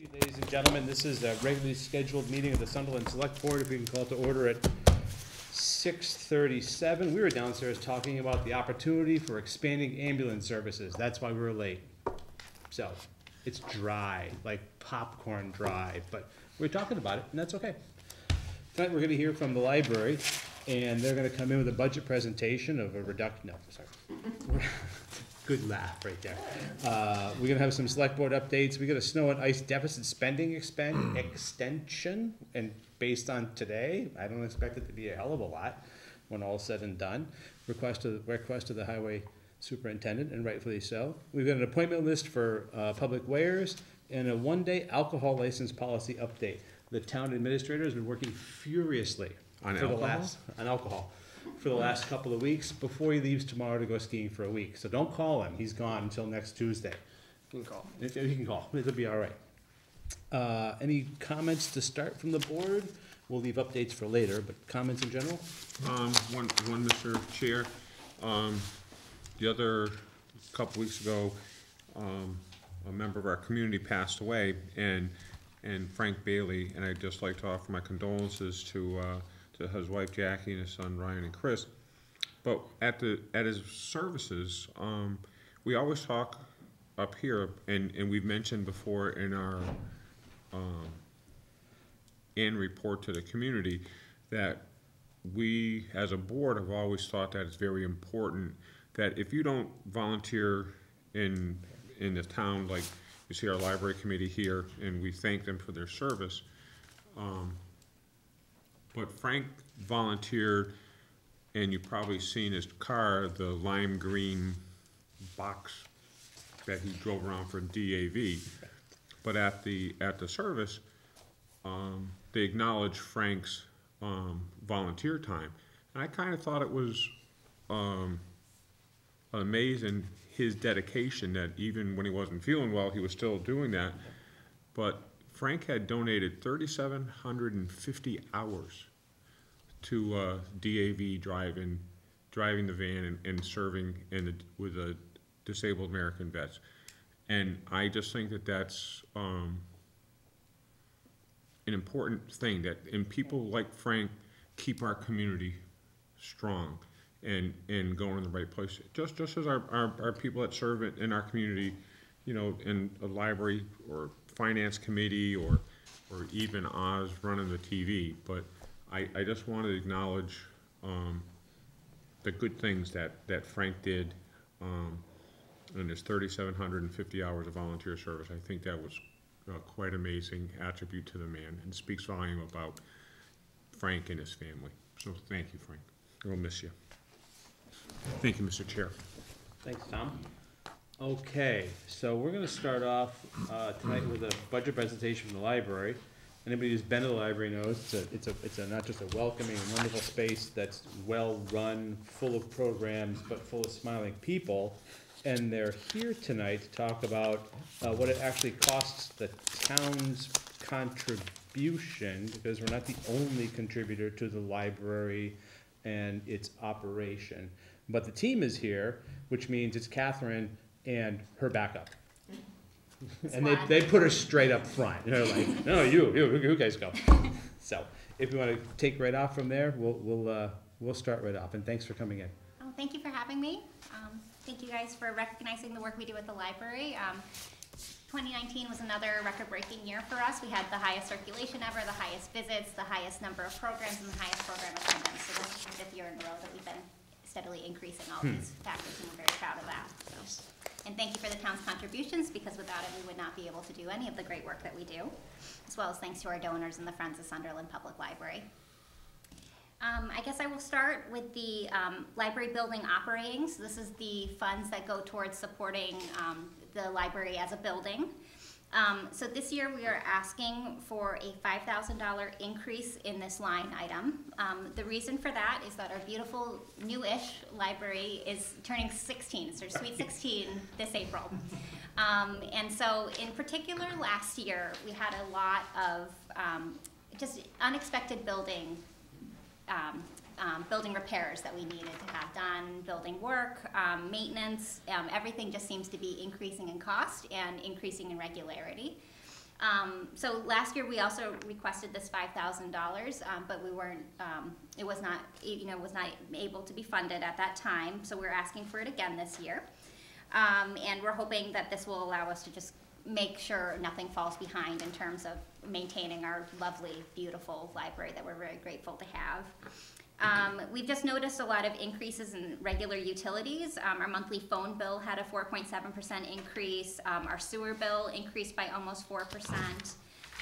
Ladies and gentlemen, this is a regularly scheduled meeting of the Sunderland Select Board. If we can call to order at six thirty-seven. We were downstairs talking about the opportunity for expanding ambulance services. That's why we were late. So, it's dry, like popcorn dry, but we're talking about it, and that's okay. Tonight, we're gonna hear from the library, and they're gonna come in with a budget presentation of a reduction, no, sorry. Good laugh right there. Uh, we're gonna have some select board updates. We got a snow and ice deficit spending expend, extension, and based on today, I don't expect it to be a hell of a lot when all's said and done. Request of, request of the highway superintendent, and rightfully so. We've got an appointment list for, uh, public wares and a one-day alcohol license policy update. The town administrator has been working furiously On for the alcohol? last, on alcohol, for the last couple of weeks, before he leaves tomorrow to go skiing for a week. So don't call him, he's gone until next Tuesday. You can call. If, you can call, it'll be all right. Uh, any comments to start from the board? We'll leave updates for later, but comments in general? Um, one, one, Mr. Chair, um, the other, couple weeks ago, um, a member of our community passed away, and, and Frank Bailey, and I'd just like to offer my condolences to, uh, to his wife Jackie and his son Ryan and Chris. But at the, at his services, um, we always talk up here, and, and we've mentioned before in our, um, and report to the community that we, as a board, have always thought that it's very important that if you don't volunteer in, in the town, like you see our library committee here, and we thank them for their service. um, But Frank volunteered, and you've probably seen his car, the lime green box that he drove around for DAV. But at the, at the service, um, they acknowledged Frank's um, volunteer time. And I kind of thought it was um, amazing his dedication that even when he wasn't feeling well, he was still doing that. But Frank had donated 3,750 hours to uh, DAV driving, driving the van and, and serving in the, with the disabled American vets. And I just think that that's um, an important thing that, and people like Frank keep our community strong and, and going in the right place. Just, just as our, our, our people that serve in our community, you know, in a library or finance committee or, or even Oz running the TV. But I, I just want to acknowledge, um, the good things that, that Frank did, um, and his thirty-seven hundred and fifty hours of volunteer service. I think that was uh, quite amazing attribute to the man and speaks volume about Frank and his family. So thank you, Frank. We'll miss you. Thank you, Mr. Chair. Thanks, Tom. Okay, so we're gonna start off, uh, tonight with a budget presentation from the library. Anybody who's been to the library knows, it's a, it's a, it's a, not just a welcoming, and wonderful space that's well-run, full of programs, but full of smiling people. And they're here tonight to talk about, uh, what it actually costs the town's contribution, because we're not the only contributor to the library and its operation. But the team is here, which means it's Catherine and her backup. And they, they put her straight up front, they're like, no, you, you, you guys go. So, if you wanna take right off from there, we'll, we'll, uh, we'll start right off, and thanks for coming in. Oh, thank you for having me. Um, thank you guys for recognizing the work we do at the library. Um, 2019 was another record-breaking year for us. We had the highest circulation ever, the highest visits, the highest number of programs, and the highest program attendance. So this is the fifth year in a row that we've been steadily increasing all these factors, and we're very proud of that. So, And thank you for the town's contributions, because without it, we would not be able to do any of the great work that we do, as well as thanks to our donors and the Friends of Sunderland Public Library. Um, I guess I will start with the, um, library building operating. So this is the funds that go towards supporting, um, the library as a building. Um, so this year we are asking for a five thousand dollar increase in this line item. Um, the reason for that is that our beautiful new-ish library is turning sixteen, it's their sweet sixteen this April. Um, and so in particular, last year, we had a lot of, um, just unexpected building um, building repairs that we needed to have done, building work, um, maintenance, um, everything just seems to be increasing in cost and increasing in regularity. Um, so last year, we also requested this five thousand dollars, um, but we weren't, it was not, you know, was not able to be funded at that time, so we're asking for it again this year. And we're hoping that this will allow us to just make sure nothing falls behind in terms of maintaining our lovely, beautiful library that we're very grateful to have. Um, we've just noticed a lot of increases in regular utilities. Um, our monthly phone bill had a four point seven percent increase. Um, our sewer bill increased by almost four percent.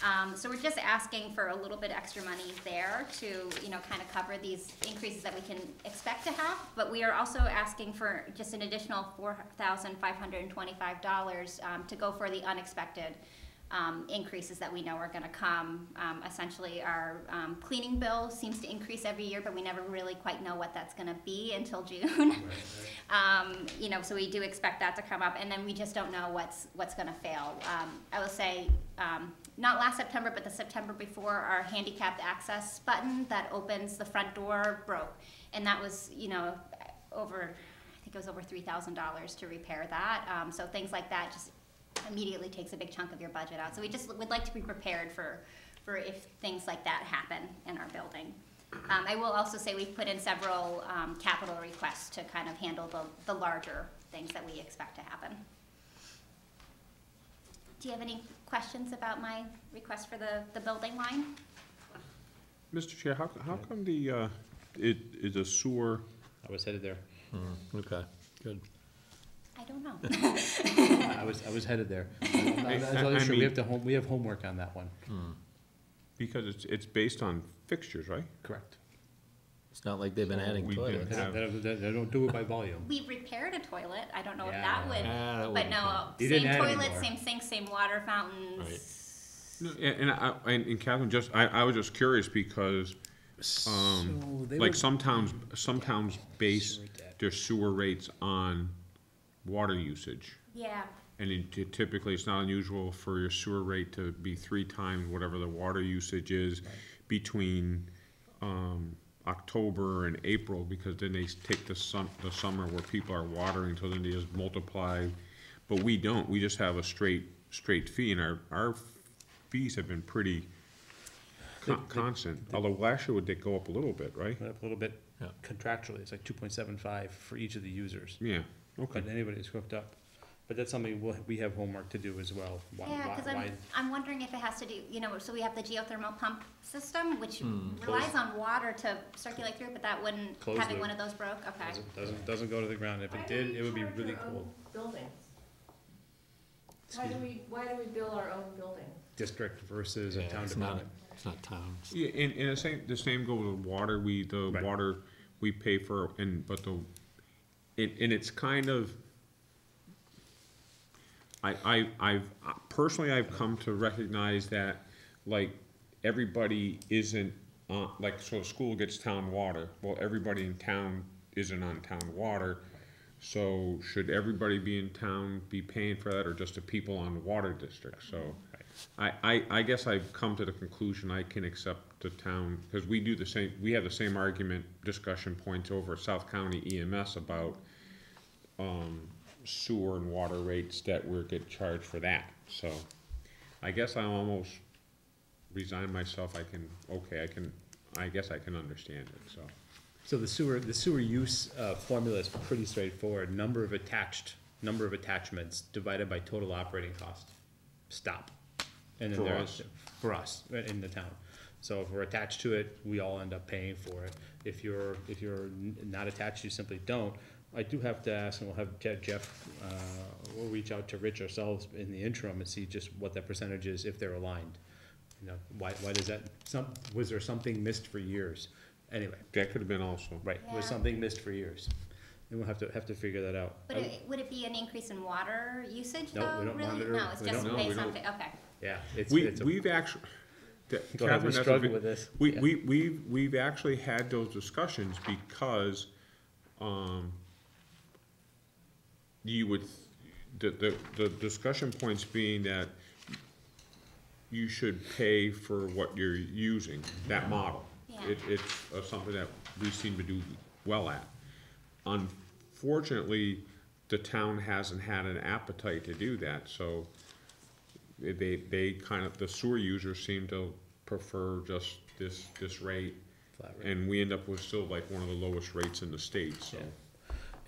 Um, so we're just asking for a little bit extra money there to, you know, kind of cover these increases that we can expect to have. But we are also asking for just an additional four thousand five hundred and twenty-five dollars, um, to go for the unexpected, um, increases that we know are gonna come. Um, essentially, our, um, cleaning bill seems to increase every year, but we never really quite know what that's gonna be until June. Um, you know, so we do expect that to come up, and then we just don't know what's, what's gonna fail. Um, I will say, um, not last September, but the September before, our handicapped access button that opens the front door broke. And that was, you know, over, I think it was over three thousand dollars to repair that. Um, so things like that just immediately takes a big chunk of your budget out. So we just would like to be prepared for, for if things like that happen in our building. Um, I will also say we've put in several, um, capital requests to kind of handle the, the larger things that we expect to happen. Do you have any questions about my request for the, the building line? Mr. Chair, how, how come the, uh, it is a sewer, I was headed there. Okay, good. I don't know. I was, I was headed there. I'm not- I'm not I- I sure. We mean- have to, home- we have homework on that one. because it's, it's based on fixtures, right? Correct. It's not like they've been adding We didn't They toilets. have- don't, they don't- they don't do it by volume. We repaired a toilet, I don't know if Yeah. that would, Ah, that but wouldn't no, count. You same didn't add toilet, anymore. same sink, same water fountains. No, And, and I, and and Catherine, just, I, I was just curious because, um, So they like were- some towns, some towns base Sewer debt. their sewer rates on water usage. Yeah, And it ty- typically, it's not unusual for your sewer rate to be three times whatever the water usage is between, um, October and April, because then they take the sun, the summer where people are watering, so then they just multiply. But we don't, we just have a straight, straight fee, and our, our fees have been pretty con- constant, although last year would they go up a little bit, right? Went up a little bit Yeah. contractually, it's like two point seven five for each of the users, Yeah, okay. but anybody who's hooked up. But that's something we'll, we have homework to do as well. Why- yeah, why- cause I'm, I'm wondering if it has to do, you know, so we have the geothermal pump system, which Hmm. relies on water to circulate through, but that wouldn't, Closed having loop. one of those broke, okay. Doesn't, doesn't, doesn't go to the ground. If Why it do did, we it would be charge really our own cool. Buildings. Why do we, why do we build our own building? District versus a Yeah, town it's not, department. it's not towns. Yeah, and, and the same, the same goes with water, we, the Right. water, we pay for, and, but the, it, and it's kind of, I, I, I've, personally, I've come to recognize that, like, everybody isn't, uh, like, so a school gets town water, well, everybody in town isn't on town water, so should everybody be in town be paying for that, or just the people on the water district, so. I, I, I guess I've come to the conclusion I can accept the town, because we do the same, we have the same argument, discussion points over South County EMS about, um, sewer and water rates that we're get charged for that, so. I guess I almost resign myself, I can, okay, I can, I guess I can understand it, so. So the sewer, the sewer use, uh, formula is pretty straightforward. Number of attached, number of attachments divided by total operating cost. Stop. And then For there us. is, for us, uh, in the town. So if we're attached to it, we all end up paying for it. If you're, if you're n- not attached, you simply don't. I do have to ask, and we'll have Je- Jeff, uh, we'll reach out to Rich ourselves in the interim and see just what that percentage is if they're aligned. You know, why, why does that, some, was there something missed for years? Anyway, That could have been also. Right, was Yeah. something missed for years. And we'll have to, have to figure that out. But it, would it be an increase in water usage No, though, we don't really? monitor- No, it's we just don't- No, we based on, don't. fa- okay. Yeah, it's, We, it's a, we've actually, go ahead, Catherine, we're that's a struggling big- with this. We, Yeah. we, we've, we've actually had those discussions because, um, you would, the, the, the discussion points being that you should pay for what you're using, that model. Yeah. It, it's uh, something that we seem to do well at. Unfortunately, the town hasn't had an appetite to do that, so they, they kind of, the sewer users seem to prefer just this, this rate. Flat rate. And we end up with still like one of the lowest rates in the state, so. Yeah.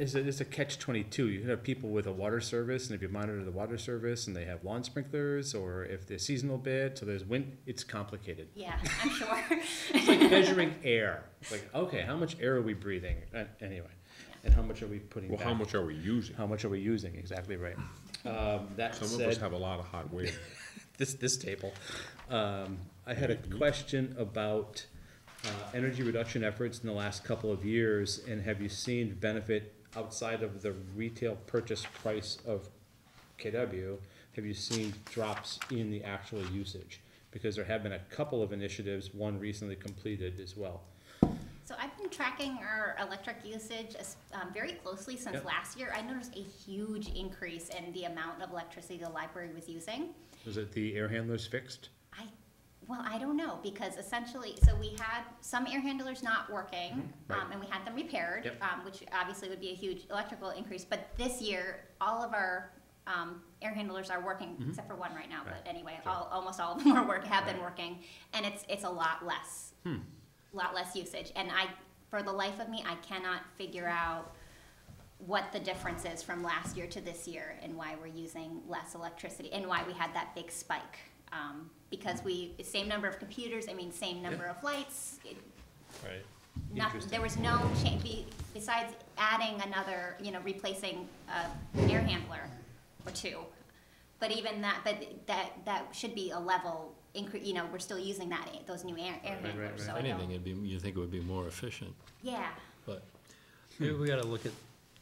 It's a, it's a catch twenty-two. You have people with a water service, and if you monitor the water service, and they have lawn sprinklers, or if they're seasonal bid, so there's wind, it's complicated. Yeah, I'm sure. It's like measuring air. It's like, okay, how much air are we breathing? Uh, Anyway, and how much are we putting Well, back? how much are we using? How much are we using? Exactly right. Um, that Some of us have a lot of hot water. this, this table. Um, I had a question about, uh, energy reduction efforts in the last couple of years, and have you seen benefit outside of the retail purchase price of KW? Have you seen drops in the actual usage? Because there have been a couple of initiatives, one recently completed as well. So I've been tracking our electric usage um, very closely since Yep. last year. I noticed a huge increase in the amount of electricity the library was using. Was it the air handlers fixed? Well, I don't know, because essentially, so we had some air handlers not working, Mhm, right. um, and we had them repaired, Yep. um, which obviously would be a huge electrical increase, but this year, all of our, um, air handlers are working, Mhm. except for one right now, but anyway, Sure. all, almost all of them are work, have been working, and it's, it's a lot less. Hmm. Lot less usage, and I, for the life of me, I cannot figure out what the difference is from last year to this year and why we're using less electricity and why we had that big spike. Um, because we, same number of computers, I mean, same number of lights, it, Right. not, Interesting. there was no change, besides adding another, you know, replacing a air handler or two. But even that, but that, that should be a level increase, you know, we're still using that, those new air, air Right, right, handlers, right. so If I don't. anything, it'd be, you think it would be more efficient, Yeah, but maybe we gotta look at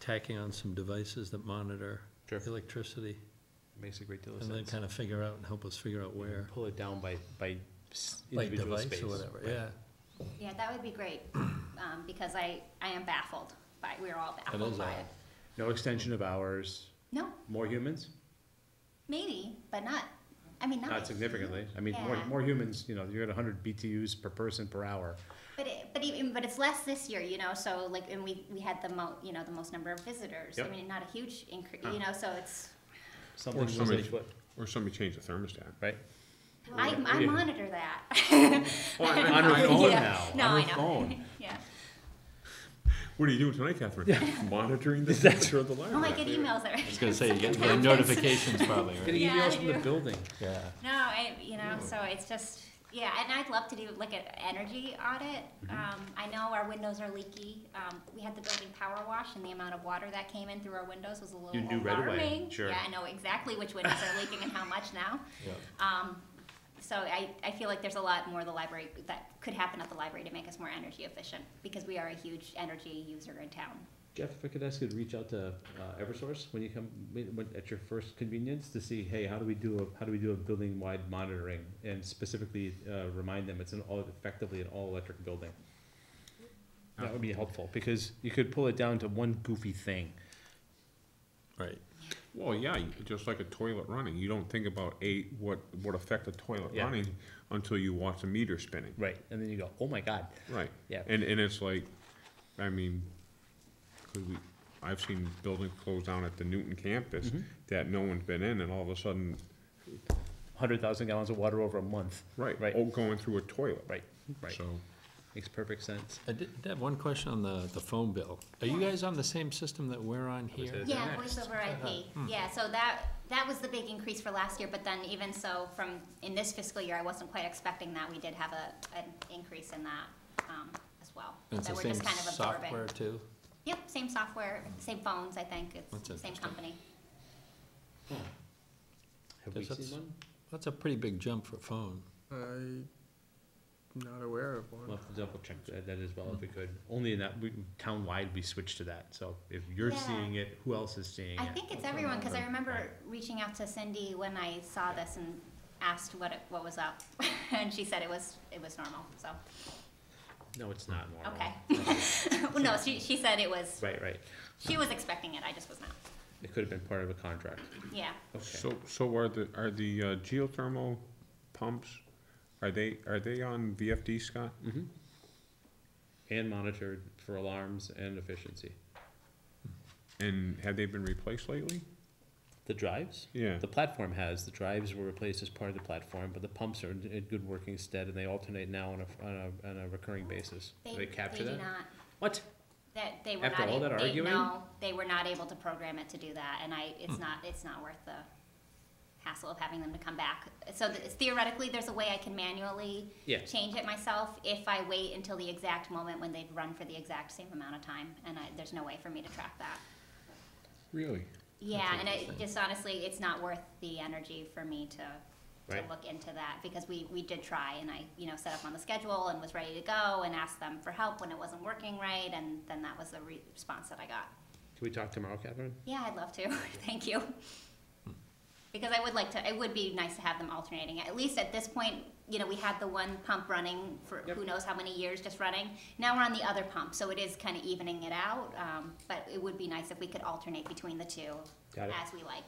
tacking on some devices that monitor Sure. electricity, Makes a great deal of sense. and then kinda figure out and help us figure out where, Pull it down by, by s- like individual device space. or whatever, Right. yeah. yeah, that would be great, um, because I, I am baffled by, we're all baffled is by odd. it. No extension of hours, No, more humans, maybe, but not, I mean, not. not significantly. I mean, more, Yeah. more humans, you know, you're at hundred BTUs per person per hour. But it, but even, but it's less this year, you know, so like, and we, we had the mo, you know, the most number of visitors. I Yep. mean, not a huge increase, Huh. you know, so it's, Something was somebody- afoot, Or somebody change the thermostat. right? I, I Yeah. monitor that. Oh, well, I- On her I- phone Yeah. now, No, on I her know, phone. yeah. What are you doing tonight, Catherine? Monitoring the temperature of the Oh, I get emails every. I was gonna say, you get the notifications probably, right? Getting Yeah, emails I from the do. building. Yeah. No, I, you know, so it's just, yeah, and I'd love to do like an energy audit. Mm-hmm. Um, I know our windows are leaky. Um, we had the building power wash and the amount of water that came in through our windows was a little You knew right away, alarming. sure. Yeah, I know exactly which windows are leaking and how much now. Yeah. Um, so I, I feel like there's a lot more the library, that could happen at the library to make us more energy efficient, because we are a huge energy user in town. Jeff, if I could ask you to reach out to, uh, Eversource when you come, when, when- at your first convenience to see, hey, how do we do a, how do we do a building-wide monitoring? And specifically, uh, remind them it's an all, effectively an all-electric building. That would be helpful, because you could pull it down to one goofy thing. Right. Well, yeah, you- just like a toilet running, you don't think about a, what, what affect a toilet Yeah. running until you watch the meter spinning. Right. And then you go, oh my god, Right. yeah. And, and it's like, I mean, 'cause we, I've seen buildings close down at the Newton campus Mhm. that no one's been in, and all of a sudden, Hundred thousand gallons of water over a month. right, Right. oh, going through a toilet. Right, right. So, Makes perfect sense. I did, did have one question on the, the phone bill. Are you guys on the same system that we're on here? it. Yeah, next? voice over IP, yeah, so that, that was the big increase for last year, but then even so, from, in this fiscal year, I wasn't quite expecting that, we did have a, an increase in that, um, as well. And It's That the we're same just kind of absorbing. software too? Yep, same software, same phones, I think, That's it's same interesting. company. Have we Because seen that's- one? That's a pretty big jump for a phone. I'm not aware of We'll one. have to double check that, that as well if we could. Only in that, we, town-wide, we switched to that. So if you're Yeah. seeing it, who else is seeing it? I think it's everyone, cause I remember Right. reaching out to Cindy when I saw this and asked what it, what was up, and she said it was, it was normal, so, No, it's not normal. okay. Well, no, she, she said it was, Right, right. she was expecting it, I just was not, It could have been part of a contract. yeah. Okay. so, so are the, are the uh, geothermal pumps, are they, are they on VFD, Scott? Mhm. And monitored for alarms and efficiency. And have they been replaced lately? The drives? Yeah. The platform has, the drives were replaced as part of the platform, but the pumps are in in good working stead, and they alternate now on a, on a, on a recurring basis. Do they capture They that? do not. What? That, they were After not all able, that they, arguing? no, they were not able to program it to do that, and I, Hmm. it's not, it's not worth the hassle of having them to come back. So th- theoretically, there's a way I can manually Yeah. change it myself if I wait until the exact moment when they've run for the exact same amount of time, and I, there's no way for me to track that. Really? Yeah, and it, just honestly, it's not worth the energy for me to, to Right. look into that, because we, we did try, and I, you know, set up on the schedule and was ready to go, and asked them for help when it wasn't working right, and then that was the re- response that I got. Can we talk tomorrow, Catherine? Yeah, I'd love to, thank you. Because I would like to, it would be nice to have them alternating, at least at this point, you know, we had the one pump running for Yep. who knows how many years just running. Now we're on the other pump, so it is kind of evening it out, um, but it would be nice if we could alternate between the two as we like.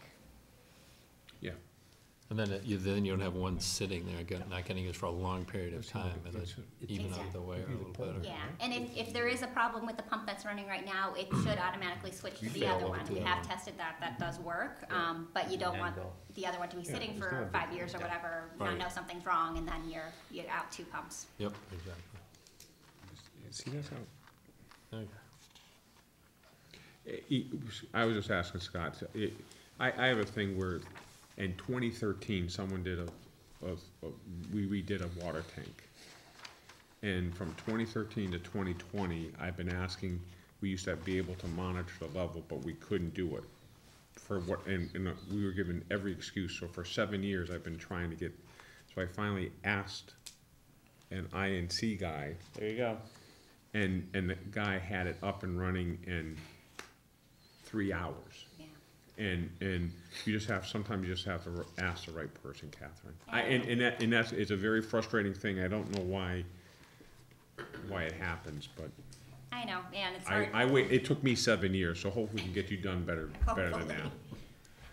Yeah. And then it- you, then you don't have one sitting there, get- not getting used for a long period of time, and that's it even out of the way a little better. Yeah, and if, if there is a problem with the pump that's running right now, it should automatically switch to the Fail other one. to We the have other one. tested that, that does work, um, but you don't want the other one to be sitting it's for not a big five years or whatever, not Right. know something's wrong, and then you're, you're out two pumps. Yep, exactly. See, that's how, Okay. Eh, e- I was just asking Scott, so I, I have a thing where, in twenty thirteen, someone did a, a, a- we redid a water tank. And from twenty thirteen to twenty twenty, I've been asking, we used to be able to monitor the level, but we couldn't do it. For what, and, and we were given every excuse, so for seven years, I've been trying to get, so I finally asked an INC guy, There you go. and, and the guy had it up and running in three hours. Yeah. And, and you just have, sometimes you just have to ask the right person, Catherine. I, and, and that, and that's, it's a very frustrating thing, I don't know why, why it happens, but I know, man, it's I, hard. I wait, it took me seven years, so hopefully we can get you done better, better than that.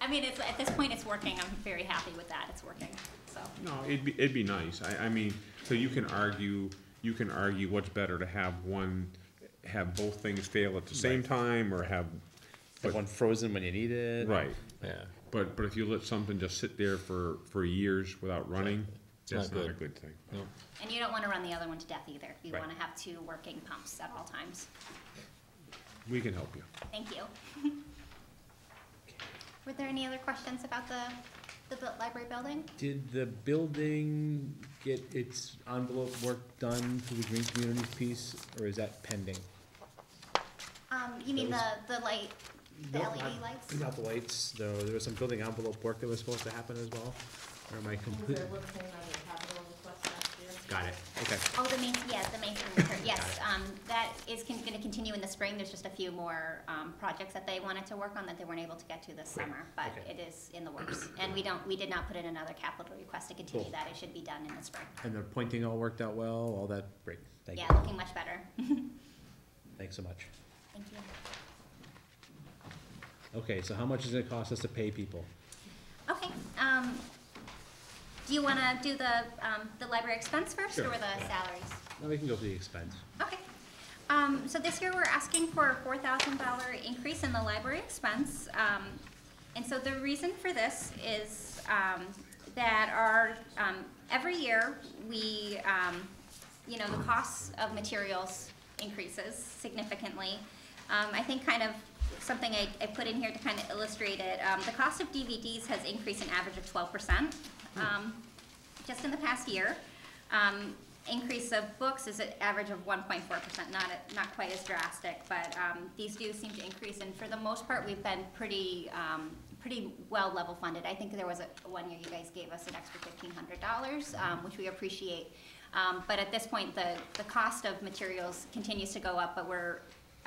I mean, it's, at this point, it's working, I'm very happy with that, it's working, so. No, it'd be, it'd be nice, I, I mean, so you can argue, you can argue what's better to have one, have both things fail at the same time, or have, The one frozen when you need it. right. Yeah, But, but if you let something just sit there for, for years without running, It's not that's not a good. good thing. no, And you don't wanna run the other one to death either, you Right. wanna have two working pumps at all times. We can help you. Thank you. Were there any other questions about the, the bu- library building? Did the building get its envelope work done for the green communities piece, or is that pending? Um, you mean the, the light, the LED lights? Not the lights, though, there was some building envelope work that was supposed to happen as well, or am I complete? They're looking on the capital request last year. Got it, okay. Oh, the main, yeah, the repair, yes, um, that is con- gonna continue in the spring, there's just a few more, um, projects that they wanted to work on that they weren't able to get to this Great, summer, but okay. it is in the works. And we don't, we did not put in another capital request to continue Cool. that, it should be done in the spring. And the pointing all worked out well, all that, great, thank you, Yeah, looking much better, thanks so much. thank you. Okay, so how much does it cost us to pay people? Okay, um, do you wanna do the, um, the library expense first, or the salaries? Now we can go for the expense. Okay. Um, so this year we're asking for a four thousand dollar increase in the library expense. Um, and so the reason for this is, um, that our, um, every year, we, um, you know, the cost of materials increases significantly. Um, I think kind of something I, I put in here to kind of illustrate it, um, the cost of DVDs has increased an average of twelve percent, um, just in the past year. Um, increase of books is an average of one point four percent, not, a- not quite as drastic, but, um, these do seem to increase, and for the most part, we've been pretty, um, pretty well level funded. I think there was a, one year you guys gave us an extra fifteen hundred dollars, um, which we appreciate. Um, but at this point, the, the cost of materials continues to go up, but we're,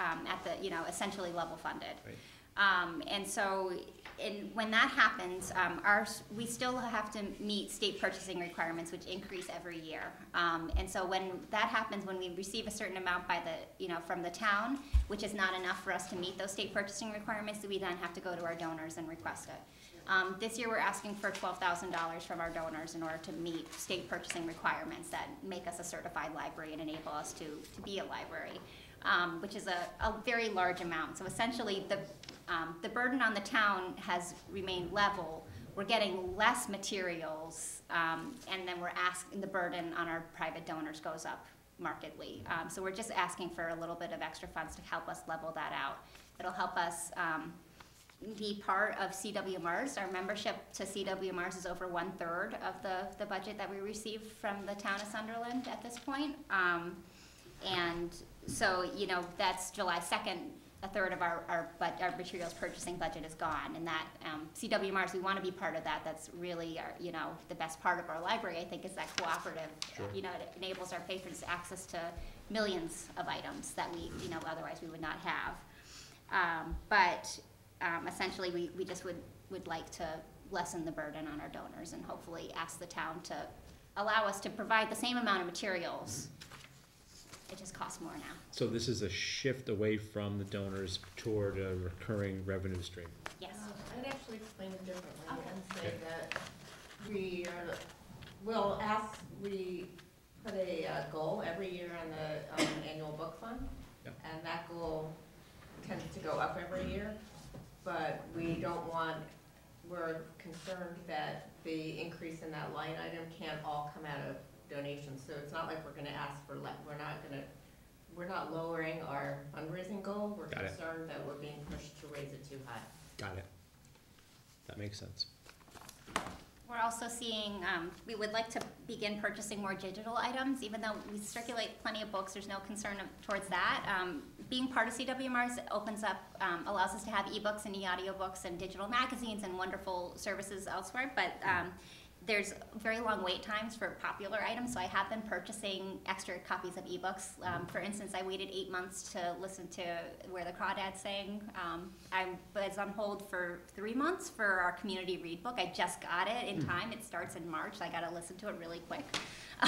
um, at the, you know, essentially level funded. Right. Um, and so, and when that happens, um, our, we still have to meet state purchasing requirements, which increase every year. Um, and so when that happens, when we receive a certain amount by the, you know, from the town, which is not enough for us to meet those state purchasing requirements, we then have to go to our donors and request it. Um, this year, we're asking for twelve thousand dollars from our donors in order to meet state purchasing requirements that make us a certified library and enable us to, to be a library, um, which is a, a very large amount. So essentially, the, um, the burden on the town has remained level. We're getting less materials, um, and then we're asking, the burden on our private donors goes up markedly. Um, so we're just asking for a little bit of extra funds to help us level that out. It'll help us, um, be part of CW Mars. Our membership to CW Mars is over one-third of the, the budget that we receive from the town of Sunderland at this point. Um, and so, you know, that's July second, a third of our, our, bud our materials purchasing budget is gone. And that, um, CW Mars, we wanna be part of that. That's really our, you know, the best part of our library, I think, is that cooperative. You know, it enables our patrons access to millions of items that we, you know, otherwise we would not have. Um, but, um, essentially, we, we just would, would like to lessen the burden on our donors and hopefully ask the town to allow us to provide the same amount of materials. It just costs more now, So this is a shift away from the donors toward a recurring revenue stream. yes. Uh, I'd actually explain it differently and say Okay. that we are, will ask, we put a uh, goal every year on the um, annual book fund. Yep. And that goal tends to go up every year, but we don't want, we're concerned that the increase in that line item can't all come out of donations. So it's not like we're gonna ask for, le- we're not gonna, we're not lowering our fundraising goal. We're Got it. concerned that we're being pushed to raise it too high. Got it. That makes sense. We're also seeing, um, we would like to begin purchasing more digital items, even though we circulate plenty of books, there's no concern of- towards that. Um, being part of CW Mars opens up, um, allows us to have ebooks and e-audiobooks and digital magazines and wonderful services elsewhere, but, um, there's very long wait times for popular items, so I have been purchasing extra copies of ebooks. Um, for instance, I waited eight months to listen to Where the Crawdads Sang. Um, I was on hold for three months for our community read book. I just got it in time. It starts in March. so I got to listen to it really quick.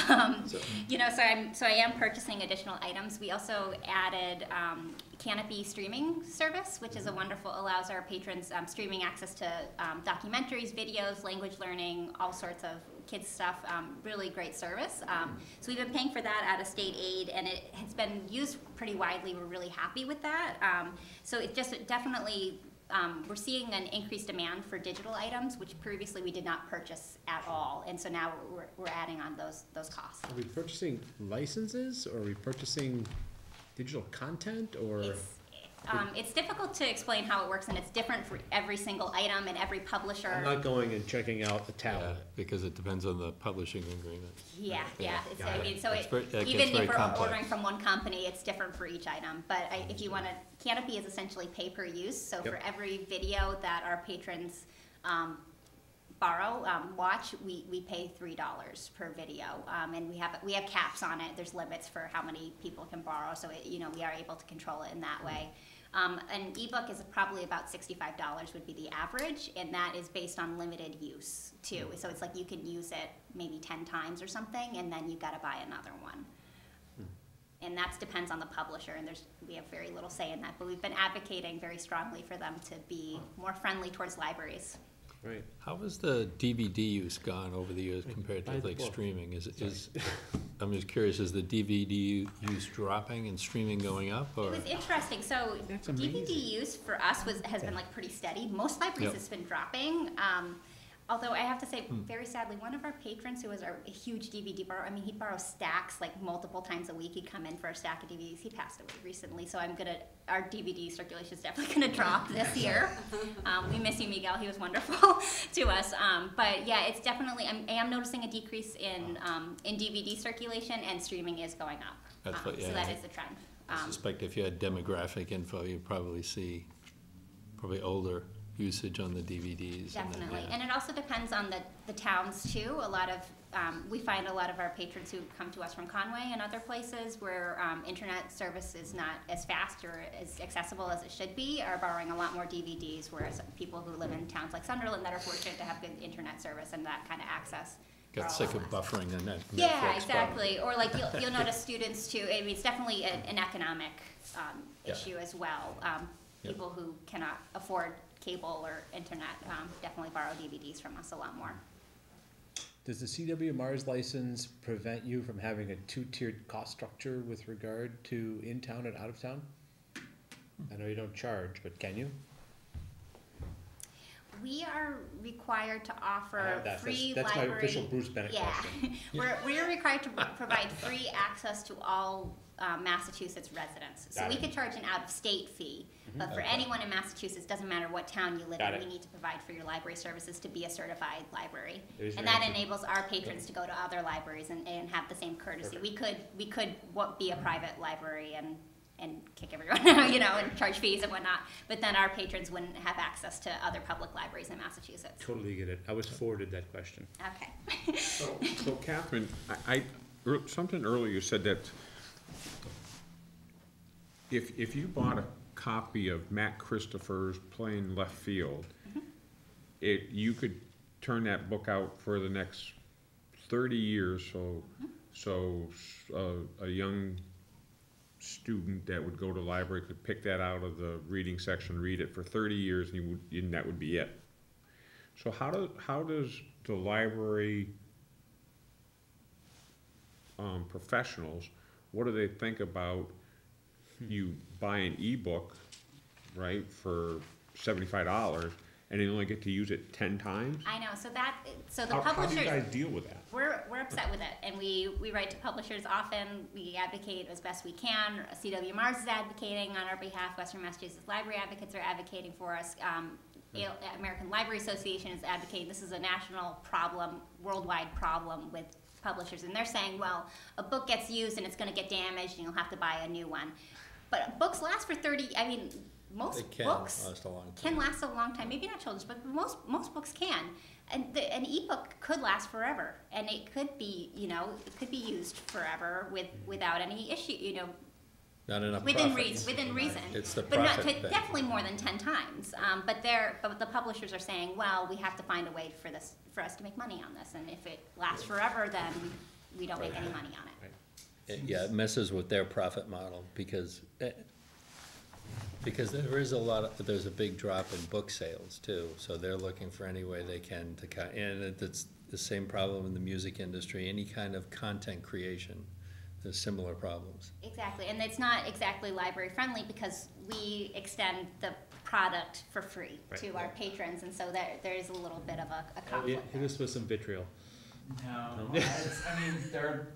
Um, So- you know, so I'm so I am purchasing additional items. We also added um, Kanopy streaming service, which is a wonderful allows our patrons um, streaming access to um, documentaries, videos, language learning, all sorts of kids stuff. Um, really great service. Um, so we've been paying for that out of state aid, and it has been used pretty widely. We're really happy with that. Um, so it just definitely. Um, we're seeing an increased demand for digital items, which previously we did not purchase at all, and so now we're, we're adding on those those costs. Are we purchasing licenses or are we purchasing digital content or? It's, um, it's difficult to explain how it works, and it's different for every single item and every publisher. I'm publisher. not going and checking out a Yeah, tablet. because it depends on the publishing agreement. Yeah, yeah, it's, I mean, so That's it, very- that even very if we're complex. ordering from one company, it's different for each item. But I, if you wanna, Kanopy is essentially pay per use, so for Yep. every video that our patrons, um, borrow, um, watch, we, we pay three dollars per video. Um, and we have, we have caps on it, there's limits for how many people can borrow, so it, you know, we are able to control it in that way. Um, an ebook is probably about sixty-five dollars would be the average, and that is based on limited use too. So it's like you can use it maybe ten times or something, and then you've gotta buy another one. And that depends on the publisher, and there's, we have very little say in that, but we've been advocating very strongly for them to be more friendly towards libraries. Right. How has the DVD use gone over the years compared to like streaming? Is, is, I'm just curious, is the DVD use dropping and streaming going up It was interesting, so That's DVD amazing. use for us was, has been like pretty steady, most libraries Yep. has been dropping, um, although I have to say, Hmm. very sadly, one of our patrons who was our, a huge DVD borrower, I mean, he'd borrow stacks, like multiple times a week, he'd come in for a stack of DVDs, he passed away recently, so I'm gonna, our DVD circulation is definitely gonna drop this year. Um, we miss you, Miguel, he was wonderful to us, um, but yeah, it's definitely, I'm, I am noticing a decrease in, um, in DVD circulation, and streaming is going up. That's Um, what- So yeah, that I- is the trend. I Um, suspect if you had demographic info, you'd probably see probably older usage on the DVDs. and Definitely, yeah. and it also depends on the, the towns too. A lot of, um, we find a lot of our patrons who come to us from Conway and other places where, um, internet service is not as fast or as accessible as it should be, are borrowing a lot more DVDs, whereas people who live in towns like Sunderland that are fortunate to have good internet service and that kind of access. Got sick of buffering on that. Yeah, exactly, or like you'll, you'll notice students too, I mean, it's definitely an, an economic, um, Yeah. issue as well. Um, Yep. people who cannot afford cable or internet, um, definitely borrow DVDs from us a lot more. Does the CW Mars license prevent you from having a two-tiered cost structure with regard to in-town and out-of-town? I know you don't charge, but can you? We are required to offer that. That's- free that's my official Bruce Bennett yeah. question. we're we're required to provide free access to all um, Massachusetts residents. So Got we it. could charge an out-of-state fee, mm-hmm. but for Okay. anyone in Massachusetts, doesn't matter what town you live Got in, it. we need to provide for your library services to be a certified library. There's And your that answer. enables our patrons to go to other libraries and, and have the same courtesy. Perfect. We could we could what, be a mm-hmm. private library and and kick everyone out, you know, and charge fees and whatnot. But then our patrons wouldn't have access to other public libraries in Massachusetts. Totally get it. I was forwarded that question. Okay. So so Catherine, I, I, ear- something earlier you said that if, if you bought a copy of Matt Christopher's Playing Left Field, it, you could turn that book out for the next thirty years, so, so, uh, a young student that would go to the library could pick that out of the reading section, read it for thirty years, and you would, and that would be it. So how do, how does the library, um, professionals, what do they think about you buy an ebook, right, for seventy-five dollars, and you only get to use it ten times? I know. So that so the How, how do publishers you guys deal with that? we're we're upset with it, and we we write to publishers often. We advocate as best we can. CW Mars is advocating on our behalf. Western Massachusetts Library Advocates are advocating for us. Um, American Library Association is advocating. This is a national problem, worldwide problem with publishers, and they're saying, well, a book gets used and it's going to get damaged, and you'll have to buy a new one. But books last for thirty. I mean, most can books last a long time. can last a long time. Maybe not children's, but most most books can. And the, an ebook could last forever, and it could be, you know, it could be used forever with without any issue, you know, Not enough within reason. Within reason. It's the but not to, definitely more than ten times. Um, but they're but the publishers are saying, well, we have to find a way for this for us to make money on this, and if it lasts forever, then we don't make any money on it. It- Yeah, it messes with their profit model, because, eh, because there is a lot of, there's a big drop in book sales too, so they're looking for any way they can to cut, and it- it's the same problem in the music industry, any kind of content creation, there's similar problems. Exactly, and it's not exactly library friendly because we extend the product for free Right. to our patrons, and so there, there's a little bit of a, a Yeah, conflict. hit us with some vitriol. No, No. it's, I mean, they're,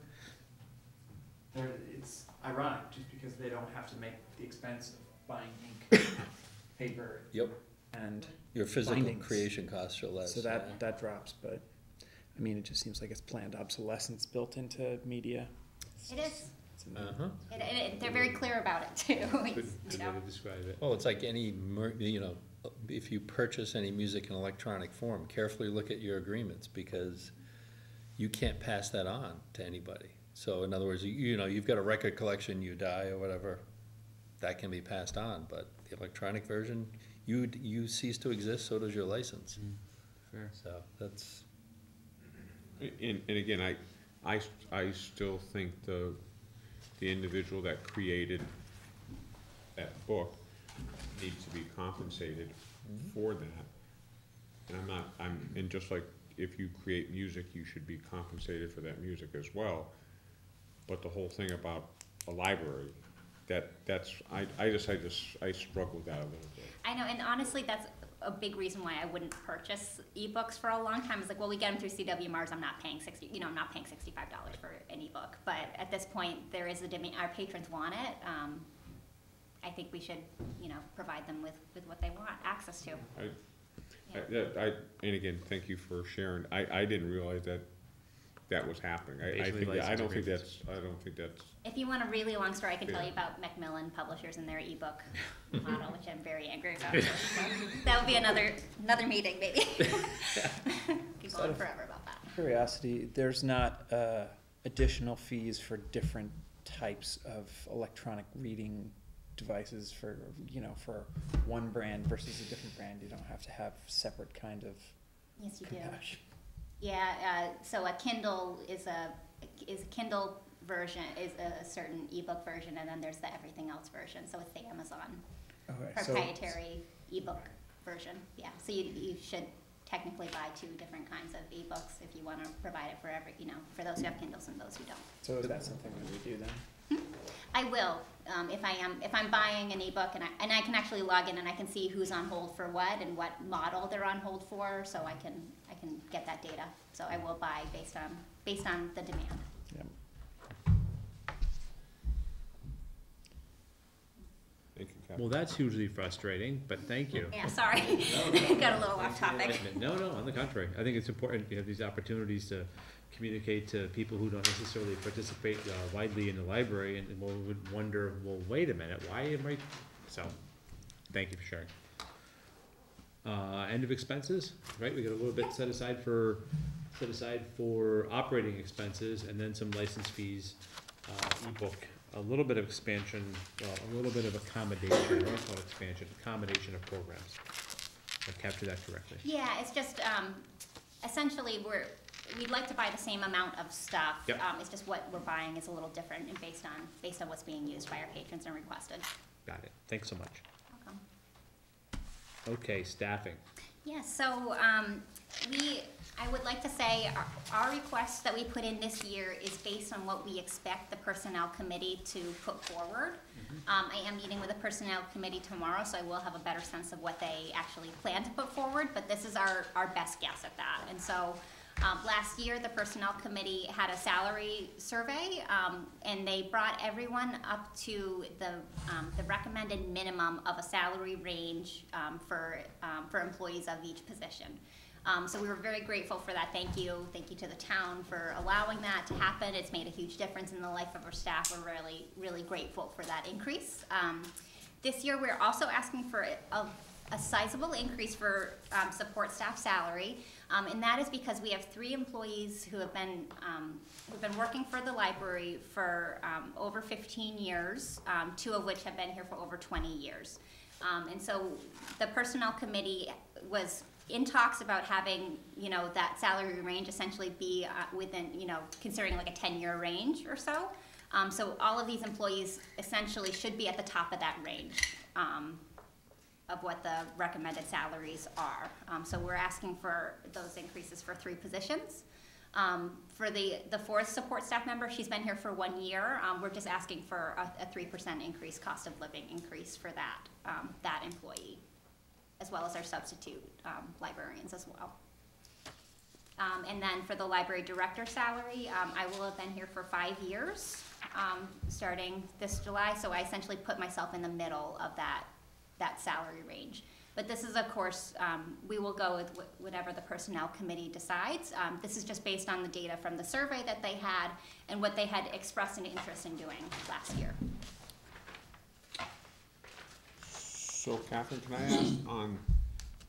they're, it's ironic, just because they don't have to make the expense of buying ink, paper, Yep. And Your physical Bindings. creation costs are less. so yeah. that, that drops, but, I mean, it just seems like it's planned obsolescence built into media. It is, It's annoying. Uh-huh. it, it, they're very clear about it too, Good, It's, you good know. to describe it. Well, it's like any, mer- you know, if you purchase any music in electronic form, carefully look at your agreements, because you can't pass that on to anybody. So in other words, you, you know, you've got a record collection, you die or whatever, that can be passed on, but the electronic version, you, you cease to exist, so does your license. Mm-hmm. Fair. So that's, And, and again, I, I, I still think the, the individual that created that book needs to be compensated mm-hmm. for that. And I'm not, I'm, and just like if you create music, you should be compensated for that music as well. But the whole thing about a library, that, that's, I, I just, I just, I struggle with that a little bit. I know, and honestly, that's a big reason why I wouldn't purchase ebooks for a long time. It's like, well, we get them through CW Mars. I'm not paying sixty, you know, I'm not paying sixty-five dollars for an ebook. But at this point, there is a demand. Our patrons want it. Um, I think we should, you know, provide them with, with what they want access to. I, Yeah. I, I, and again, thank you for sharing. I, I didn't realize that that was happening. I, I think, that- I don't think that's, I don't think that's, If you want a really long story, I can tell you about Macmillan Publishers and their ebook model, which I'm very angry about. that would be another another meeting, maybe. Keep going forever about that. Curiosity, there's not, uh, additional fees for different types of electronic reading devices for, you know, for one brand versus a different brand, you don't have to have separate kind of Yes, you do. Yeah, uh, so a Kindle is a is a Kindle version is a certain ebook version, and then there's the everything else version. So it's the Amazon Okay, so- proprietary ebook version. Yeah, so you you should technically buy two different kinds of ebooks if you want to provide it for every you know for those who have Kindles and those who don't. So is that something that we do then? I will, um, if I am, if I'm buying an ebook and I, and I can actually log in and I can see who's on hold for what and what model they're on hold for, so I can, I can get that data. So I will buy based on, based on the demand. Yep. Thank you, Kathy. Well, that's hugely frustrating, but thank you. Yeah, sorry, got a little off topic. No, no, on the contrary, I think it's important, you have these opportunities to communicate to people who don't necessarily participate uh, widely in the library, and will would wonder, well, wait a minute, why am I, so, thank you for sharing. Uh, end of expenses, right, we got a little bit set aside for, set aside for operating expenses, and then some license fees, uh, ebook, a little bit of expansion, well, a little bit of accommodation, I call expansion, accommodation of programs. I captured that correctly. Yeah, it's just, um, essentially, we're, we'd like to buy the same amount of stuff. Yep. Um, it's just what we're buying is a little different and based on, based on what's being used by our patrons and requested. Got it, thanks so much. Welcome. Okay, staffing. Yeah, so, um, we, I would like to say, our, our request that we put in this year is based on what we expect the personnel committee to put forward. Um, I am meeting with the personnel committee tomorrow, so I will have a better sense of what they actually plan to put forward, but this is our, our best guess at that. And so, um, last year, the personnel committee had a salary survey, um, and they brought everyone up to the, um, the recommended minimum of a salary range, um, for, um, for employees of each position. Um, so we were very grateful for that. Thank you. Thank you to the town for allowing that to happen. It's made a huge difference in the life of our staff. We're really, really grateful for that increase. This year, we're also asking for a, a sizable increase for support staff salary. Um, and that is because we have three employees who have been, um, who've been working for the library for um, over 15 years, um, two of which have been here for over 20 years. Um, and so the personnel committee was in talks about having, you know, that salary range essentially be uh, within, you know, considering like a ten-year range or so. Um, so all of these employees essentially should be at the top of that range, um, of what the recommended salaries are. Um, so we're asking for those increases for three positions. Um, for the, the fourth support staff member, she's been here for one year, um, we're just asking for a, a three percent increase, cost of living increase for that, um, that employee as well as our substitute um, librarians as well. Um, and then for the library director salary, I will have been here for five years, starting this July, so I essentially put myself in the middle of that, that salary range. But this is, of course, um, we will go with wh- whatever the personnel committee decides. Um, this is just based on the data from the survey that they had and what they had expressed an interest in doing last year. So Catherine, can I ask on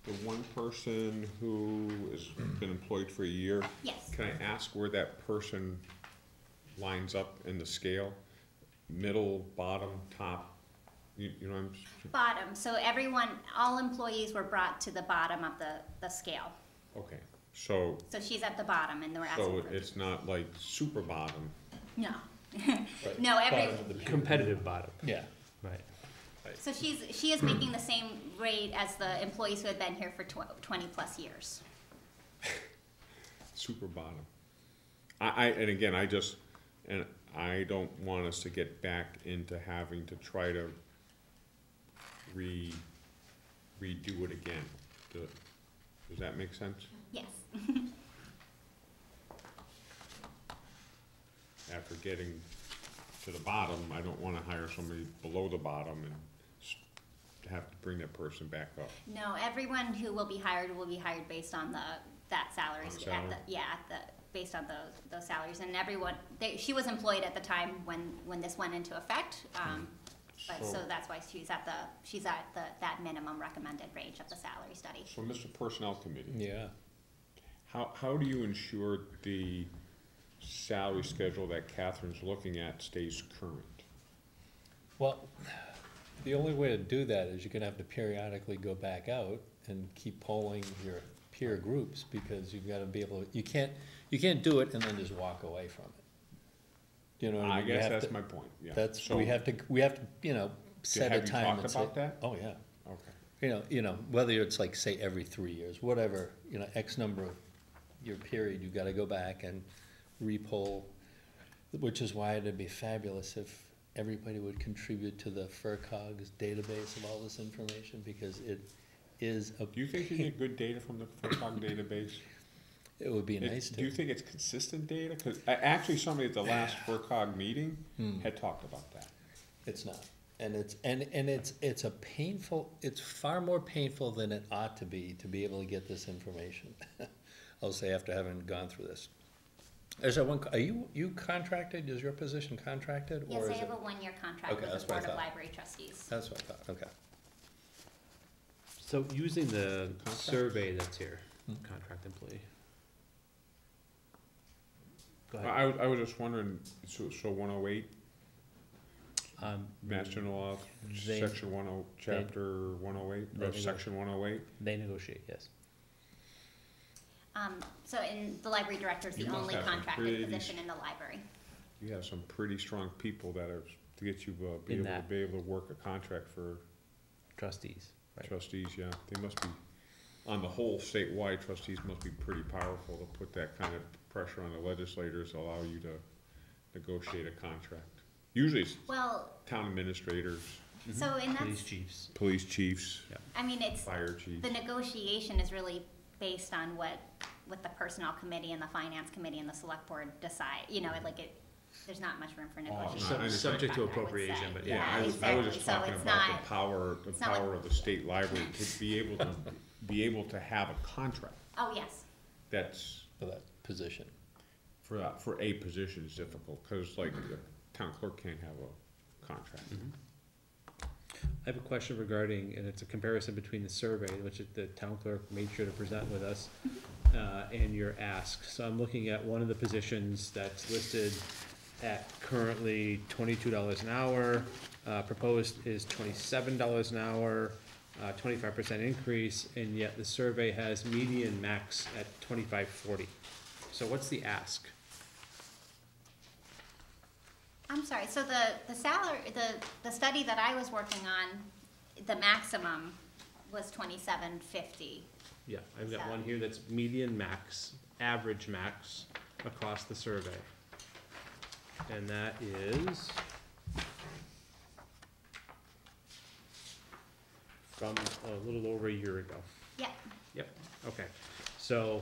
the one person who has been employed for a year? Yes. Can I ask where that person lines up in the scale? Middle, bottom, top? You, you know, what I'm, s- Bottom, so everyone, all employees were brought to the bottom of the, the scale. okay, so, So she's at the bottom and we're asking so for. it's not like super bottom, No. No, every, Bottom of the pyramid. Competitive bottom, Yeah, right. so she's, she is making the same rate as the employees who had been here for tw- twenty plus years. super bottom. I, I, and again, I just, and I don't want us to get back into having to try to re, redo it again. Does, does that make sense? Yes. After getting to the bottom, I don't wanna hire somebody below the bottom and s- have to bring that person back up. No, everyone who will be hired will be hired based on the, that salary. On at salary? Yeah, at the, based on those, those salaries, and everyone, they, she was employed at the time when, when this went into effect. Um, but, so So- that's why she's at the, she's at the, that minimum recommended range of the salary study. So, Mr. Personnel Committee, yeah. how, how do you ensure the salary schedule that Catherine's looking at stays current? Well, the only way to do that is you're gonna have to periodically go back out and keep polling your peer groups, because you've gotta be able, to you can't, you can't do it and then just walk away from it. You know what I mean? Guess have that's to- my point, yeah. That's, So- we have to, we have to, you know, set a have you time talked and say. about that? Oh, yeah. Okay. You know, you know, whether it's like, say, every three years, whatever, you know, X number of year period, you gotta go back and repoll, which is why it'd be fabulous if everybody would contribute to the FRCOG's database of all this information, because it is a, Do you think you get good data from the FRCOG database? It would be It- nice Do you think it's consistent data? Cause actually, somebody at the last FRCOG meeting Hmm. had talked about that. It's not. And it's, and, and it's, it's a painful, it's far more painful than it ought to be, to be able to get this information. I'll say after having gone through this. Is there one, are you, you contracted, is your position contracted, Yes, or I have it? a one-year contract Okay, with the Board of. Library Trustees. That's what I thought, okay. So using the Contract? survey that's here, Hmm. contract employee. Go I, ahead. I was- I was just wondering, so, so one oh eight, Um, Mass General Law, They- section one oh, chapter one oh eight, they or nego- section one oh eight? They negotiate, yes. Um, so, and the library director is You the must only have some contracted pretty position in the library. You have some pretty strong people that are, to get you, uh, be In able to, that. be able to work a contract for Trustees, right. trustees, yeah. They must be, on the whole statewide, trustees must be pretty powerful to put that kind of pressure on the legislators, allow you to negotiate a contract. Usually it's Well, town administrators, so, and Police chiefs. police chiefs, I mean, it's, fire chiefs. the negotiation is really based on what, what the personnel committee and the finance committee and the select board decide, you know, like it, there's not much room for Oh, negotiation. I understand. Subject to appropriation, but Yeah, yeah. I was, I was just exactly. So talking it's about not- the power, the it's not like- power of the state library to be able to, be able to have a contract. Oh, yes, That's, For that position. for that, for a position is difficult, cause like, the town clerk can't have a contract. I have a question regarding, and it's a comparison between the survey, which the town clerk made sure to present with us, uh, and your ask. So I'm looking at one of the positions that's listed at currently twenty-two dollars an hour, uh, proposed is twenty-seven dollars an hour, uh, twenty-five percent increase, and yet the survey has median max at twenty-five forty. So what's the ask? I'm sorry, so the, the salary, the, the study that I was working on, the maximum was twenty-seven fifty. Yeah, I've got So- one here that's median max, average max across the survey. And that is from a little over a year ago. Yeah, Yep, okay. So,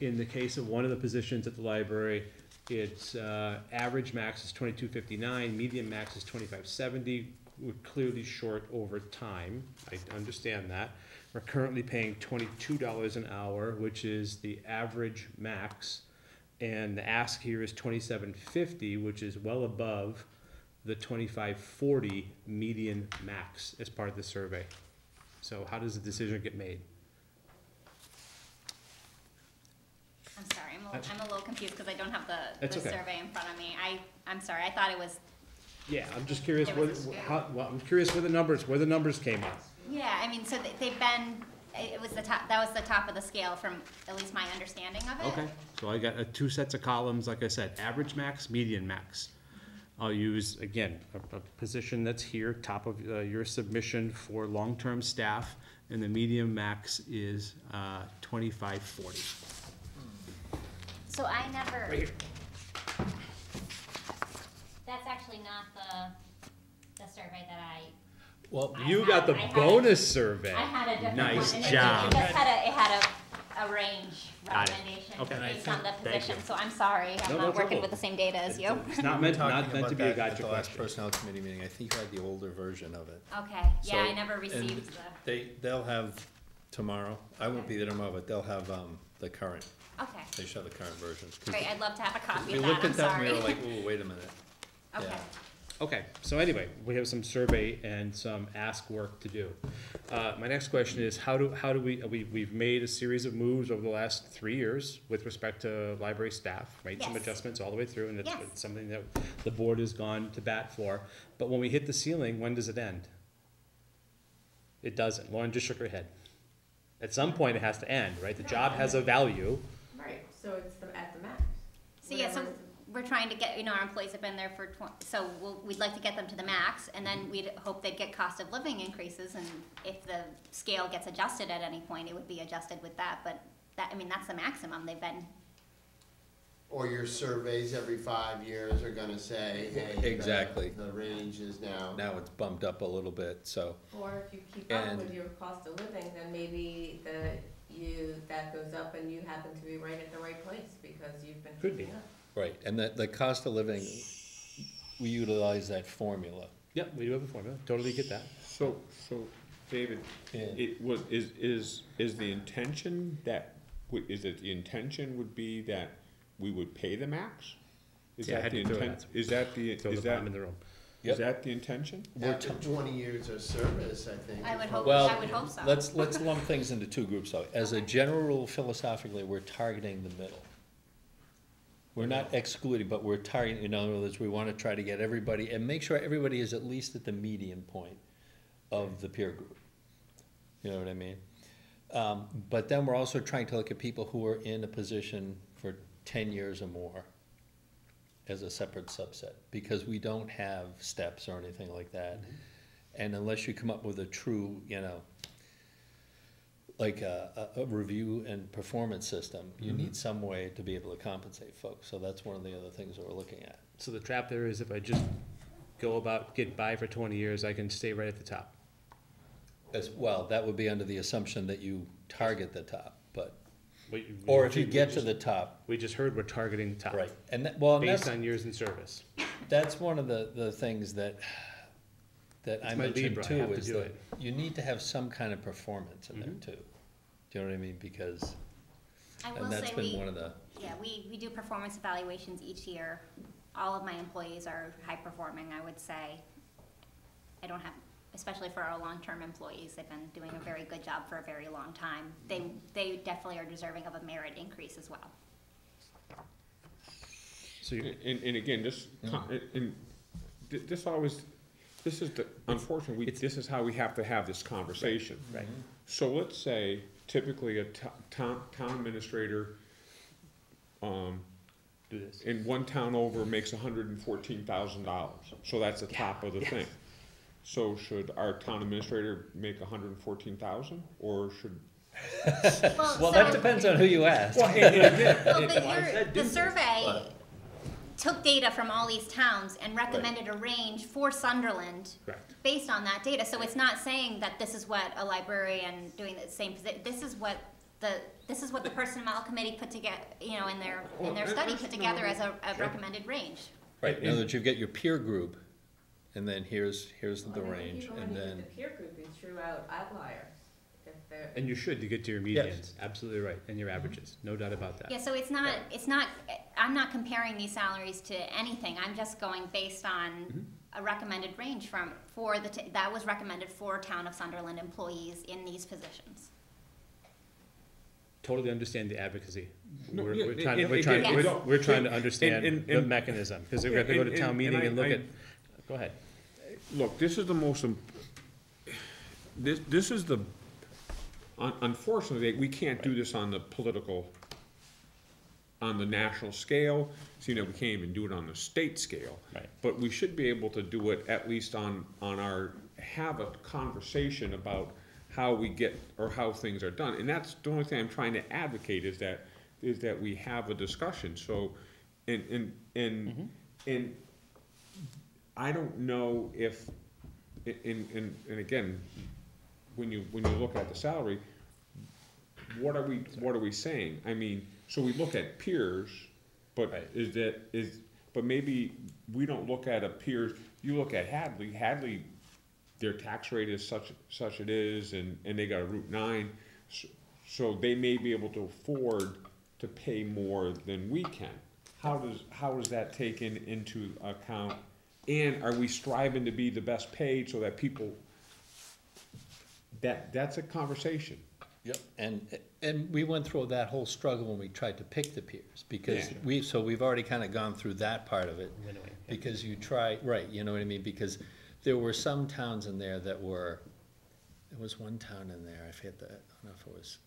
in the case of one of the positions at the library, its, uh, average max is twenty-two fifty-nine, median max is twenty-five seventy. We're clearly short over time, I understand that. We're currently paying twenty-two dollars an hour, which is the average max. And the ask here is twenty-seven fifty, which is well above the twenty-five forty median max as part of the survey. So how does the decision get made? I'm sorry, I'm a, little- I'm a little confused because I don't have the, That's the okay. survey in front of me. I, I'm sorry, I thought it was, Yeah, I'm just curious There where, was a scale. how, well, I'm curious where the numbers, where the numbers came up. yeah, I mean, so they- they've been, it it was the top, that was the top of the scale from at least my understanding of it. Okay, so I got uh, two sets of columns, like I said, average max, median max. I'll use, again, a, a position that's here, top of, uh, your submission for long-term staff, and the medium max is, uh, twenty-five forty. So I never. Right here. That's actually not the, the survey that I, Well, I you had- got the I had- bonus survey. I had a different one. Nice and it- job. It just had a, it had a, a range Got it. recommendation Okay. based on the Thank you. position, so I'm sorry, No, I'm no not working trouble. with the same data as you. It's not meant, not meant about to be a that at the last question. personnel committee meeting, I think you had the older version of it. Okay, yeah, I So, never and received the, They, they'll have tomorrow, I won't be there tomorrow, but they'll have, um, the current, okay, they show the current versions. 'Cause great, I'd love to have a copy We of looked that, I'm at that and we were like, ooh, wait a minute. Okay, yeah. Okay, so anyway, we have some survey and some ask work to do. Uh, my next question is, how do, how do we, we, we've made a series of moves over the last three years with respect to library staff, made some Yes. adjustments all the way through, and it's, Yes. it's something that the board has gone to bat for. But when we hit the ceiling, when does it end? It doesn't. Lauren just shook her head. At some point, it has to end, right? The job has a value. Right, so it's the, at the max. so yeah, so we're trying to get, you know, our employees have been there for twen- so we'll, we'd like to get them to the max, and then we'd hope they'd get cost of living increases, and if the scale gets adjusted at any point, it would be adjusted with that, but that, I mean, that's the maximum, they've been, Or your surveys every five years are gonna say, hey. the- Exactly. The range is now. Now it's bumped up a little bit, so, Or if you keep up And- with your cost of living, then maybe the, you, that goes up and you happen to be right at the right place because you've been Could be. keeping up. right, and the, the cost of living, we utilize that formula. Yep, we do have a formula, totally get that. So, so, David, Yeah. it was, is, is, is the intention that, would- is it the intention would be that we would pay the max? Is Yeah, I that had the to throw intent, that. is that the, Throw is the that, bomb in the room. Is that the intention? After twenty years of service, I think. I would hope- Well, I would hope so. let's, let's lump things into two groups though. As a general rule philosophically, we're targeting the middle. We're not excluding, but we're targeting, in other words, we wanna try to get everybody, and make sure everybody is at least at the median point of the peer group. You know what I mean? Um, but then we're also trying to look at people who are in a position for ten years or more as a separate subset, because we don't have steps or anything like that. And unless you come up with a true, you know, like a, a, review and performance system, you Mm-hmm. need some way to be able to compensate folks, so that's one of the other things that we're looking at. So the trap there is if I just go about, get by for twenty years, I can stay right at the top. As, well, that would be under the assumption that you target the top, but, We- we- or if you we get to the top, We just heard we're targeting top. right, and that, well, and Based that's, on years in service. that's one of the, the things that, that I It's my mentioned Libra, I too, have to is do that it. you need to have some kind of performance in there Mhm. too. Do you know what I mean? Because, I will and that's say been we, one of the, yeah, we, we do performance evaluations each year. All of my employees are high performing, I would say. I don't have, especially for our long-term employees, they've been doing a very good job for a very long time. They, they definitely are deserving of a merit increase as well. So you, And, and again, this, con- and, and th- this always, this is the, unfortunately, we- this is how we have to have this conversation. right, So let's say typically a to- town, town administrator, um, do this. in one town over makes hundred and fourteen thousand dollars, so that's the top of the thing. So should our town administrator make hundred and fourteen thousand, or should, well, that so- depends on who you ask. Well, but Why your, said do the this, survey but- took data from all these towns and recommended a range for Sunderland Correct. based on that data. So it's not saying that this is what a librarian doing the same position, this is what the, this is what the personnel committee put together, you know, in their, in their Well, study put together as a, a Sure. recommended range. Right, in other words, you get your peer group, and then here's, here's the Well, I think range, you and then, The peer group, you threw out outliers. And you should to get to your medians, Yes. absolutely right, and your averages, no doubt about that. Yeah, so it's not, it's not, I'm not comparing these salaries to anything, I'm just going based on mm-hmm. a recommended range from, for the, t- that was recommended for town of Sunderland employees in these positions. Totally understand the advocacy. No, We're, yeah, we're trying, and- we're and trying, again, we're, we're trying to understand and- the and- mechanism, because we Yeah, have to go to and- town and- meeting and and look I- at, go ahead. Look, this is the most, im- this, this is the, un- unfortunately, we can't do this on the political, on the national scale, so you know, we can't even do it on the state scale. Right. But we should be able to do it at least on, on our, have a conversation about how we get, or how things are done. And that's the only thing I'm trying to advocate is that, is that we have a discussion, so, and, and, and, mm-hmm. and I don't know if, in, in, and again, when you, when you look at the salary, what are we, what are we saying? I mean, so we look at peers, but Right. is that, is, but maybe we don't look at a peers, you look at Hadley, Hadley, their tax rate is such, such it is, and, and they got a Route nine, so- so they may be able to afford to pay more than we can. How does, how is that taken into account? And are we striving to be the best paid so that people, that, that's a conversation. Yep. And, and we went through that whole struggle when we tried to pick the peers, because Yeah. we, so we've already kind of gone through that part of it. Winnowing, yeah. Because you try, right, you know what I mean, because there were some towns in there that were, there was one town in there, I forget the, I don't know if it was,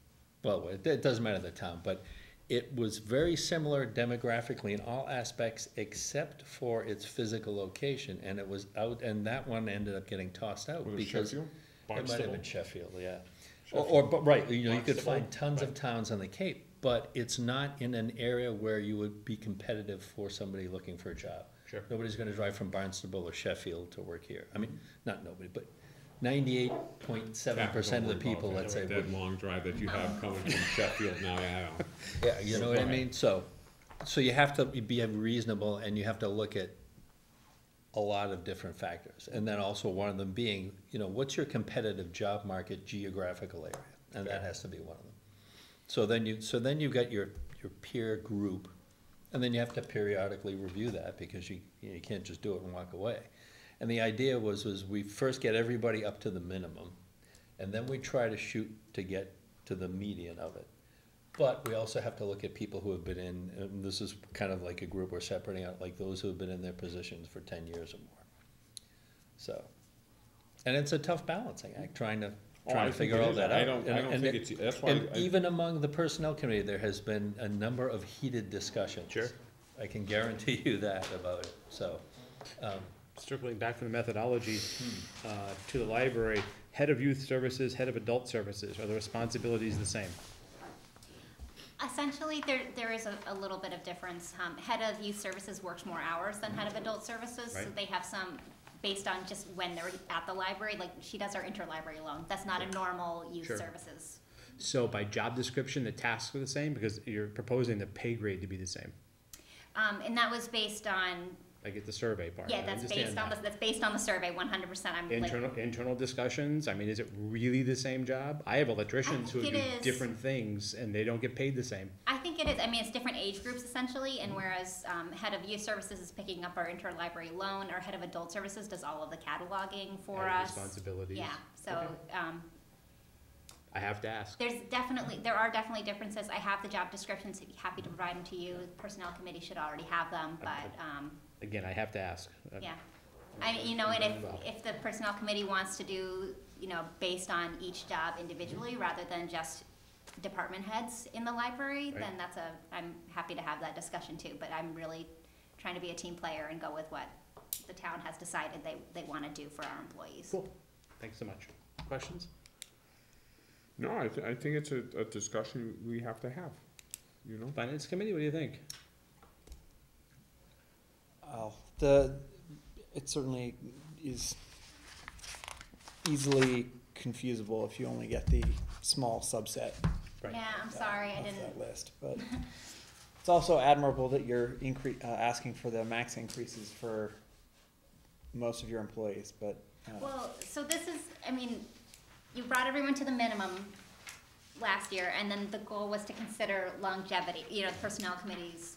well, it, it doesn't matter the town, but it was very similar demographically in all aspects except for its physical location, and it was out, and that one ended up getting tossed out Was it because. Sheffield? It might have Barnstable? been Sheffield, yeah. Or, or, but, right, you know, you could Barnstable? find tons of towns on the Cape but it's not in an area where you would be competitive for somebody looking for a job. Sure. Nobody's gonna drive from Barnstable or Sheffield to work here. I mean, not nobody, but ninety-eight point seven percent of the people, let's say, That would long drive that you have coming from Sheffield now, yeah. Yeah, you know what I mean, so, so you have to be reasonable and you have to look at a lot of different factors. And then also one of them being, you know, what's your competitive job market geographical area? And that has to be one of them. So then you, so then you've got your, your peer group, and then you have to periodically review that because you, you can't just do it and walk away. And the idea was, was we first get everybody up to the minimum, and then we try to shoot to get to the median of it. But we also have to look at people who have been in, and this is kind of like a group we're separating out, like those who have been in their positions for ten years or more. So, and it's a tough balancing act, trying to, Oh, I trying to figure all is. that out. I don't, I And- don't and think it- it's, that's why, And I- even among the personnel committee, there has been a number of heated discussions. Sure. I can guarantee you that about it, so, um, Circling back from the methodology, uh, to the library, head of youth services, head of adult services, are the responsibilities the same? Essentially, there, there is a, a little bit of difference. Um, head of youth services works more hours than head of adult services, so they have some, based on just when they're at the library, like, she does our interlibrary loan. That's not a normal youth Sure. services. So by job description, the tasks are the same, because you're proposing the pay grade to be the same. Um, and that was based on, I get the survey part, I yeah, that's based on the, that's based on the survey, one hundred percent. I'm like, Internal, internal discussions, I mean, is it really the same job? I have electricians who think do it is. different things, and they don't get paid the same. I think it is, I mean, it's different age groups essentially, and whereas, um, head of youth services is picking up our interlibrary loan, our head of adult services does all of the cataloging for Added us. Responsibilities. Yeah, so, um, I have to ask. There's definitely, there are definitely differences. I have the job descriptions, I'd be happy to provide them to you. Personnel committee should already have them, but, um, Again, I have to ask. Uh, yeah. I, you know, and if, if the personnel committee wants to do, you know, based on each job individually rather than just department heads in the library, Right. then that's a, I'm happy to have that discussion too. But I'm really trying to be a team player and go with what the town has decided they, they wanna do for our employees. Cool, thanks so much. Questions? no, I, thi- I think it's a, a discussion we have to have, you know? Finance committee, what do you think? Well, the, it certainly is easily confusable if you only get the small subset Right. Yeah, I'm uh, sorry, I didn't, that list, but it's also admirable that you're incre- uh, asking for the max increases for most of your employees, but, uh, Well, so this is, I mean, you brought everyone to the minimum last year, and then the goal was to consider longevity, you know, the personnel committees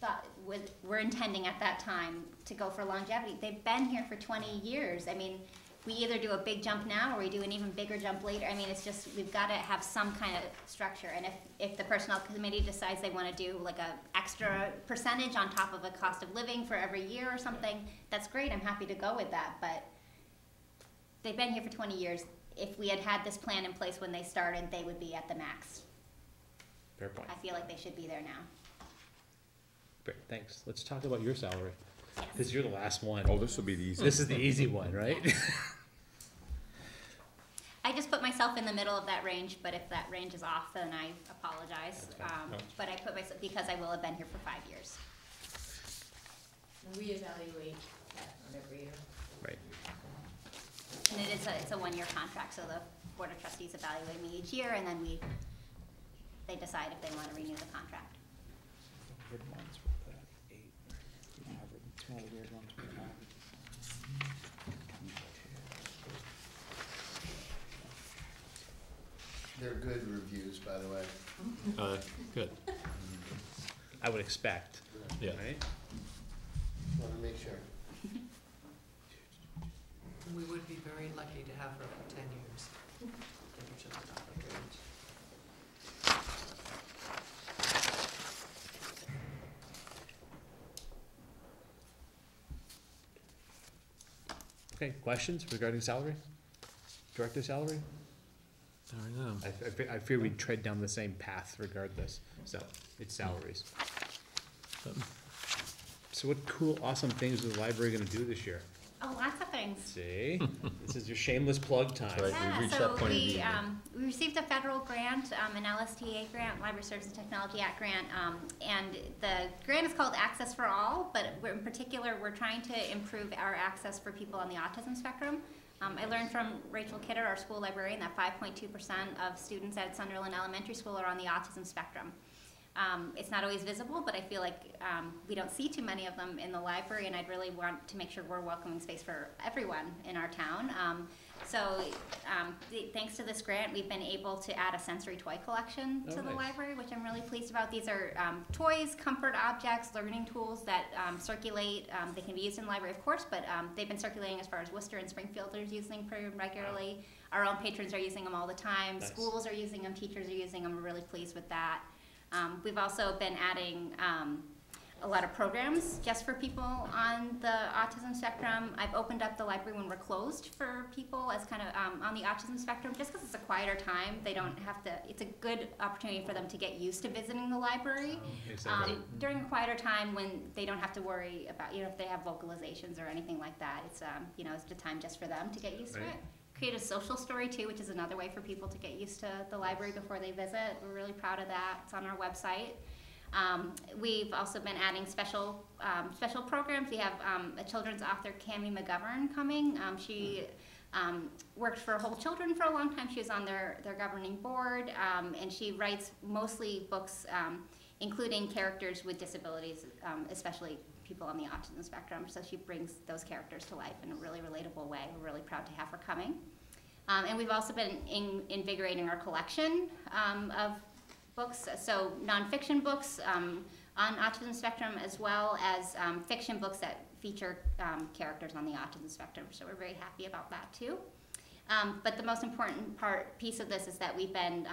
thought, with, were intending at that time to go for longevity. They've been here for twenty years, I mean, we either do a big jump now, or we do an even bigger jump later, I mean, it's just, we've gotta have some kind of structure, and if, if the personnel committee decides they wanna do like a extra percentage on top of the cost of living for every year or something, that's great, I'm happy to go with that, but they've been here for twenty years. If we had had this plan in place when they started, they would be at the max. Fair point. I feel like they should be there now. Great, thanks. Let's talk about your salary, Yes. because you're the last one. Oh, this will be the easy. This is the easy one, right? I just put myself in the middle of that range, but if that range is off, then I apologize. That's fine. Um, No. but I put myself, because I will have been here for five years. And we evaluate that on every year. Right. And it is a, it's a one-year contract, so the board of trustees evaluate me each year, and then we, they decide if they wanna renew the contract. weird ones with the eight, average, some of the weird ones with average. They're good reviews, by the way. uh, good, I would expect, yeah. right? Wanna make sure. We would be very lucky to have her for ten years. Get her to the top of the range. Okay, questions regarding salary? Director salary? I don't know. I, I fe- I fear we'd tread down the same path regardless, so it's salaries. Um, So what cool, awesome things is the library gonna do this year? Oh, lots of things. things. See, this is your shameless plug time. Right. we've Yeah, reached so that point we, um, we received a federal grant, um, an LSTA grant, Library Services and Technology Act grant, um, and the grant is called Access for All, but we're, in particular, we're trying to improve our access for people on the autism spectrum. Um, I learned from Rachel Kidder, our school librarian, that five point two percent of students at Sunderland Elementary School are on the autism spectrum. Um, it's not always visible, but I feel like um, we don't see too many of them in the library, and I'd really want to make sure we're a welcoming space for everyone in our town. Um, so, um, th- thanks to this grant, we've been able to add a sensory toy collection Oh, to the library, which I'm really pleased about. These are um, toys, comfort objects, learning tools that um, circulate. Um, they can be used in the library, of course, but um, they've been circulating as far as Worcester and Springfield are using pretty regularly. Our own patrons are using them all the time. Nice. Schools are using them. Teachers are using them. We're really pleased with that. Um, we've also been adding um, a lot of programs just for people on the autism spectrum. I've opened up the library when we're closed for people as kind of um, on the autism spectrum, just because it's a quieter time. They don't have to. It's a good opportunity for them to get used to visiting the library Makes um, during a quieter time when they don't have to worry about you know if they have vocalizations or anything like that. It's um, you know it's the time just for them to get used to it. Create a social story too, which is another way for people to get used to the library before they visit. We're really proud of that. It's on our website. Um, we've also been adding special um, special programs. We have um, a children's author, Cammie McGovern, coming. Um, she um, worked for Whole Children for a long time. She was on their, their governing board, um, and she writes mostly books, including characters with disabilities, especially people on the autism spectrum. So she brings those characters to life in a really relatable way. We're really proud to have her coming. Um, and we've also been in, invigorating our collection um, of books, so nonfiction books um, on autism spectrum, as well as um, fiction books that feature um, characters on the autism spectrum. So we're very happy about that too. Um, but the most important part piece of this is that we've been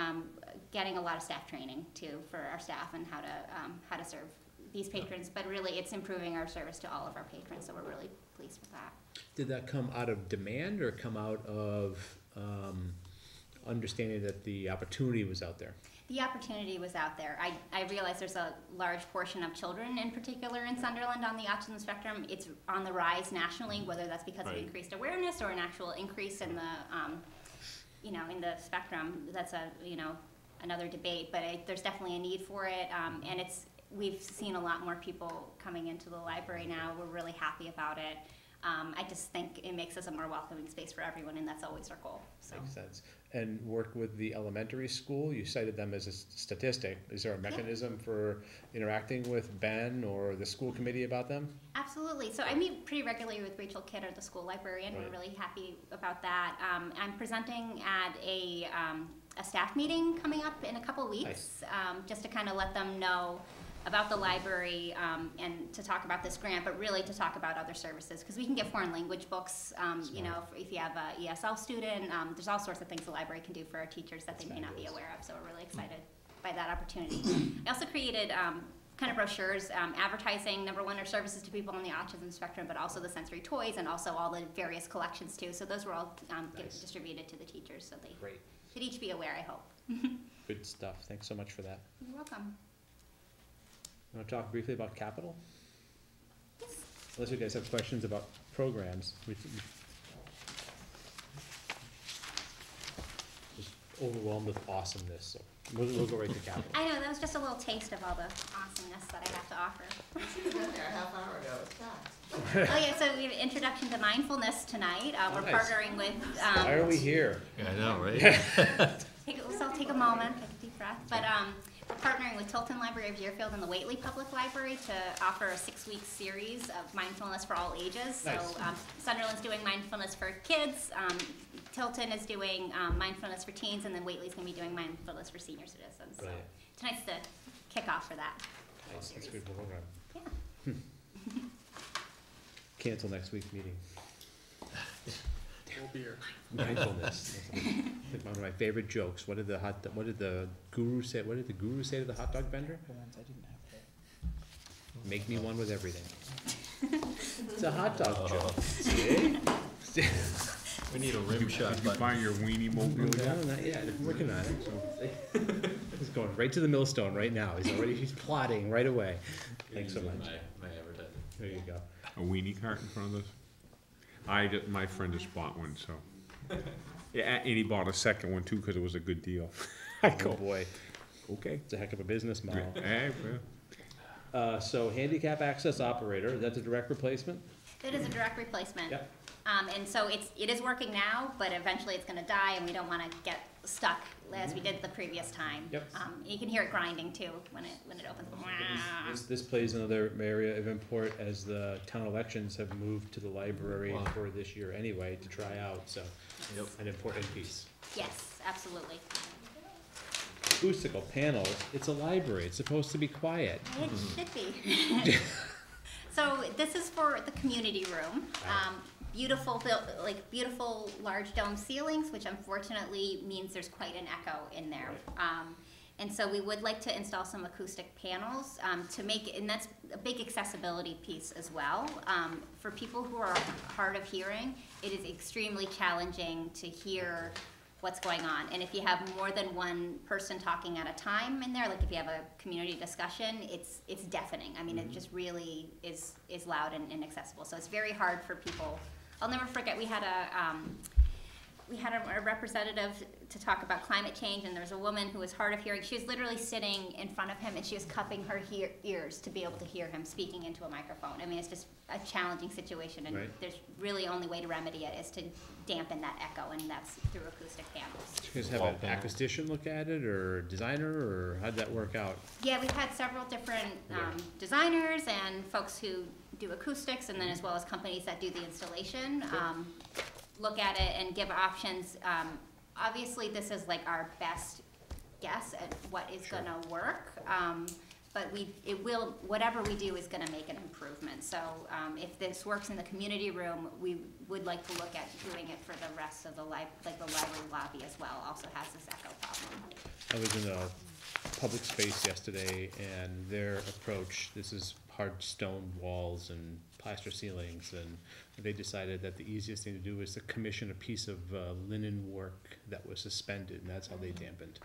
getting a lot of staff training too for our staff and how to how to serve these patrons. But really, it's improving our service to all of our patrons. So we're really pleased with that. Did that come out of demand or come out of um, understanding that the opportunity was out there? The opportunity was out there. I, I realize there's a large portion of children in particular in Sunderland on the autism spectrum. It's on the rise nationally, whether that's because of increased awareness or an actual increase in the, um, you know, in the spectrum. That's a, you know, another debate, but I, there's definitely a need for it. Um, and it's, we've seen a lot more people coming into the library now. We're really happy about it. Um, I just think it makes us a more welcoming space for everyone, and that's always our goal, so. Makes sense. And work with the elementary school, you cited them as a statistic. Is there a mechanism for interacting with Ben or the school committee about them? Absolutely. So I meet pretty regularly with Rachel Kidder, the school librarian. Right. We're really happy about that. Um, I'm presenting at a, um, a staff meeting coming up in a couple weeks, um, just to kind of let them know about the library um, and to talk about this grant, but really to talk about other services because we can get foreign language books. Um, you know, if, if you have a ESL student, um, there's all sorts of things the library can do for our teachers that they may not be aware of. So we're really excited by that opportunity. I also created um, kind of brochures um, advertising number one our services to people on the autism spectrum, but also the sensory toys and also all the various collections too. So those were all um, get Nice. distributed to the teachers, so they Great. should each be aware. I hope. Good stuff. Thanks so much for that. You're welcome. Want to talk briefly about capital? Unless you guys have questions about programs. we- we- Just overwhelmed with awesomeness, so we'll, we'll go right to capital. I know that was just a little taste of all the awesomeness that I have to offer. We should there a half hour ago, it's packed. oh yeah, so we have an introduction to mindfulness tonight. Uh, we're Nice. partnering with. Why are Um, we here? I know, right? take, a- so take a moment, take a deep breath. But um, we're partnering with Tilton Library of Deerfield and the Whately Public Library to offer a six-week series of mindfulness for all ages. Nice. So um, Sunderland's doing mindfulness for kids. Um, Tilton is doing um, mindfulness for teens, and then Whately's going to be doing mindfulness for senior citizens. So Brilliant. tonight's the kickoff for that. Nice, that's a good program. Yeah. Cancel next week's meeting. We'll. Mindfulness. That's One of my favorite jokes. What did the hot, what did the guru say, what did the guru say to the hot dog vendor? The ones I didn't have. Make me one with everything. It's a hot dog joke, see? We need a rim shot Did you button. buy your weenie mobile No, yet? not yet, I'm working on it, so. He's going right to the millstone right now, he's already, he's plotting right away. Thanks so much. My, my advertising. There you go. A weenie cart in front of us? I, ju- my friend just bought one, so. Yeah, and he bought a second one too, cause it was a good deal. I Oh, go, boy, okay. it's a heck of a business model. Eh, well, Uh, so handicap access operator, that's a direct replacement? It is a direct replacement. Yep. Um, and so it's, it is working now, but eventually it's gonna die and we don't wanna get stuck as we did the previous time. Yep. Um, you can hear it grinding too when it, when it opens. This, this plays another area of import as the town elections have moved to the library Wow. for this year anyway to try out, so. Yep. An important piece. Yes, absolutely. Acoustical panels, it's a library, it's supposed to be quiet. It should be. So this is for the community room. Um, beautiful, like beautiful large dome ceilings, which unfortunately means there's quite an echo in there. Um, and so we would like to install some acoustic panels um, to make, and that's a big accessibility piece as well. Um, for people who are hard of hearing, it is extremely challenging to hear what's going on. And if you have more than one person talking at a time in there, like if you have a community discussion, it's, it's deafening. I mean, it just really is, is loud and inaccessible. So it's very hard for people. I'll never forget, we had a, um, we had a, a representative to talk about climate change, and there was a woman who was hard of hearing. She was literally sitting in front of him, and she was cupping her hear, ears to be able to hear him speaking into a microphone. I mean, it's just a challenging situation, and Right. there's really only way to remedy it is to dampen that echo, and that's through acoustic panels. Did you guys have an acoustician look at it, or designer, or how'd that work out? Yeah, we've had several different um, designers and folks who do acoustics, and then as well as companies that do the installation, um, look at it and give options. Um, Obviously, this is like our best guess at what is gonna work, um, but we, it will, whatever we do is gonna make an improvement. So um, if this works in the community room, we would like to look at doing it for the rest of the li, like the library lobby as well, also has this echo problem. I was in a public space yesterday and their approach, this is hard stone walls and plaster ceilings and they decided that the easiest thing to do was to commission a piece of uh, linen work that was suspended and that's how they dampened.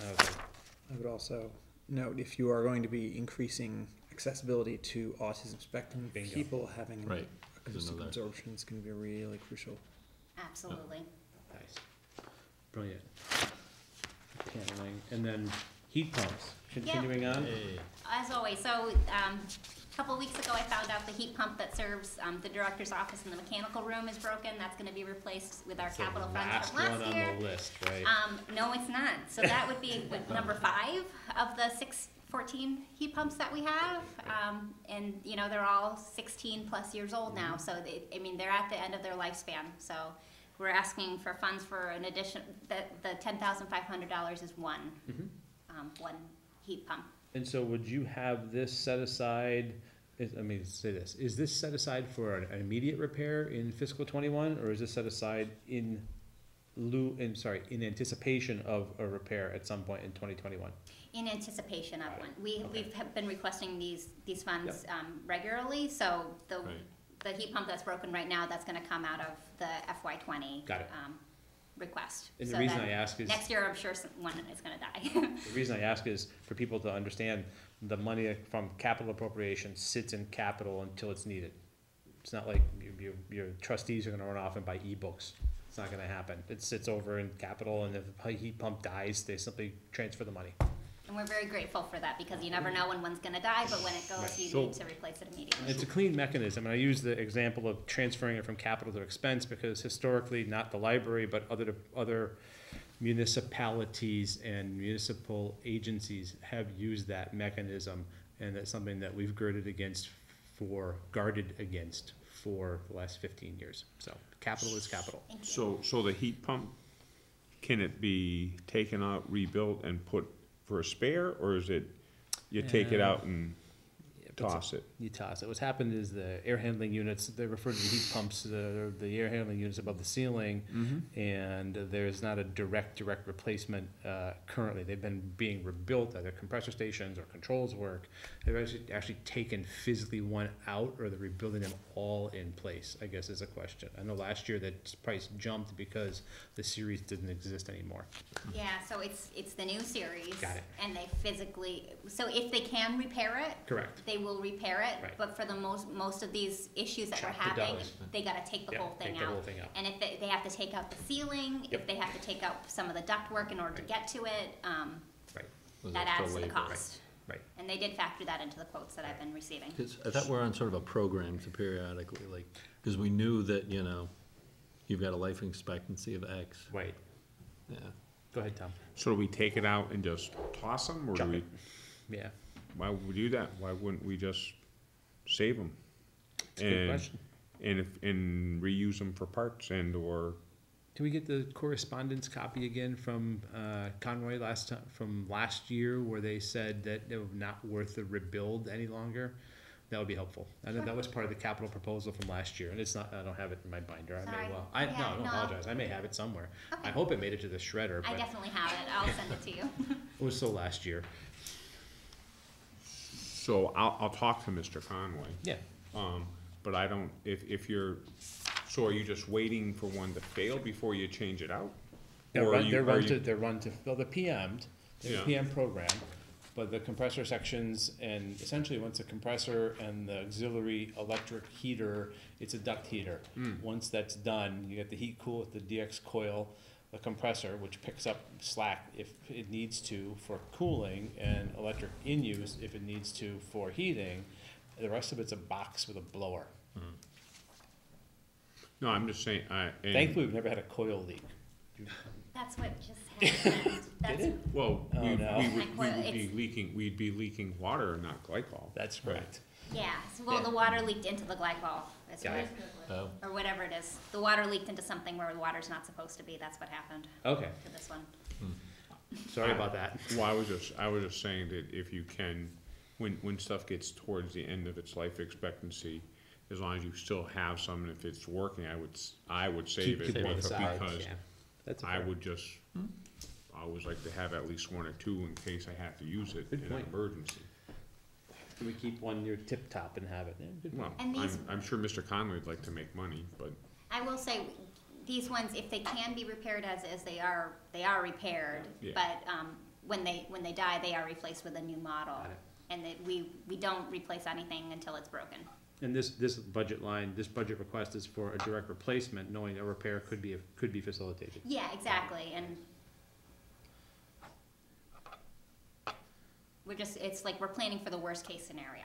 I was like, I would also note, if you are going to be increasing accessibility to autism spectrum Bingo. people, having Right. acoustic another- absorption is gonna be really crucial. Absolutely. Nice. Brilliant. Paneling, and then heat pumps, continuing on? Hey, As always, so, um, a couple weeks ago, I found out the heat pump that serves, um, the director's office in the mechanical room is broken, that's gonna be replaced with our It's the capital funds last from one last on year. the list, right? Um, no, it's not, so that would be what, number five of the six, fourteen heat pumps that we have. Um, and, you know, they're all sixteen plus years old now, so they, I mean, they're at the end of their lifespan, so we're asking for funds for an addition, the, the ten thousand five hundred dollars is one, Mhm. um, one heat pump. And so would you have this set aside, is, I mean, say this, is this set aside for an an immediate repair in fiscal twenty-one, or is this set aside in lieu, in, sorry, in anticipation of a repair at some point in twenty twenty-one? In anticipation of one. We, Okay. we've have been requesting these, these funds, um, regularly, so the, Right. the heat pump that's broken right now, that's gonna come out of the FY twenty. Got it. Um, request. And the So reason I ask is, Next year, I'm sure some- one is gonna die. the reason I ask is for people to understand, the money from capital appropriation sits in capital until it's needed. It's not like you, you, your trustees are gonna run off and buy ebooks. It's not gonna happen. It sits over in capital, and if the heat pump dies, they simply transfer the money. And we're very grateful for that, because you never know when one's gonna die, but when it goes, you So- need to replace it immediately. It's a clean mechanism, and I use the example of transferring it from capital to expense, because historically, not the library, but other, other municipalities and municipal agencies have used that mechanism, and that's something that we've girded against for, guarded against for the last fifteen years. So, capital is capital. So, so the heat pump, can it be taken out, rebuilt, and put for a spare, or is it, you take it out and toss it? You toss it. What's happened is the air handling units, they refer to the heat pumps, the, the air handling units above the ceiling, and there's not a direct, direct replacement uh, currently. They've been being rebuilt, either compressor stations or controls work. They've actually, actually taken physically one out, or they're rebuilding them all in place, I guess is a question. I know last year that price jumped because the series didn't exist anymore. Yeah, so it's, it's the new series. Got it. And they physically, so if they can repair it, Correct. they will will repair it, Right. but for the most, most of these issues that we're Chop the having, doors. they gotta take the Yep, whole thing take the whole out. thing out. And if they, they have to take out the ceiling, if Yep. they have to take out some of the ductwork in order to get to it, um, Right, Was that extra adds to the labor. cost. right. And they did factor that into the quotes that I've been receiving. Cause I thought we're on sort of a program to periodically, like, cause we knew that, you know, you've got a life expectancy of X, Right. yeah. Go ahead, Tom. So do we take it out and just toss them, or do Chuck we, it. Yeah, why would we do that? Why wouldn't we just save them? it's a good question. And if, and reuse them for parts and or, Can we get the correspondence copy again from uh, Conroy last time, from last year, where they said that it was not worth the rebuild any longer? That would be helpful. I know that was part of the capital proposal from last year, and it's not, I don't have it in my binder, I Sorry. may well, I, no, Yeah, I don't no. apologize, I may have it somewhere. I Okay. hope it made it to the shredder, I but definitely have it, I'll send it to you. it was so last year. So I'll, I'll talk to Mr. Conway. Yeah, Um, but I don't, if, if you're, so are you just waiting for one to fail before you change it out? they're Or are run, you- they're are run you- to, they're run to, well, they're PM'd, they're Yeah. PM program, but the compressor sections, and essentially, once the compressor and the auxiliary electric heater, it's a duct heater. Mm. Once that's done, you get the heat cool with the DX coil, the compressor, which picks up slack if it needs to for cooling, and electric in use if it needs to for heating. The rest of it's a box with a blower. No, I'm just saying, I, and, Thankfully, we've never had a coil leak. That's what just happened. That's, it? well, Oh, we, no. we would, we Well, would be it's- leaking, we'd be leaking water, not glycol. That's correct. yeah, so, well, Yeah. the water leaked into the glycol, is Got what, it. Oh, or whatever it is. The water leaked into something where the water's not supposed to be, that's what happened Okay, to this one. Hmm. sorry about that. Well, I was just, I was just saying that if you can, when, when stuff gets towards the end of its life expectancy, as long as you still have some, and if it's working, I would, s- I would save Keep- it keep it on the because, side, yeah. That's I fair. would just, I always like to have at least one or two in case I have to use it Good in an point. emergency. Can we keep one near tip top and have it? Yeah, good Well, And I'm, these- I'm sure Mr. Conway would like to make money, but, I will say, these ones, if they can be repaired as is, they are, they are repaired. Yeah. But, um, when they, when they die, they are replaced with a new model. Got it. And that we, we don't replace anything until it's broken. And this, this budget line, this budget request is for a direct replacement, knowing a repair could be, could be facilitated. Yeah, exactly, and we're just, it's like we're planning for the worst case scenario.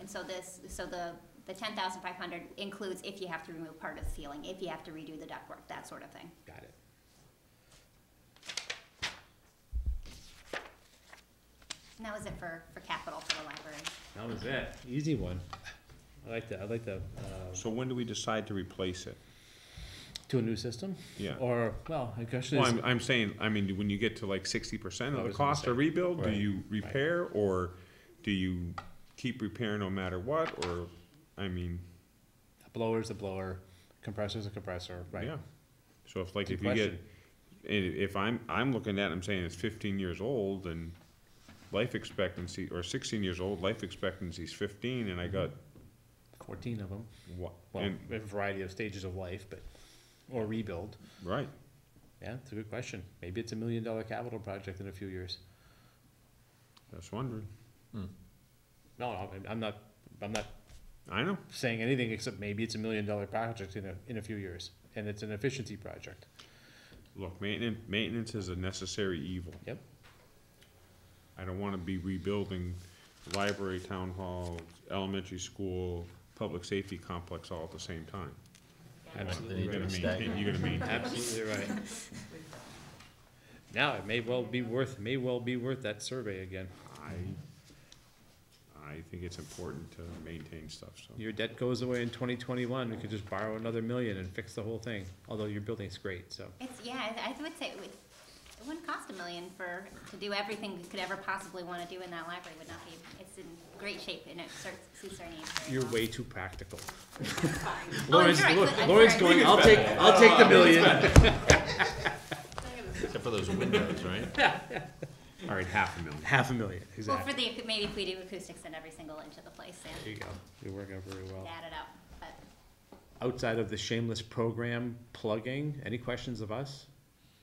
And so this, so the, the ten thousand five hundred includes if you have to remove part of the ceiling, if you have to redo the ductwork, that sort of thing. Got it. And that was it for, for capital for the library. That was it. Easy one. I like the, I like the, uh, so when do we decide to replace it? To a new system? Yeah. Or, well, the question Well, is, I'm, I'm saying, I mean, when you get to like sixty percent I of the was gonna cost say, of rebuild, do right, you repair, or do you keep repairing no matter what, or, I mean, a blower's a blower, compressor's a compressor, right? yeah. So if, like, Good if you get, question. if I'm, I'm looking at, it, I'm saying it's fifteen years old, and life expectancy, or sixteen years old, life expectancy's fifteen, and I got, Fourteen of them, what, well, and, a variety of stages of life, but, or rebuild. right, Yeah, it's a good question. Maybe it's a million dollar capital project in a few years. just wondering, hmm. No, no, I'm- I'm not, I'm not I know, saying anything except maybe it's a million dollar project in a, in a few years. And it's an efficiency project. look, maintenance, maintenance is a necessary evil. Yep. I don't wanna be rebuilding library, town hall, elementary school, public safety complex all at the same time. Absolutely You gotta right. maintain, you gotta maintain. Absolutely right. Now, it may well be worth, may well be worth that survey again. I, I think it's important to maintain stuff, so. Your debt goes away in twenty twenty-one, we could just borrow another million and fix the whole thing, although your building's great, so. It's, yeah, I, I would say it would, it wouldn't cost a million for, to do everything we could ever possibly wanna do in that library would not be, it's in great shape and it suits, suits our needs You're well. way too practical. Oh, I'm Lawrence, sure I Lawrence I going, could. I'll take, I'll take the million. except for those windows, right? All right, half a million. Half a million, Well, for the, maybe if we do acoustics in every single inch of the place, There you go. You're working out very well. add it up, but. outside of the shameless program plugging, any questions of us?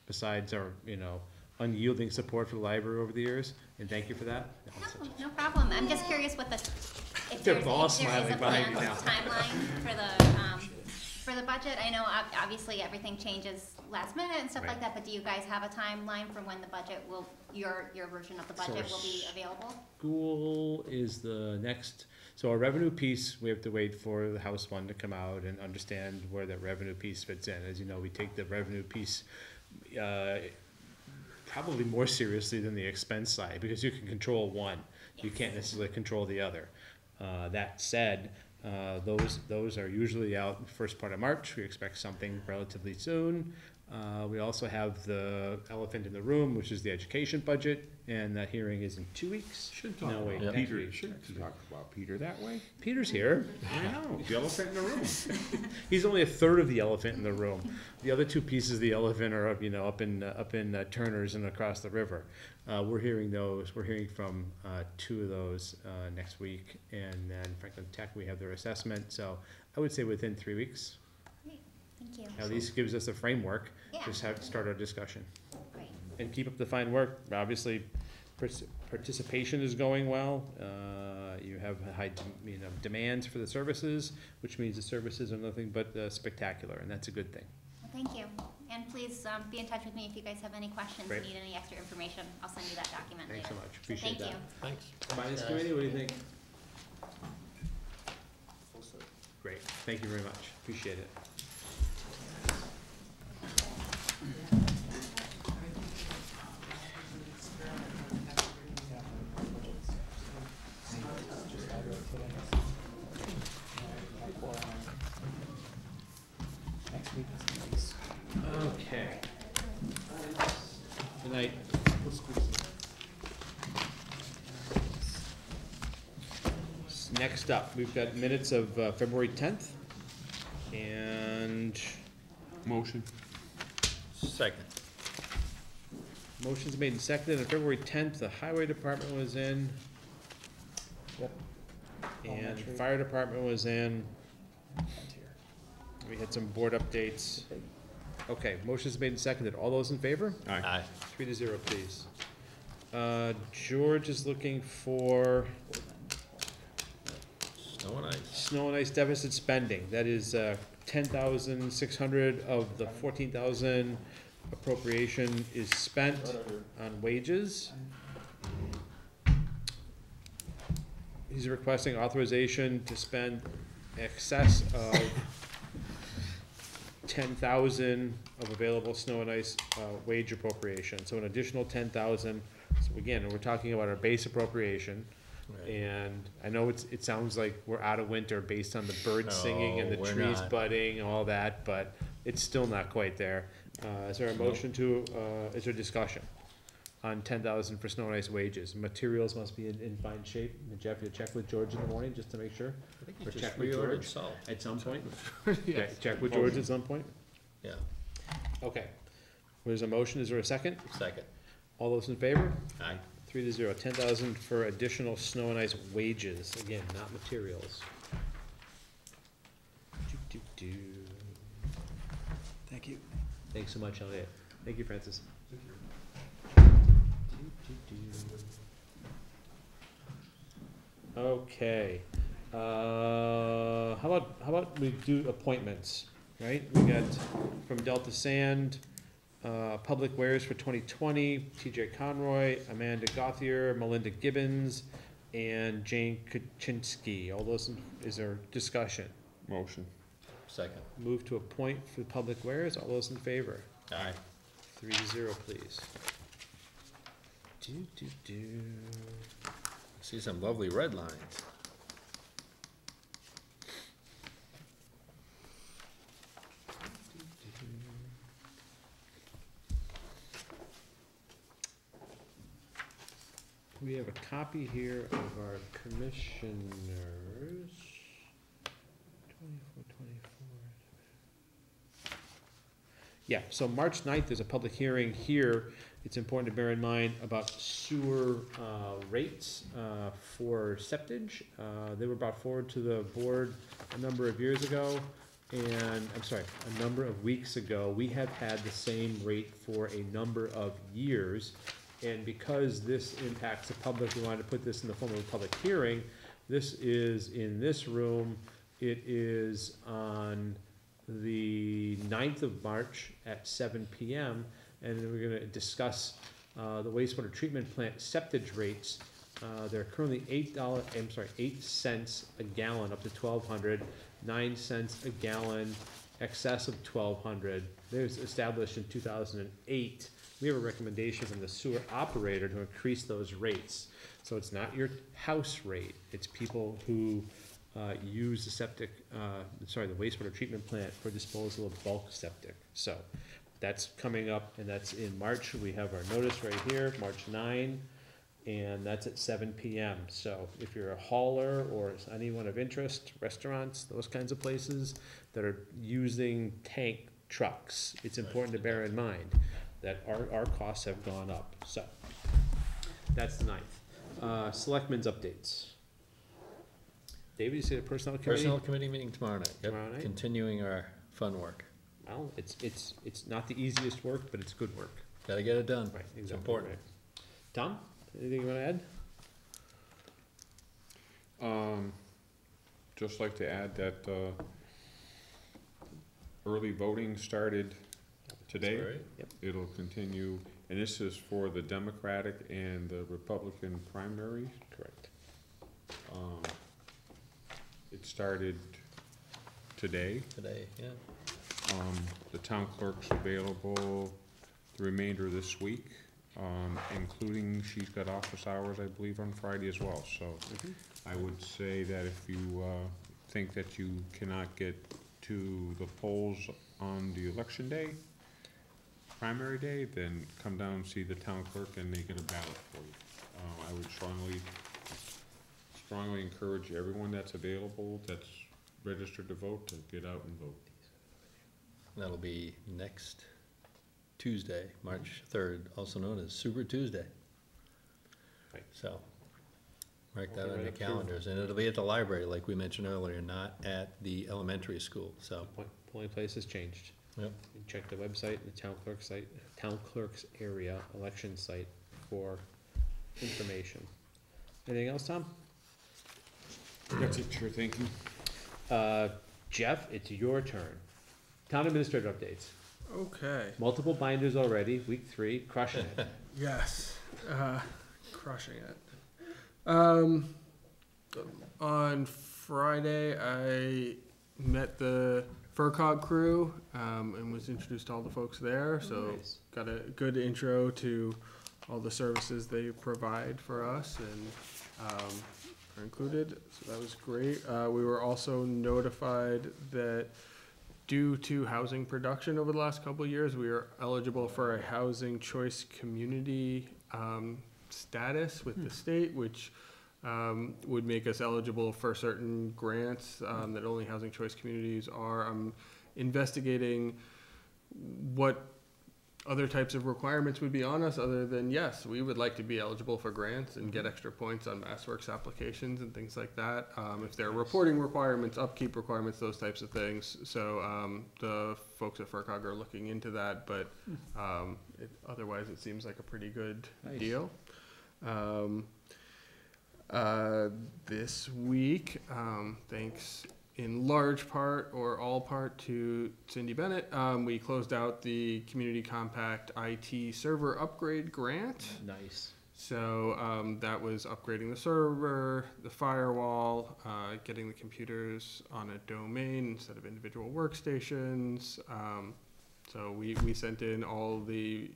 Besides our, you know, unyielding support for the library over the years, and thank you for that. No, no problem. I'm just curious what the if They're there's, all if there is a now. timeline for the, um, for the budget, I know ob- obviously everything changes last minute and stuff like that, but do you guys have a timeline for when the budget will, your, your version of the So budget will be available? School is the next, so our revenue piece, we have to wait for the House Fund to come out and understand where that revenue piece fits in. As you know, we take the revenue piece, uh, probably more seriously than the expense side, because you can control one. You can't necessarily control the other. Uh, that said, uh, those, those are usually out first part of March. We expect something relatively soon. Uh, we also have the elephant in the room, which is the education budget, and that hearing is in two weeks. Should talk No, wait, about next Peter, week. should talk about Peter that way. Peter's here. I know, the elephant in the room. He's only a third of the elephant in the room. The other two pieces of the elephant are up, you know, up in, uh, up in uh, Turner's and across the river. Uh, we're hearing those, we're hearing from, uh, two of those, uh, next week. And then Franklin Tech, we have their assessment, so I would say within three weeks. Great, thank you. At least gives us a framework, Yeah, just have, start our discussion. great. And keep up the fine work. Obviously, participation is going well. Uh, you have high, dem- you know, demands for the services, which means the services are nothing but uh, spectacular, and that's a good thing. Well, thank you. And please, um, be in touch with me if you guys have any questions, Great. need any extra information. I'll send you that document later. Thanks so much. So Appreciate thank that. you. Thanks. Finance Guys. committee, what do you think? Great, thank you very much. Appreciate it. Next week is nice. Okay. Good night. S- Next up, we've got minutes of uh, February tenth, and Motion. Second. motions made and seconded. On February tenth, the highway department was in, Yep. and Elementary. fire department was in. We had some board updates. Okay, motions made and seconded. All those in favor? Aye. Aye. Three to zero, please. Uh, George is looking for Snow and ice. snow and ice deficit spending. That is, uh, ten thousand six hundred of the fourteen thousand appropriation is spent on wages. He's requesting authorization to spend excess of ten thousand of available snow and ice, uh, wage appropriation, so an additional ten thousand. So again, we're talking about our base appropriation. And I know it's, it sounds like we're out of winter based on the birds singing and the No, we're trees not. budding, and all that, but it's still not quite there. Uh, is there a motion to, uh, is there discussion on ten thousand for snow and ice wages? Materials must be in, in fine shape. Jeff, you check with George in the morning, just to make sure, I think Or just check with reordered George. salt. at some point? Okay, check with George at some point? Yeah, Okay. There's a motion, is there a second? second. All those in favor? Aye. Three to zero, ten thousand for additional snow and ice wages, again, not materials. Do, do, do. Thank you. Thanks so much, Elliot. Thank you, Francis. Do, do. Okay, uh, how about, how about we do appointments, right? We got from Delta Sand, uh, Public Weighers for twenty twenty, TJ Conroy, Amanda Gothier, Melinda Gibbons, and Jane Kaczynski. All those, in- is there discussion? Motion. Second. Move to appoint for Public Weighers, all those in favor? Aye. Three to zero, please. Do, do, do. See some lovely red lines. We have a copy here of our commissioners. Yeah, so March 9th, there's a public hearing here. It's important to bear in mind about sewer, uh, rates, uh, for septage. Uh, they were brought forward to the board a number of years ago. And, I'm sorry, a number of weeks ago, we have had the same rate for a number of years. And because this impacts the public, we wanted to put this in the form of a public hearing. This is in this room. It is on the 9th of March at seven PM. And then we're gonna discuss, uh, the wastewater treatment plant septage rates. Uh, they're currently eight dollar, I'm sorry, eight cents a gallon up to twelve hundred, nine cents a gallon, excess of twelve hundred. They was established in two thousand and eight. We have a recommendation from the sewer operator to increase those rates. So it's not your house rate, it's people who, uh, use the septic, uh, sorry, the wastewater treatment plant for disposal of bulk septic. So, that's coming up, and that's in March, we have our notice right here, March nine, and that's at seven PM. So if you're a hauler or anyone of interest, restaurants, those kinds of places that are using tank trucks, it's important to bear in mind that our, our costs have gone up, so. That's the ninth. Uh, selectmen's updates. David, you say the personnel committee? Personnel committee meeting tomorrow night. Yep, Tomorrow night? Continuing our fun work. Well, it's, it's, it's not the easiest work, but it's good work. Gotta get it done. Right, It's exactly. important. right. Tom, anything you wanna add? Um, just like to add that, uh, early voting started today. Right. It'll continue, and this is for the Democratic and the Republican primaries. Correct. Um, it started today. Today, yeah. Um, the town clerk's available the remainder of this week, um, including she's got office hours, I believe, on Friday as well, so I would say that if you, uh, think that you cannot get to the polls on the election day, primary day, then come down and see the town clerk and they get a ballot for you. Uh, I would strongly, strongly encourage everyone that's available, that's registered to vote, to get out and vote. That'll be next Tuesday, March third, also known as Super Tuesday. Right. So, mark I'll that on right your up here. calendars, and it'll be at the library, like we mentioned earlier, not at the elementary school, so, Point- Polling place has changed. Yep. You Check the website, the town clerk site, town clerk's area election site for information. Anything else, Tom? That's it, sure, thank you. Uh, Jeff, it's your turn. Town administrator updates. Okay. Multiple binders already, week three, crushing it. Yes. Uh, crushing it. Um, on Friday, I met the FRCOG crew um, and was introduced to all the folks there. So Nice. got a good intro to all the services they provide for us and um, are included. So that was great. Uh, we were also notified that due to housing production over the last couple of years, we are eligible for a housing choice community um, status with the state, which um, would make us eligible for certain grants um, that only housing choice communities are. I'm investigating what other types of requirements would be on us other than yes, we would like to be eligible for grants and get extra points on MassWorks applications and things like that. Um, if there are reporting requirements, upkeep requirements, those types of things. So um, the folks at FRCOG are looking into that, but um, it, otherwise it seems like a pretty good Nice. deal. Um, uh, this week, um, thanks in large part or all part to Cindy Bennett, um, we closed out the Community Compact IT server upgrade grant. Nice. So um, that was upgrading the server, the firewall, uh, getting the computers on a domain instead of individual workstations. Um, so we, we sent in all the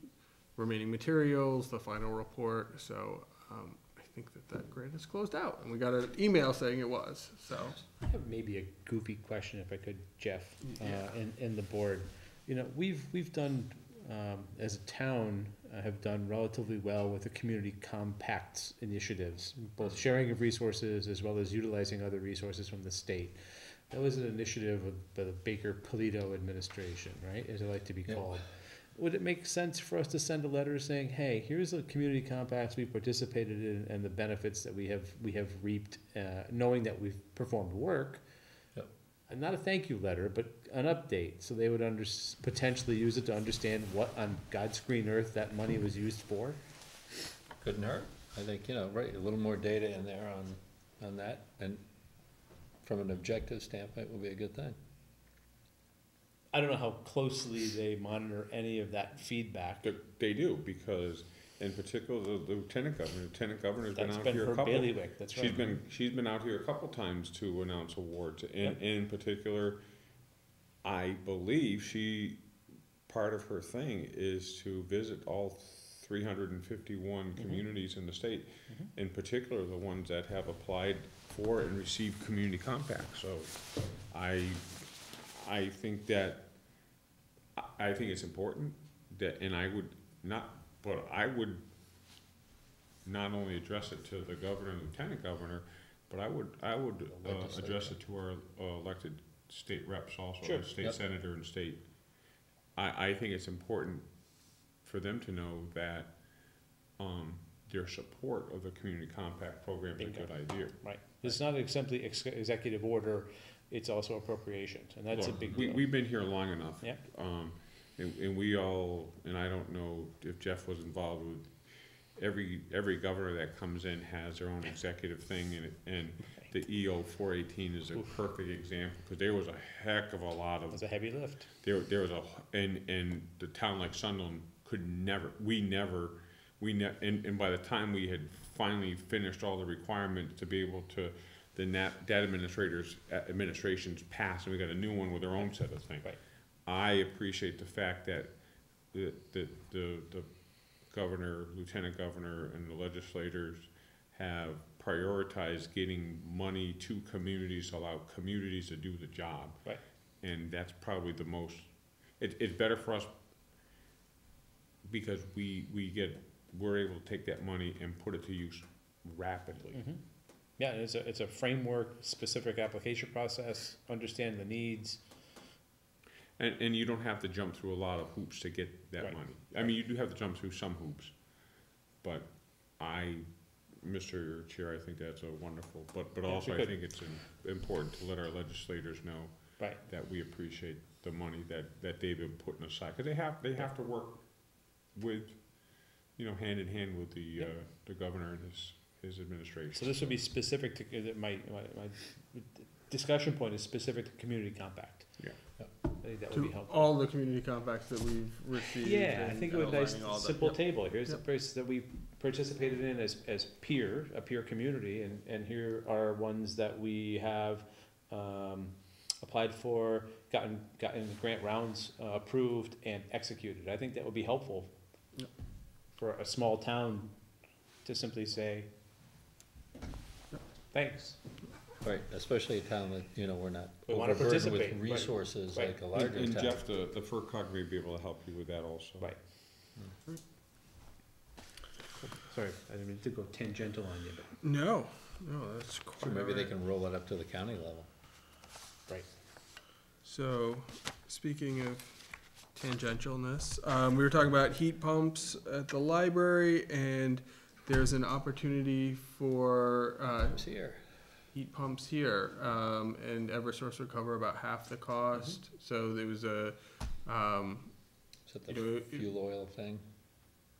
remaining materials, the final report. So um, think that that grant is closed out, and we got an email saying it was. So I have maybe a goofy question if I could, Jeff, uh, Yeah. and, and the board. You know, we've, we've done, um, as a town, uh, have done relatively well with the community compacts initiatives, both sharing of resources as well as utilizing other resources from the state. That was an initiative of the Baker Polito administration, right, as it like to be called. Would it make sense for us to send a letter saying, hey, here's the community compacts we participated in and the benefits that we have, we have reaped, uh, knowing that we've performed work? Yep. And not a thank you letter, but an update, so they would under, potentially use it to understand what on God's green earth that money was used for? couldn't hurt. I think, you know, right, a little more data in there on on that, and from an objective standpoint, would be a good thing. I don't know how closely they monitor any of that feedback. They, they do, because in particular, the the lieutenant governor, lieutenant governor's been out been here a her couple. bailiwick, that's right. She's been, she's been out here a couple times to announce awards, and, Yep. in particular, I believe she, part of her thing is to visit all three hundred and fifty-one Mm-hmm. communities in the state, in particular, the ones that have applied for and received community compact, so I, I think that, I, think it's important that, and I would not, but I would not only address it to the governor and lieutenant governor, but I would, I would, uh, address it to our uh, elected state reps also, Sure. state Yep. senator and state. I, I think it's important for them to know that, um, their support of the community compact program is a Bingo. good idea. Right, it's not simply ex- executive order, it's also appropriations, and that's a Look, big we, deal. we've been here long enough. Yep. Um, and, and we all, and I don't know if Jeff was involved with, every, every governor that comes in has their own executive thing, and, it- and the EO four eighteen is a perfect example, cause there was a heck of a lot of It's a heavy lift. there, there was a, and, and the town like Sunderland could never, we never, we ne- and, and by the time we had finally finished all the requirements to be able to, the nat, debt administrators, uh, administrations passed, and we got a new one with their own set of things. Right. I appreciate the fact that the, the, the, the governor, lieutenant governor, and the legislators have prioritized getting money to communities, allow communities to do the job. Right. And that's probably the most, it, it's better for us because we, we get, we're able to take that money and put it to use rapidly. Mhm. Yeah, it's a, it's a framework, specific application process, understand the needs. And, and you don't have to jump through a lot of hoops to get that Right. money. I mean, you do have to jump through some hoops, but I, Mr. Chair, I think that's a wonderful, but, but Yeah, also I think it's im- important to let our legislators know Right. that we appreciate the money that, that they've been putting aside, cause they have, they have to work with, you know, hand in hand with the, uh, the governor and his, his administration. So this would be specific to, my, my, my discussion point is specific to community compact. Yeah. I think that would be To helpful. all the community compacts that we've received. Yeah, I and- think it and would nice, aligning all the- simple yep. table, here's the Yep. places that we participated in as, as peer, a peer community, and, and here are ones that we have, um, applied for, gotten, gotten grant rounds, uh, approved and executed, I think that would be helpful Yep. for a small town to simply say, thanks. Right, especially a town that, you know, we're not We wanna overburdened with participate, right, resources right. like a And larger and town. Jeff, the, the FRCOG may be able to help you with that also. Right. Sorry, I didn't mean to go tangential on you, but. No, no, that's So quite maybe they all right. can roll it up to the county level. Right. So, speaking of tangentialness, um, we were talking about heat pumps at the library, and there's an opportunity for uh, here? heat pumps here, um, and Eversource would cover about half the cost. So there was a, um, Is You know, it- fuel oil thing?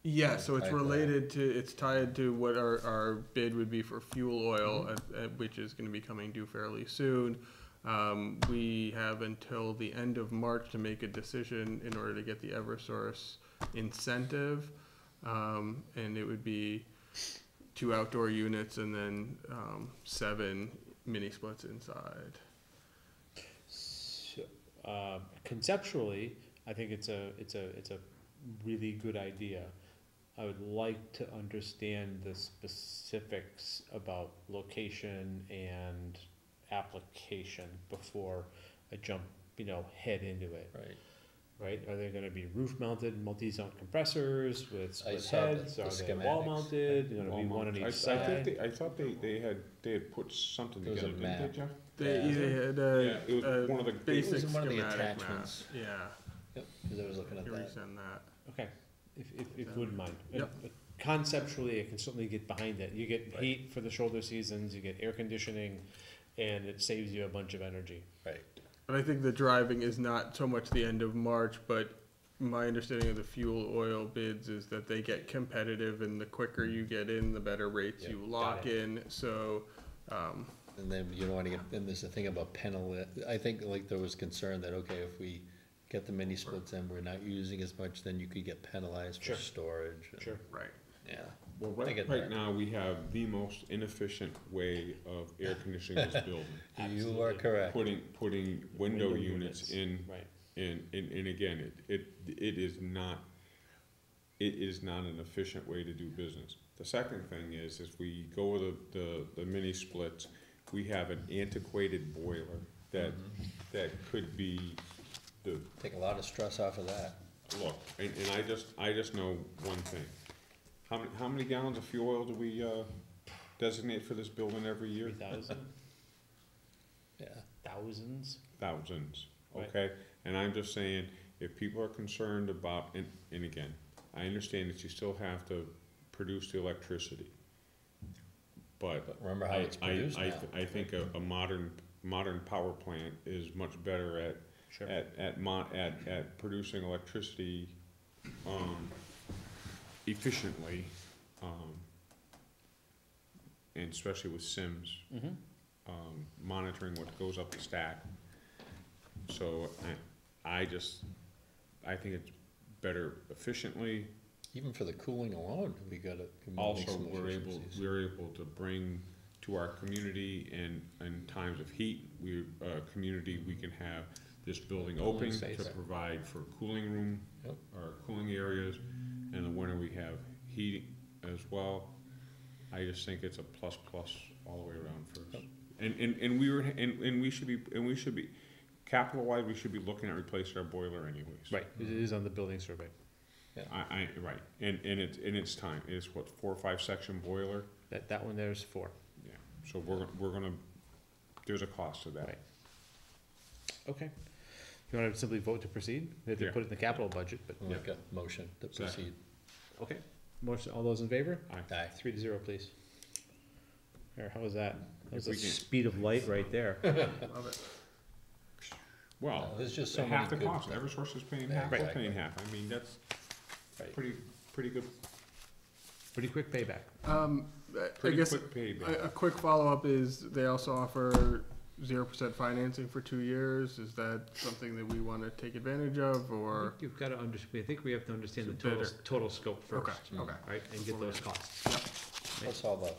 yeah, so it's Tied to that. related to, it's tied to what our, our bid would be for fuel oil, at, at, which is gonna be coming due fairly soon. Um, we have until the end of March to make a decision in order to get the Eversource incentive. Um, and it would be two outdoor units and then, um, seven mini splits inside. So, uh, conceptually, I think it's a, it's a, it's a really good idea. I would like to understand the specifics about location and application before I jump, you know, head into it, Right. Right? Are they gonna be roof-mounted, multi-zone compressors with split saw the- heads? the Are they schematics. wall-mounted, gonna be Wall one on mount. I- each I think side? they, I thought they, they had, they had put something There was a together, didn't they, map. Jeff? They, Yeah. they had Yeah, it was a one of the- basic It was in one of the schematic map. attachments. Yeah, Yep, because I was looking at can that. resend that. Okay, if, if, if you wouldn't mind. Yep. Uh, Conceptually, I can certainly get behind it. You get Right. heat for the shoulder seasons, you get air conditioning, and it saves you a bunch of energy. Right. But I think the driving is not so much the end of March, but my understanding of the fuel oil bids is that they get competitive and the quicker you get in, the better rates Yep. you lock Got in. So, Um, And then you don't wanna get, then there's the thing about penalty, I think like there was concern that, okay, if we get the mini splits and we're not using as much, then you could get penalized Sure. for storage. and- Sure. right. Yeah. Well, right, right now, we have the most inefficient way of air conditioning this building. You are correct. Putting, putting window units units. in, Right. and, and, and again, it, it, it is not, it is not an efficient way to do business. The second thing is, if we go with the, the, the mini splits, we have an antiquated boiler that, mm-hmm. that could be the, Take a lot of stress off of that. look, and, and I just, I just know one thing. How many, how many gallons of fuel oil do we, uh, designate for this building every year? Three thousand, Yeah. thousands? Thousands, Right. okay? And I'm just saying, if people are concerned about, and, and again, I understand that you still have to produce the electricity. But But remember how I, it's I, produced I, now. I think a, a modern, modern power plant is much better at, Sure. at, at mo- at, at producing electricity, um, efficiently, um, and especially with Sims Mm-hmm. um, monitoring what goes up the stack. So I, I just, I think it's better efficiently. Even for the cooling alone, we gotta. we make Also, some we're able, efficiencies. we're able to bring to our community and, in times of heat, we, uh, community, we can have this building open space. to provide for cooling room, Yep. or cooling areas. In the winter, we have heating as well. I just think it's a plus plus all the way around for us. And, and, and we were, and, and we should be, and we should be, capital wise, we should be looking at replacing our boiler anyways. Right, it is on the building survey. Yeah. I, I, right, and, and it's, and it's time, it's what, four or five section boiler? That, that one there's four. Yeah, so we're, we're gonna, there's a cost to that. Right. Okay. You wanna simply vote to proceed? We have to Yeah. put it in the capital budget, but, We'll Make a motion to Second. proceed. okay. Motion, all those in favor? Aye. Aye. Three to zero, please. There, how was that? That was If the we can- speed of light right there. Love it. Well, No, There's just so many half the good. cost, Eversource is paying half, we're exactly. paying half, I mean, that's Right. pretty, pretty good, Pretty quick payback. Um, I- I pretty guess quick payback. a, a quick follow-up is they also offer zero percent financing for two years. Is that something that we wanna take advantage of, or? You've gotta under, I think we have to understand the total, better. total scope Okay, first, okay. right, and get those costs. Plus all the,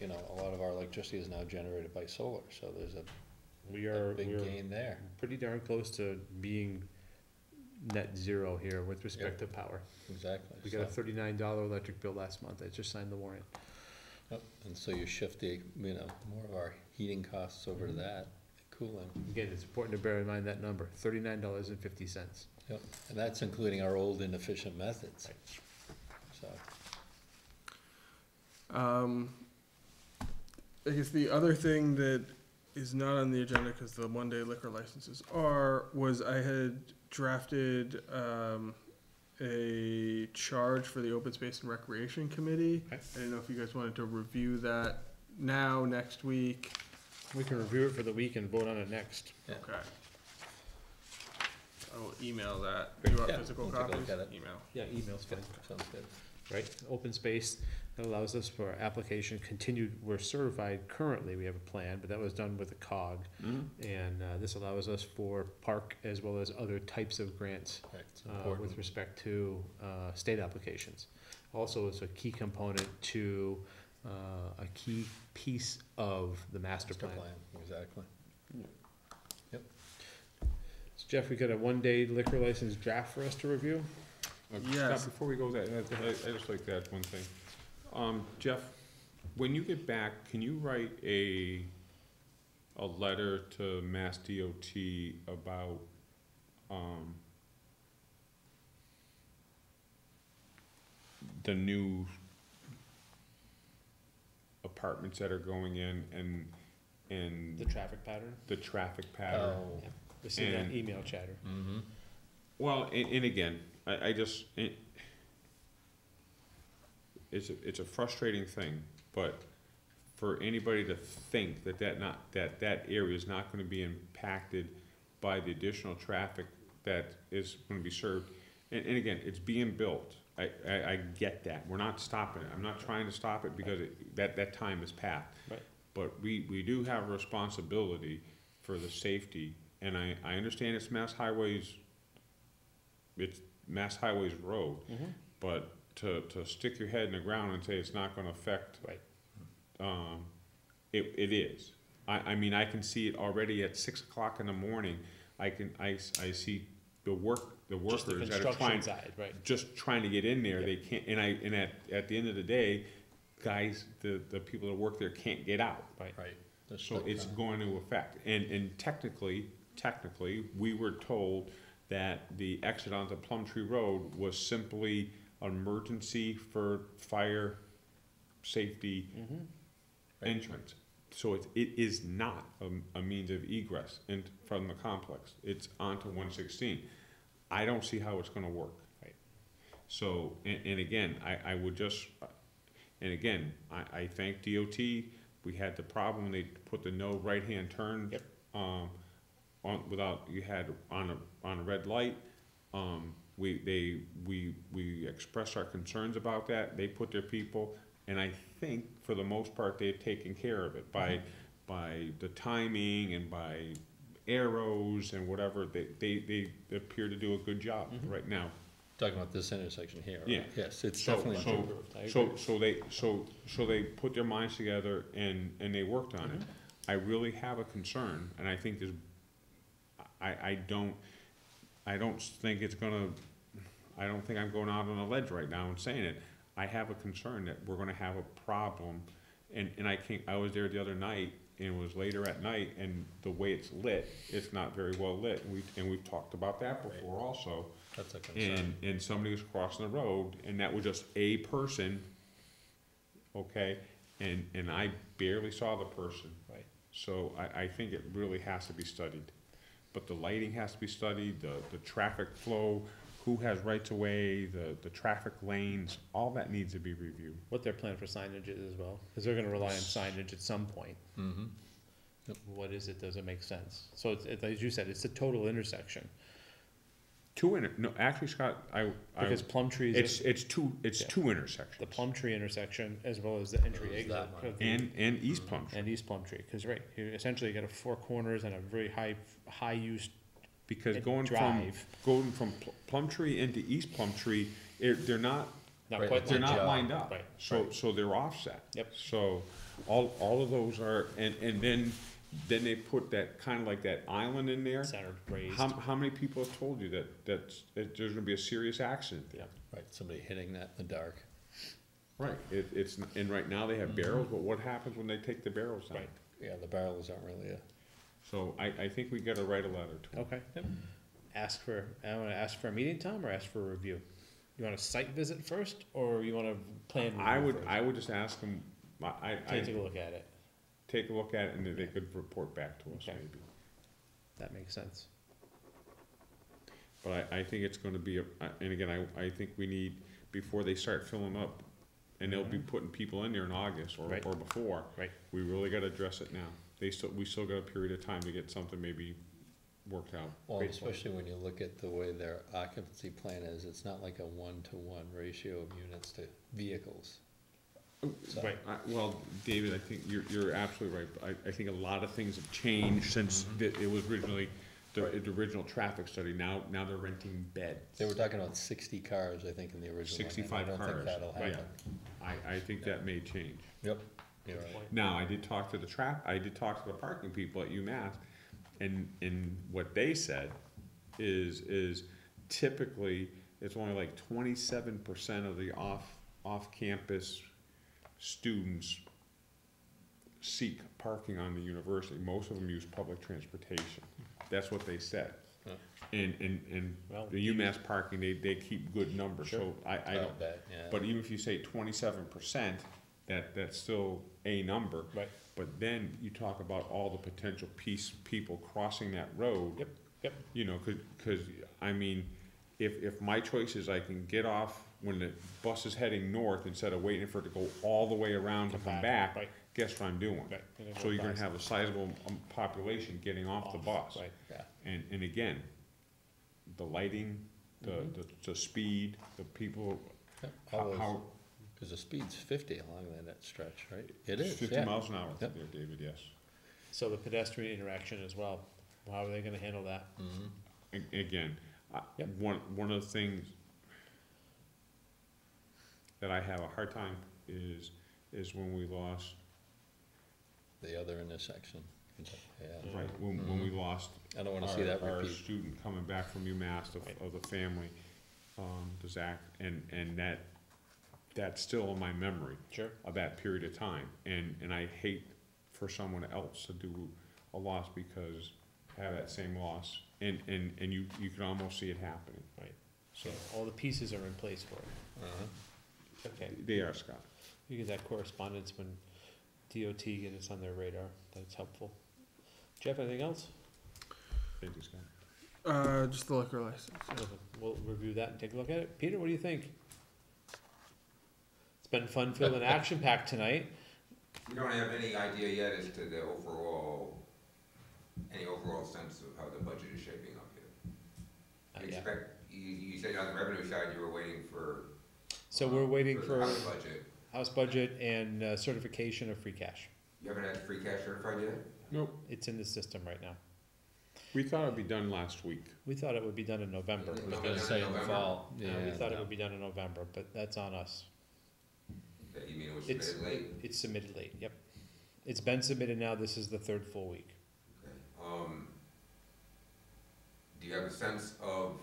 you know, a lot of our electricity is now generated by solar, so there's a, We a are, big we're gain there. pretty darn close to being net zero here with respect to power. Exactly. We got a so- thirty-nine dollar electric bill last month, I just signed the warrant. Yep, and so you shift the, you know, more of our heating costs over to Mm-hmm. that, cooling. Again, it's important to bear in mind that number, thirty-nine dollars and fifty cents. Yep, and that's including our old inefficient methods. So, Um, I guess the other thing that is not on the agenda, cause the one-day liquor licenses are, was I had drafted, um, a charge for the Open Space and Recreation Committee. Okay. I didn't know if you guys wanted to review that now, next week. We can review it for the week and vote on it next. Okay. I will email that. Do you want Yeah, physical we'll take a copies? at it. Email. Yeah, email's good. sounds good. right? Open space, that allows us for our application continued, we're certified currently, we have a plan, but that was done with a cog. Mhm. And, uh, this allows us for park as well as other types of grants, Right, it's uh, important. with respect to, uh, state applications. Also, it's a key component to, uh, a key piece of the master Master plan. plan, exactly. So Jeff, we got a one-day liquor license draft for us to review? Uh, Yes. Scott, Before we go there, I, I I just like to add one thing. Um, Jeff, when you get back, can you write a, a letter to Mass DOT about, um, the new apartments that are going in and, and The traffic pattern? the traffic pattern? Oh, We see that And- email chatter. mm-hmm. Well, and, and again, I, I just, it, it's a, it's a frustrating thing, but for anybody to think that that not, that that area is not gonna be impacted by the additional traffic that is gonna be served, and, and again, it's being built. I, I, I get that, we're not stopping it, I'm not trying to stop it because it, that, that time is passed. Right. but we, we do have a responsibility for the safety, and I, I understand it's Mass Highways, it's Mass Highways Road, Mhm. but to, to stick your head in the ground and say it's not gonna affect. Right. Um, it, it is. I, I mean, I can see it already at six o'clock in the morning, I can, I, s- I see the work, the Just the workers that are trying, side, right. just trying to get in there, they can't, and I, and at, at the end of the day, guys, the, the people that work there can't get out. Right. They're So stuck it's on going to affect, and, and technically, technically, we were told that the exit onto Plumtree Road was simply an emergency for fire safety Mm-hmm. entrance. So it, it is not a, a means of egress in, from the complex, it's onto one sixteen. I don't see how it's gonna work. Right. So, and, and again, I, I would just, and again, I, I thank DOT, we had the problem when they put the no right-hand turn. Yep. Um, on, without, you had on a, on a red light, um, we, they, we, we expressed our concerns about that, they put their people, and I think, for the most part, they've taken care of it by, by the timing and by arrows and whatever, they, they, they appear to do a good job mm-hmm. right now. Talking about this intersection here, right? Yeah. Yes, it's So- definitely so- improved. I So, agree. so they, so, so they put their minds together and, and they worked on it. Mm-hmm. I really have a concern, and I think there's, I, I don't, I don't think it's gonna, I don't think I'm going out on a ledge right now and saying it. I have a concern that we're gonna have a problem, and, and I came, I was there the other night, and it was later at night, and the way it's lit, it's not very well lit, and we, and we've talked about that before also. That's a concern. And, and somebody was crossing the road, and that was just a person, okay? And, and I barely saw the person. Right. So I, I think it really has to be studied. But the lighting has to be studied, the, the traffic flow, who has rights of way, the, the traffic lanes, all that needs to be reviewed. What their plan for signage is as well, because they're gonna rely on signage at some point. Mhm. What is it, does it make sense? So it's, it- as you said, it's a total intersection, Two inter, no, actually, Scott, I, I, because Plumtree it's, is it's two, it's Yeah. two intersections. the Plumtree intersection as well as the entry There's exit. that one. of the- And, and East Plumtree. And East Plumtree, cause right, essentially, you essentially got a four corners and a very high, high use Because going from, drive. going from Pl- Plumtree into East Plumtree, it, they're not, not Right, quite they're lined not up. lined up. Right, So, so they're offset. Yep. So, all, all of those are, and, and then, then they put that, kinda like that island in there. Center raised. How, how many people have told you that, that's, that there's gonna be a serious accident there? Right, somebody hitting that in the dark. Right, it, it's, and right now they have barrels, but what happens when they take the barrels down? Right. Yeah, the barrels aren't really a, So I, I think we gotta write a letter to them. Okay, yep. Ask for, I wanna ask for a meeting time or ask for a review? You want a site visit first, or you wanna plan review I would, first? I would just ask them, I, I, Take a I, look at it, take a look at it and then they could report back to us Okay. maybe. that makes sense. But I, I think it's gonna be, a- I- and again, I, I think we need, before they start filling up, and they'll be mm-hmm. putting people in there in August or, Right. or before. Right. We really gotta address it now. They still, we still got a period of time to get something maybe worked out. well, especially when you look at the way their occupancy plan is, it's not like a one-to-one ratio of units to vehicles. Um, so- Right. I, well, David, I think you're, you're absolutely right. I, I think a lot of things have changed since mm-hmm. the- it was originally, the, Right. the original traffic study. Now, now they're renting beds. They were talking about sixty cars, I think, in the original. one, and 65 I don't think cars, that'll right. happen. I, I think that may change. Yep, right. Now, I did talk to the trap, I did talk to the parking people at UMass, and, and what they said is, is typically, it's only like twenty-seven percent of the off, off-campus students seek parking on the university, most of them use public transportation, that's what they said. Huh. And, and, and Well, the UMass parking, they, they keep good numbers, so. I, I don't, bad, yeah. but even if you say twenty-seven percent, that, that's still a number. Right. But then you talk about all the potential piece, people crossing that road. Yep, yep. You know, cause, 'cause, I mean, if, if my choice is I can get off when the bus is heading north instead of waiting for it to go all the way around to Come back, right. guess what I'm doing? Right, So you're gonna have a sizable, um, population getting off the bus. Right, Yeah, And, and again, the lighting, the, Mhm. the, the speed, the people, how, how, Cause the speed's fifty along that, that stretch, right? It is, Fifty yeah. miles an hour Yep. there, David, yes. So the pedestrian interaction as well, how are they gonna handle that? Mhm. A- Again, I- Yep. one, one of the things that I have a hard time is, is when we lost, The other intersection, yeah. right, when, when we lost I don't wanna see that our, our repeat. student coming back from UMass of, Right. of the family, um, the Zach, and, and that, that's still in my memory Sure. of that period of time, and, and I hate for someone else to do a loss because have that same loss, and, and, and you, you can almost see it happening. Right. So all the pieces are in place for it. Uh-huh. Okay, They are, Scott. you get that correspondence when DOT gets us on their radar, that's helpful. Jeff, anything else? Thank you, Scott. Uh, just the liquor license. We'll review that and take a look at it. Peter, what do you think? It's been fun-filled and action-packed tonight. We don't have any idea yet as to the overall, any overall sense of how the budget is shaping up yet. Uh, yeah. expect, you, you said on the revenue side, you were waiting for. So we're waiting the for House budget. house budget and uh, certification of free cash. You haven't had free cash certified yet? Nope, It's in the system right now. we thought it'd be done last week. We thought it would be done in November. Is it I was gonna say in in the November? fall, yeah. We thought it would be done in November, but that's on us. You mean it was It's- submitted late? It's submitted late, yep. It's been submitted now, this is the third full week. Okay. Um, do you have a sense of,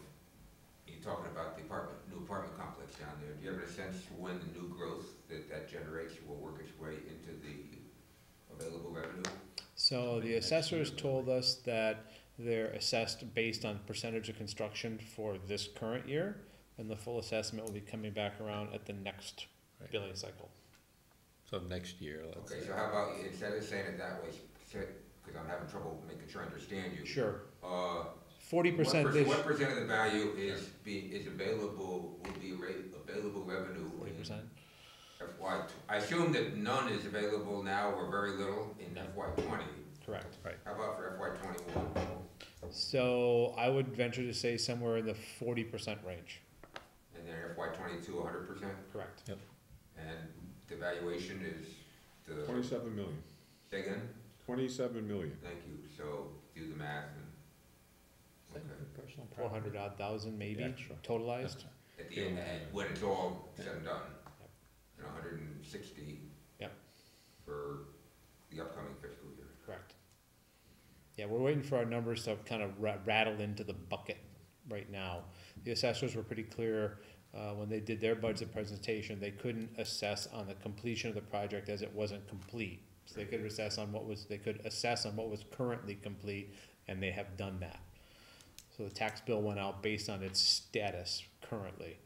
you're talking about the apartment, new apartment complex down there, do you have a sense when the new growth that that generates will work its way into the available revenue? So the assessors told us that they're assessed based on percentage of construction for this current year, and the full assessment will be coming back around at the next Right. billing cycle. So next year, let's Okay, say. so how about, you- instead of saying it that way, because I'm having trouble making sure I understand you. Sure, Uh, forty what percent percent, this, what percent of the value is be, is available, will be ra- available revenue forty in percent? FY, tw- I assume that none is available now or very little in FY twenty. Correct. Right. How about for FY twenty-one? So I would venture to say somewhere in the forty percent range. And then FY twenty-two, hundred percent? Correct. And the valuation is the, Twenty-seven million. say again? Twenty-seven million. Thank you, so do the math and, okay. Personal Four hundred odd thousand maybe Extra. totalized. At the end, at- when it's all said and done, you know, hundred and sixty. Yep. For the upcoming fiscal year. Correct. Yeah, we're waiting for our numbers to kind of ra- rattle into the bucket right now. The assessors were pretty clear, uh, when they did their budget presentation, they couldn't assess on the completion of the project as it wasn't complete. So they could assess on what was, they could assess on what was currently complete, and they have done that. So the tax bill went out based on its status currently.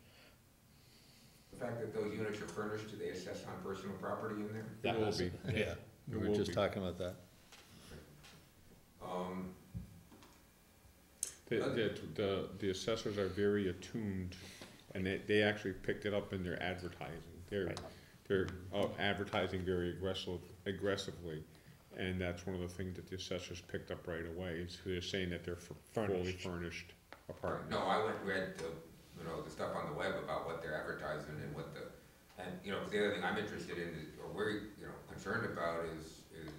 The fact that those units are furnished, do they assess on personal property in there? That It will be. Yeah, we were just be. talking about that. Um, The, the, the, the assessors are very attuned, and they, they actually picked it up in their advertising. They're, Right. they're uh, advertising very aggressive, aggressively, and that's one of the things that the assessors picked up right away, is they're saying that they're f- fully Furnished. furnished apartments. no, I went, and read the, you know, the stuff on the web about what they're advertising and what the, and, you know, 'cause the other thing I'm interested in, is- or we're, you know, concerned about is, is,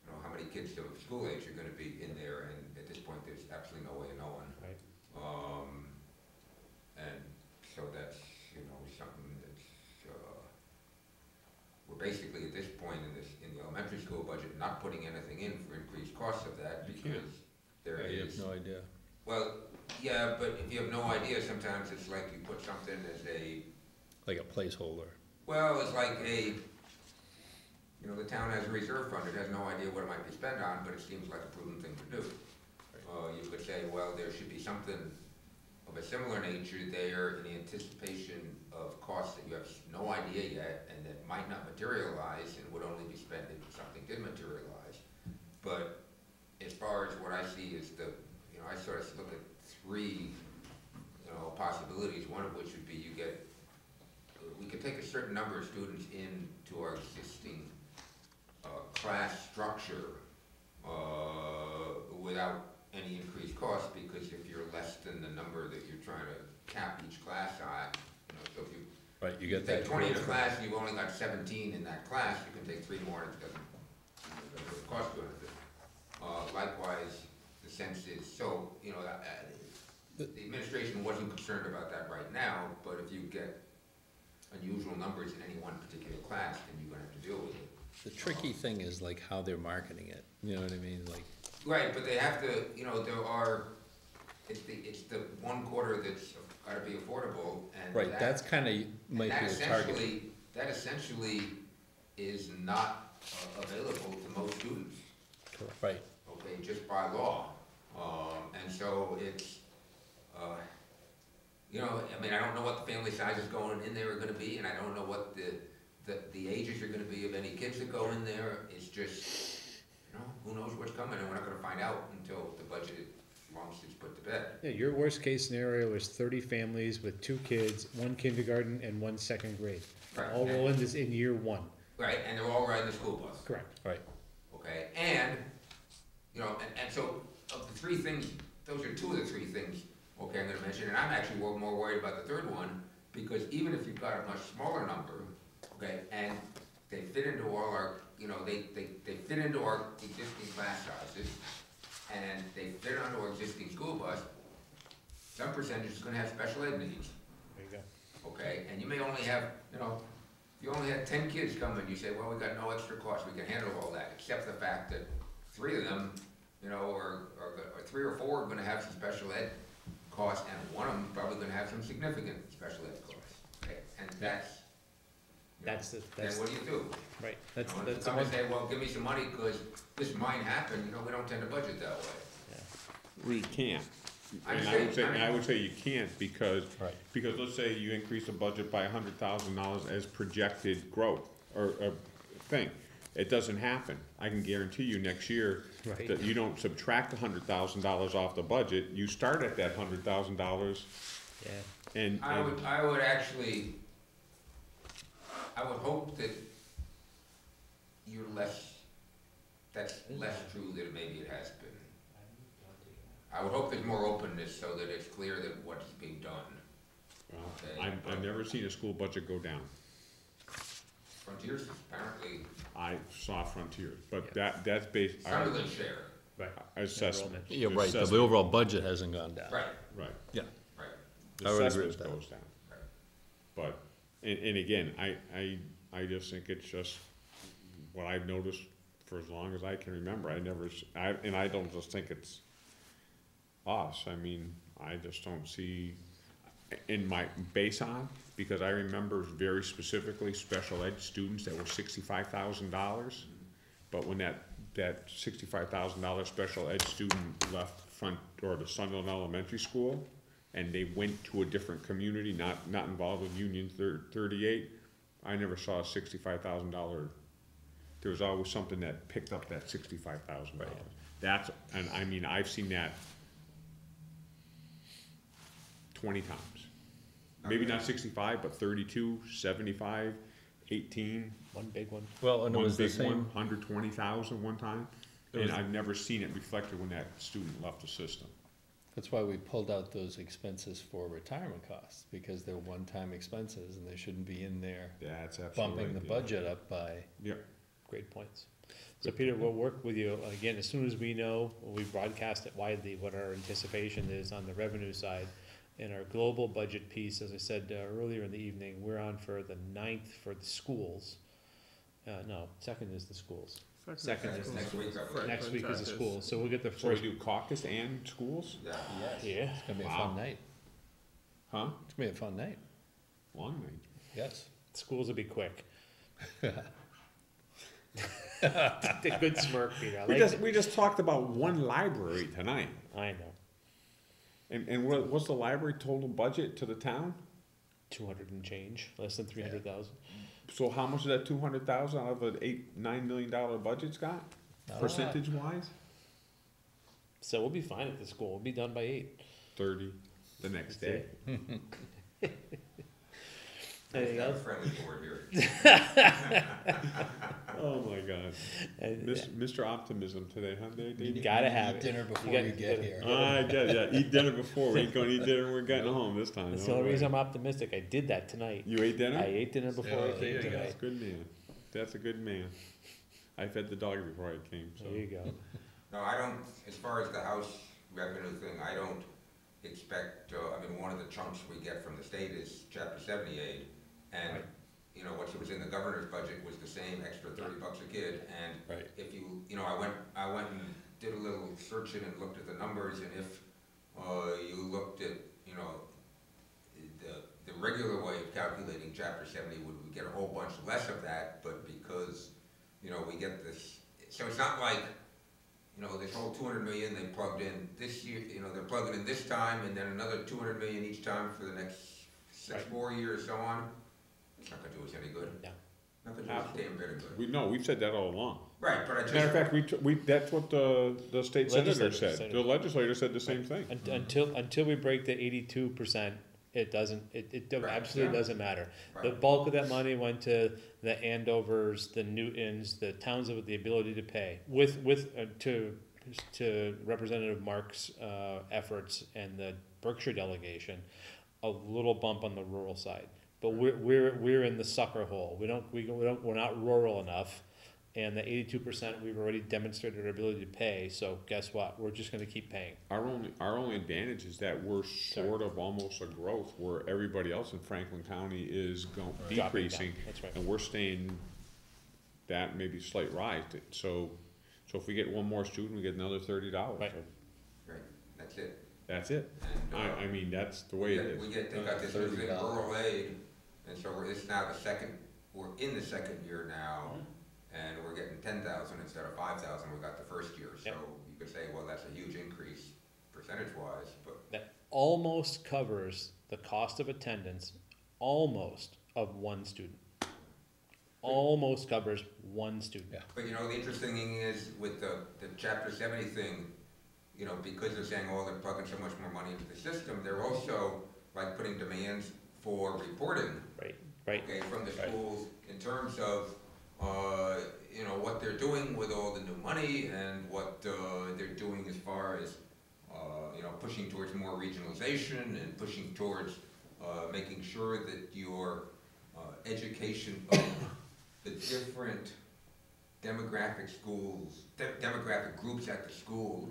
you know, how many kids of school age are gonna be in there, and at this point, there's absolutely no way of knowing. Right. Um, and so that's, you know, something that's, uh, we're basically at this point in this, in the elementary school budget, not putting anything in for increased costs of that, You can't. because there is. have no idea. Well, yeah, but if you have no idea, sometimes it's like you put something as a, Like a placeholder. well, it's like a, you know, the town has a reserve fund, it has no idea what it might be spent on, but it seems like a prudent thing to do. Uh, you could say, well, there should be something of a similar nature there in anticipation of costs that you have no idea yet, and that might not materialize, and would only be spent if something did materialize. But as far as what I see is the, you know, I sort of look at three, you know, possibilities, one of which would be you get, we could take a certain number of students into our existing, uh, class structure, uh, without any increased cost, because if you're less than the number that you're trying to cap each class at, you know, so if you, Right, you get that. take twenty in a class, and you've only got seventeen in that class, you can take three more, and it doesn't, it doesn't cost you anything. Uh, likewise, the sense is, so, you know, uh, the administration wasn't concerned about that right now, but if you get unusual numbers in any one particular class, then you're gonna have to deal with it. The tricky thing is like how they're marketing it, you know what I mean, like, Right, but they have to, you know, there are, it's the, it's the one quarter that's gotta be affordable, and right, that- that's kinda, and might that be the target. essentially, that essentially is not uh, available to most students. Right, okay, just by law. Um, and so it's, uh, you know, I mean, I don't know what the family sizes going in there are gonna be, and I don't know what the, the, the ages are gonna be of any kids that go in there. It's just, who knows what's coming, and we're not gonna find out until the budget, once it's put to bed. Yeah, your worst case scenario is thirty families with two kids, one kindergarten and one second grade. Right. All roll in this in year one. Right, and they're all riding the school bus. Correct. right. okay? And, you know, and, and so, of the three things, those are two of the three things, okay, I'm gonna mention, and I'm actually more, more worried about the third one, because even if you've got a much smaller number, okay, and they fit into all our, you know, they, they, they fit into our existing class sizes, and they fit onto our existing school bus, some percentage is gonna have special ed needs. There you go. okay, and you may only have, you know, you only had ten kids coming, you say, well, we got no extra cost, we can handle all that, except the fact that three of them, you know, are, go- or three or four are gonna have some special ed costs, and one of them probably gonna have some significant special ed costs, okay, and that's, That's the, then that's, what do you do? right, that's, You know, if that's you the come one, and say, well, give me some money, cause this might happen, you know, we don't tend to budget that way. We can't. I And I would understand, say, I and I would say you can't because, Right. because let's say you increase the budget by a hundred thousand dollars as projected growth or, or thing. It doesn't happen. I can guarantee you next year Right. that you don't subtract a hundred thousand dollars off the budget. You start at that hundred thousand dollars yeah. and, I and would, I would actually, I would hope that you're less, that's less true than maybe it has been. I would hope there's more openness so that it's clear that what's being done. well, Okay. I've, I've never seen a school budget go down. Frontiers apparently, I saw Frontiers, but that, that's based. some of them share, Right. Assessment. Yeah, right, the Assessment. overall budget hasn't gone down. right, Right. Yeah, right. The I would agree assessments with that. goes down. And, and again, I, I, I just think it's just what I've noticed for as long as I can remember, I never, I, and I don't just think it's us, I mean, I just don't see, in my, base on, because I remember very specifically special ed students that were sixty-five thousand dollars, but when that, that sixty-five thousand dollar special ed student left front, or the Sunderland Elementary School, and they went to a different community, not, not involved with Union thir- thirty-eight, I never saw a sixty-five thousand dollar, there was always something that picked up that sixty-five thousand dollars. That's, and I mean, I've seen that twenty times. Maybe not sixty-five, but 32, 75, 18, One big one. well, and it one was the big one, same, hundred twenty thousand one time. It And I've never seen it reflected when that student left the system. That's why we pulled out those expenses for retirement costs, because they're one-time expenses and they shouldn't be in there That's absolutely. bumping the yeah. budget up by, Yep, Great points. So Peter, we'll work with you, again, as soon as we know, we broadcast it widely, what our anticipation is on the revenue side. And our global budget piece, as I said uh, earlier in the evening, we're on for the ninth for the schools. Uh, no, second is the schools. Second is Next week, I believe. Next week is the Caucus. schools, so we'll get the so we first, do caucus and schools, Yeah. yeah, it's gonna be a Wow. fun night. huh? It's gonna be a fun night, Long night. yes. schools will be quick. The good smirk, Peter, I We like just, it. we just talked about one library tonight. I know, And, and what, what's the library total budget to the town? two hundred and change, less than three hundred thousand. So how much of that two hundred thousand out of an eight, nine million dollar budget's got, Not a lot. percentage wise? So we'll be fine at the school, we'll be done by eight. Thirty the next day. Anything Have a else? Friendly board here. Oh, my God. And, Mis- Mr. Optimism today, huh, there, You Davey? gotta eat have it. Dinner You before got- you get here. I get, yeah, eat dinner before, we ain't gonna eat dinner, we're getting home this time. That's no the only way. reason I'm optimistic. I did that tonight. You ate dinner? I ate dinner before I Yeah, came you go. tonight. That's a good man. That's a good man. I fed the dog before I came, so. There you go. No, I don't, as far as the house revenue thing, I don't expect, uh, I mean, one of the chunks we get from the state is chapter seventy aid. And, Right. you know, what was in the governor's budget was the same extra thirty bucks a kid. And Right. if you, you know, I went, I went and did a little searching and looked at the numbers, and if, uh, you looked at, you know, the, the regular way of calculating chapter seventy would, we get a whole bunch less of that, but because, you know, we get this, so it's not like, you know, this whole two hundred million they plugged in this year, you know, they're plugging in this time, and then another two hundred million each time for the next six Right. more years, so on. It's not gonna do us any good. No. Not gonna do us damn bit of good. We, no, we've said that all along. Right, but I just. Matter of fact, we, t- we, that's what the, the state senator Legislature said. said The it. legislator said the same thing. Un- Until, until we break the eighty-two percent, it doesn't, it, it do- Right, absolutely yeah. doesn't matter. The Right. bulk of that money went to the Andovers, the Newtons, the towns with the ability to pay, with, with, uh, to, to Representative Mark's, uh, efforts and the Berkshire delegation, a little bump on the rural side. But we're, we're, we're in the sucker hole. We don't, we, we don't, we're not rural enough. And the eighty-two percent, we've already demonstrated our ability to pay, so guess what? We're just gonna keep paying. Our only, our only advantage is that we're sort of almost a growth where everybody else in Franklin County is go, decreasing. That's right. And we're staying that maybe slight rise. So, so if we get one more student, we get another thirty dollars. Right. Right, that's it. That's it. And, uh, I, I mean, that's the We way it get, is. we get, they got this new thing, $30. rural aid, and so we're, it's now the second, we're in the second year now, mm-hmm. and we're getting ten thousand instead of five thousand we got the first year, so Yep. you could say, well, that's a huge increase percentage wise, but that almost covers the cost of attendance, almost of one student. Almost covers one student. Yeah. But you know, the interesting thing is with the, the chapter seventy thing, you know, because they're saying, oh, they're plugging so much more money into the system, they're also like putting demands for reporting, Right, right, okay, from the Right. schools in terms of, uh, you know, what they're doing with all the new money and what, uh, they're doing as far as, uh, you know, pushing towards more regionalization and pushing towards, uh, making sure that your, uh, education of the different demographic schools, de- demographic groups at the school,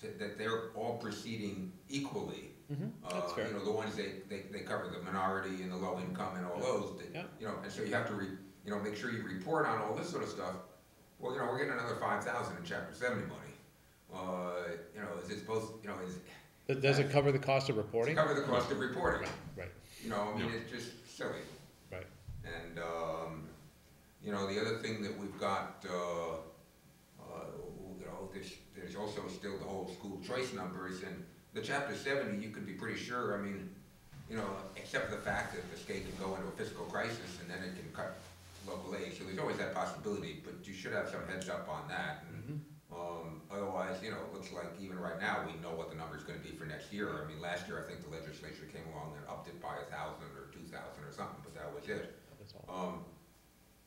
that, that they're all proceeding equally. Mhm, Uh, that's fair. You know, the ones they, they, they cover the minority and the low income and all those, that, Yeah. you know, and so you have to re, you know, make sure you report on all this sort of stuff. Well, you know, we're getting another five thousand in chapter seventy money. Uh, you know, is it supposed, you know, is, Th- Does it cover the cost of to reporting? cover the cost of reporting, Right, right, you know, I mean, it's just silly. right. And, um, you know, the other thing that we've got, uh, uh, you know, there's, there's also still the whole school choice numbers, and the chapter seventy, you could be pretty sure, I mean, you know, except for the fact that the state can go into a fiscal crisis and then it can cut local aid, so there's always that possibility, but you should have some heads up on that. And, Um, otherwise, you know, it looks like even right now, we know what the number is gonna be for next year. I mean, last year, I think the legislature came along and upped it by a thousand or two thousand or something, but that was it. Um,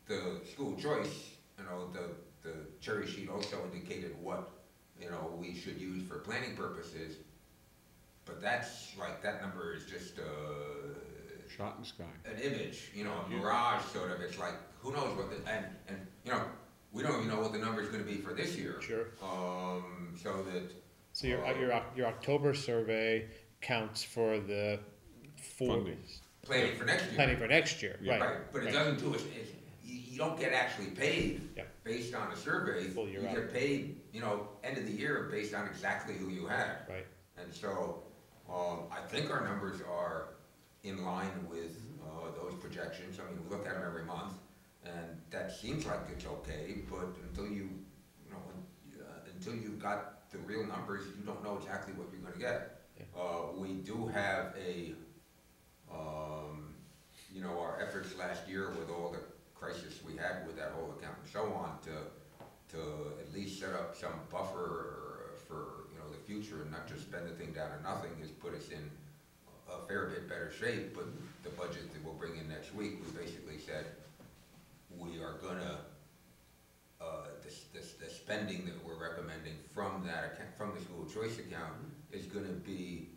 the school choice, you know, the, the cherry sheet also indicated what, you know, we should use for planning purposes. But that's, like, that number is just, uh, Shot in the sky. an image, you know, a mirage sort of, it's like, who knows what the, and, and, you know, we don't even know what the number is gonna be for this year. Sure. Um, so that, So your, your, your October survey counts for the four, Funding. planning for next year. planning for next year, Yeah. right? Right, but it right. doesn't do it, you, you don't get actually paid Yep. based on a survey. Full year You out. get paid, you know, end of the year based on exactly who you had. Right, And so, um, I think our numbers are in line with, uh, those projections, I mean, we look at them every month, and that seems like it's okay, but until you, you know, uh, until you've got the real numbers, you don't know exactly what you're gonna get. Yeah. Uh, we do have a, um, you know, our efforts last year with all the crisis we had with that whole account and so on, to, to at least set up some buffer for, you know, the future and not just spend the thing down to nothing, has put us in, a fair bit better shape, but the budget that we'll bring in next week, we basically said, we are gonna, uh, this, this, the spending that we're recommending from that account, from the school choice account is gonna be,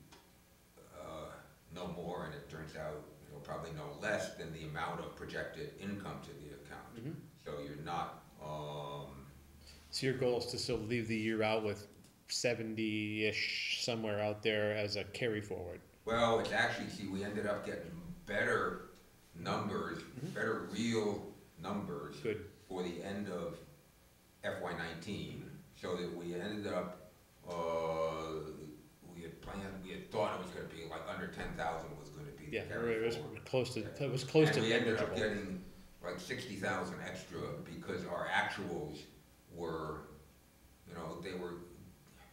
uh, no more, and it turns out, you know, probably no less than the amount of projected income to the account. Mhm. So you're not, um, So your goal is to still leave the year out with seventy-ish somewhere out there as a carry forward? Well, it's actually, see, we ended up getting better numbers, better real numbers Good, for the end of FY nineteen, so that we ended up, uh, we had planned, we had thought it was gonna be like under ten thousand was gonna be the yeah, carry it was forward. close to, it was close to And we ended up negligible. getting like sixty thousand extra because our actuals were, you know, they were,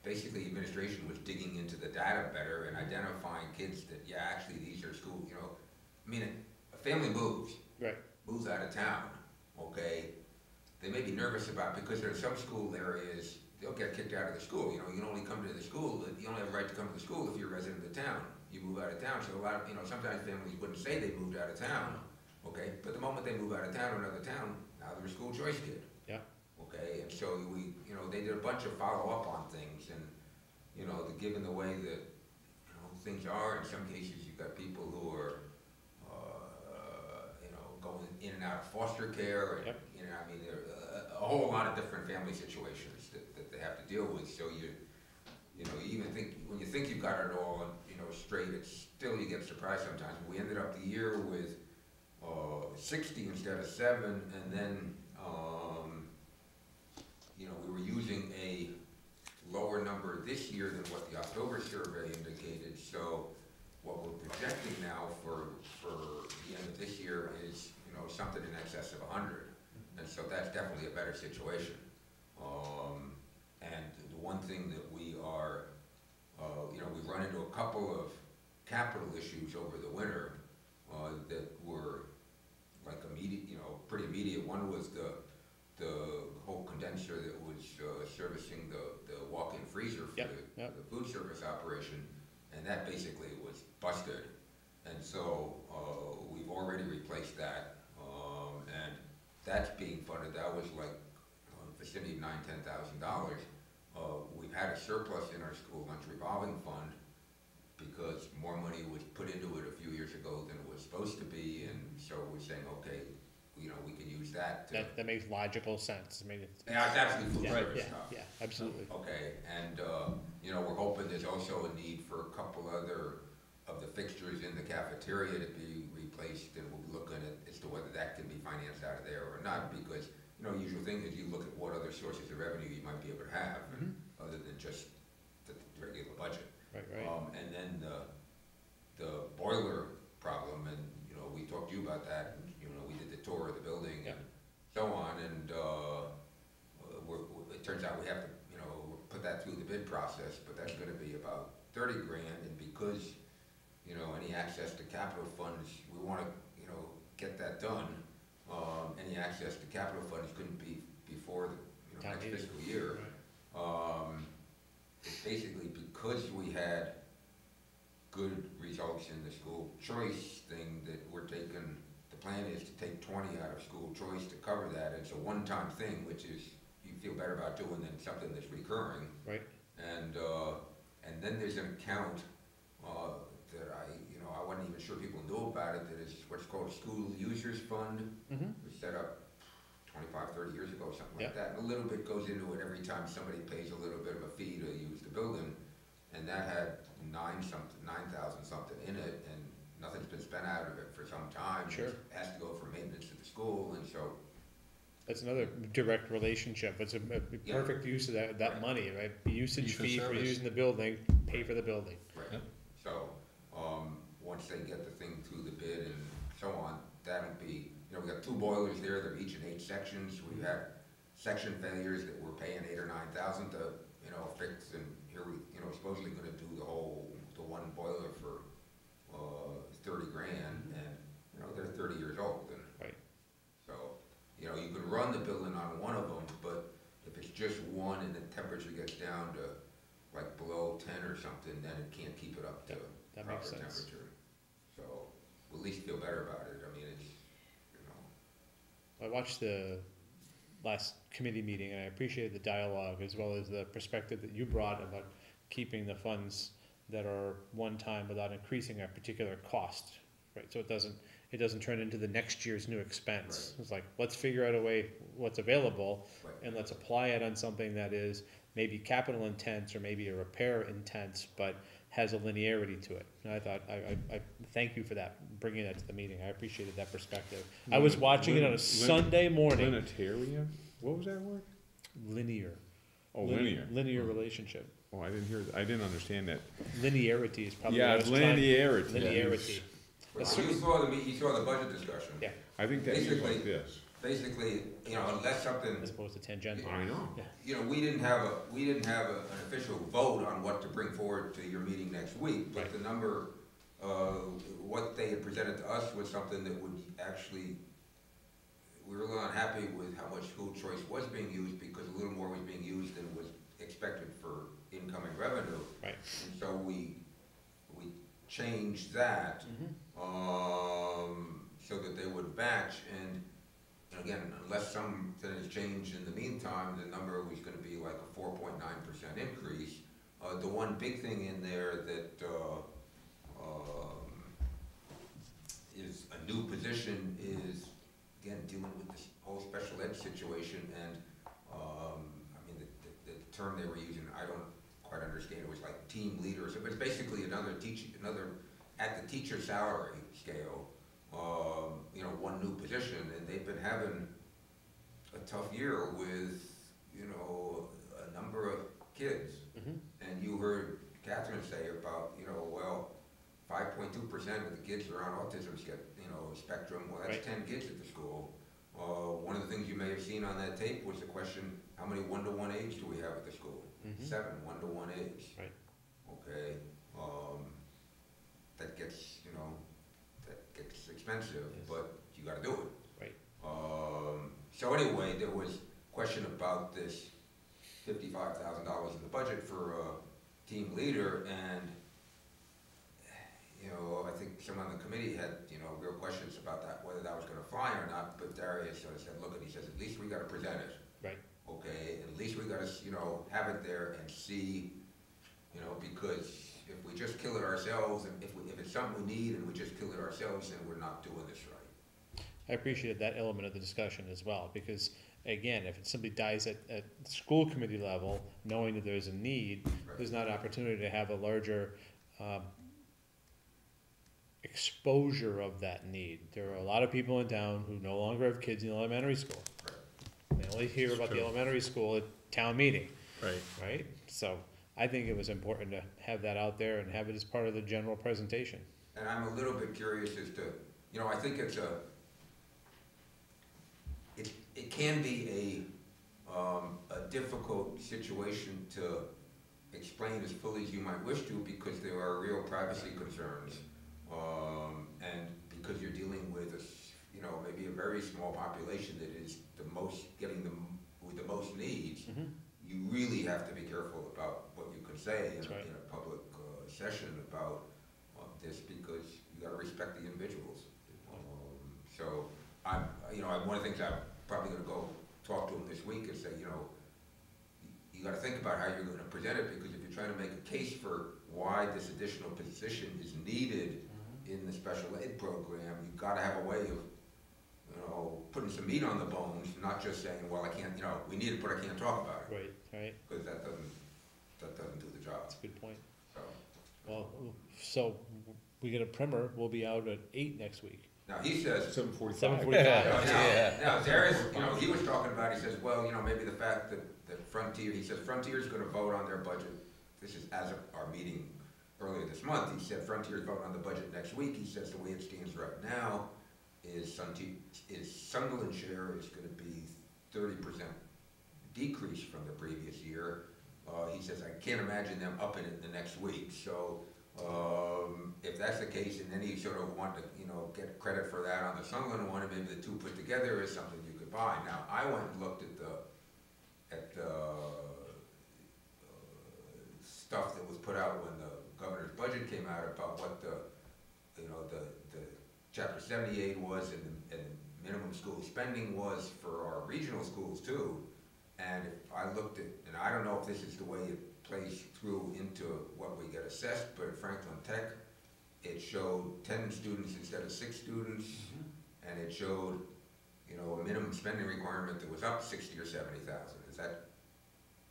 basically administration was digging into the data better and identifying kids that, yeah, actually, these are school, you know, I mean, a family moves. Right. Moves out of town, okay? They may be nervous about, because there are some school areas, they'll get kicked out of the school, you know, you can only come to the school, you only have a right to come to the school if you're a resident of the town. You move out of town, so a lot of, you know, sometimes families wouldn't say they moved out of town, okay? But the moment they move out of town to another town, now they're a school choice kid. Okay, and so we, you know, they did a bunch of follow-up on things, and, you know, the, given the way that, you know, things are, in some cases, you've got people who are, uh, you know, going in and out of foster care, and, Yep. you know, I mean, there are a, a whole lot of different family situations that, that they have to deal with, so you, you know, you even think, when you think you've got it all, you know, straight, it's still, you get surprised sometimes. We ended up the year with, uh, sixty instead of seven, and then, um, you know, we were using a lower number this year than what the October survey indicated, so what we're projecting now for, for the end of this year is, you know, something in excess of a hundred. And so that's definitely a better situation. Um, and the one thing that we are, uh, you know, we've run into a couple of capital issues over the winter, uh, that were like immediate, you know, pretty immediate. One was the, the whole condenser that was, uh, servicing the, the walk-in freezer for Yep, the, yep. the food service operation, and that basically was busted. And so, uh, we've already replaced that, um, and that's being funded, that was like, uh, vicinity of nine, ten thousand dollars. Uh, we've had a surplus in our school lunch revolving fund, because more money was put into it a few years ago than it was supposed to be, and so we're saying, okay, you know, we can use that to. That, that makes logical sense, I mean, it's. Yeah, it's absolutely Yeah, yeah, stuff. yeah, absolutely. Okay, and, uh, you know, we're hoping there's also a need for a couple other of the fixtures in the cafeteria to be replaced, and we'll be looking at, as to whether that can be financed out of there or not, because, you know, usual thing is you look at what other sources of revenue you might be able to have, and other than just the regular budget. Right, right. Um, and then the, the boiler problem, and, you know, we talked to you about that, and, you know, we did the tour of the building and so on, and, uh, we're, we're- it turns out we have to, you know, put that through the bid process, but that's gonna be about thirty grand, and because, you know, any access to capital funds, we wanna, you know, get that done. Um, any access to capital funds couldn't be before the, you know, next fiscal year. Um, basically because we had good results in the school choice thing that we're taking, plan is to take twenty out of school choice to cover that. It's a one-time thing, which is, you feel better about doing than something that's recurring. Right. And, uh, and then there's an account, uh, that I, you know, I wasn't even sure people knew about it, that is what's called a school users fund. mm -hmm. It was set up 25, 30 years ago, something Yeah. like that. And a little bit goes into it every time somebody pays a little bit of a fee to use the building. And that had nine something, nine thousand something in it, and nothing's been spent out of it for some time. Sure. It Has to go for maintenance of the school, and so, That's another direct relationship, it's a, a Yeah. perfect use of that, that Right. money, right? Usage Use for fee for service. using the building, pay for the building. right. Yep. So, um, once they get the thing through the bid and so on, that'll be, you know, we got two boilers there, they're each in eight sections. We've section failures that we're paying eight or nine thousand to, you know, fix, and here we, you know, supposedly gonna do the whole, the one boiler for, thirty grand, and, you know, they're thirty years old, and. Right. So, you know, you could run the building on one of them, but if it's just one and the temperature gets down to like below ten or something, then it can't keep it up to, Yep. That proper makes sense. temperature. So, we'll at least feel better about it, I mean, it's, you know, I watched the last committee meeting and I appreciated the dialogue as well as the perspective that you brought about keeping the funds that are one-time without increasing a particular cost, right? So it doesn't, it doesn't turn into the next year's new expense. It's like, let's figure out a way, what's available, Right. and let's apply it on something that is maybe capital intense or maybe a repair intense, but has a linearity to it. And I thought, I, I, I thank you for that, bringing that to the meeting. I appreciated that perspective. I was Lin- watching it on lin- a Sunday morning. Linitarian? What was that word? Linear. Oh, Lin- linear. Linear mm. relationship. Oh, I didn't hear, I didn't understand that. Linearity is probably. Yeah, what I was trying- linearity. Linearity. But That's you certain- saw the, you saw the budget discussion. Yeah. I think that means Basically- like this. Basically, you know, unless something, As opposed to tangential. I know. you know, we didn't have a, we didn't have a- an official vote on what to bring forward to your meeting next week, but Right. the number, uh, what they had presented to us was something that would actually, we were a little unhappy with how much school choice was being used, because a little more was being used than was expected for incoming revenue. Right. And so we, we changed that, Mhm. um, so that they would match, and, again, unless something has changed in the meantime, the number was gonna be like a four point nine percent increase. Uh, the one big thing in there that, uh, um, is a new position is, again, dealing with this whole special ed situation, and, um, I mean, the, the, the term they were using, I don't quite understand, it was like team leaders, but it's basically another teaching, another, at the teacher salary scale, um, you know, one new position, and they've been having a tough year with, you know, a number of kids. Mhm. And you heard Catherine say about, you know, well, five point two percent of the kids are on autism you know, spectrum, well, that's ten kids at the school. Uh, one of the things you may have seen on that tape was the question, how many one-to-one age do we have at the school? Mhm. Seven, one-to-one age. Right. Okay, um, that gets, you know, that gets expensive, Yes. but you gotta do it. Right. Um, so anyway, there was question about this fifty-five thousand dollars in the budget for a team leader, and, you know, I think someone on the committee had, you know, real questions about that, whether that was gonna fly or not, but Darius sort of said, look, and he says, at least we gotta present it. Right. Okay, at least we gotta, you know, have it there and see, you know, because if we just kill it ourselves, and if we, if it's something we need and we just kill it ourselves, then we're not doing this right. I appreciated that element of the discussion as well, because again, if it simply dies at, at school committee level, knowing that there's a need, there's not an opportunity to have a larger, um, exposure of that need. There are a lot of people in town who no longer have kids in elementary school. They only hear about the true. elementary school at town meeting, Right. right? So I think it was important to have that out there and have it as part of the general presentation. And I'm a little bit curious as to, you know, I think it's a, it, it can be a, um, a difficult situation to explain as fully as you might wish to, because there are real privacy concerns. Um, and because you're dealing with a, s- you know, maybe a very small population that is the most, getting the, with the most needs, Mhm. you really have to be careful about what you can say in a, right. in a public, uh, session about, uh, this, because you gotta respect the individuals. Um, So, I'm, you know, one of the things I'm probably gonna go talk to them this week and say, you know, you- you gotta think about how you're gonna present it, because if you're trying to make a case for why this additional position is needed in the special ed program, you've gotta have a way of, know, putting some meat on the bones, not just saying, well, I can't, you know, we need it, but I can't talk about it, Right, right, because that doesn't, that doesn't do the job, that's a good point. so. Well, so we get a primer, we'll be out at eight next week. Now, he says, Seven forty-five. Seven Now, forty-five. now, now, Darius, you know, he was talking about, he says, well, you know, maybe the fact that, that Frontier, he says Frontier's gonna vote on their budget. This is as of our meeting earlier this month, he said Frontier's voting on the budget next week, he says the way it stands right now is Sunti, is Sunderland share is gonna be thirty percent decrease from the previous year. Uh, he says, I can't imagine them upping it the next week, so, um, if that's the case, and then he sort of want to, you know, get credit for that on the Sunderland one, maybe the two put together is something you could buy. Now, I went and looked at the, at the, uh, stuff that was put out when the governor's budget came out about what the, you know, the chapter seventy aid was and, and minimum school spending was for our regional schools too. And if I looked at, and I don't know if this is the way it plays through into what we get assessed, but at Franklin Tech, it showed ten students instead of six students, mm-hmm. and it showed, you know, a minimum spending requirement that was up sixty or seventy thousand, is that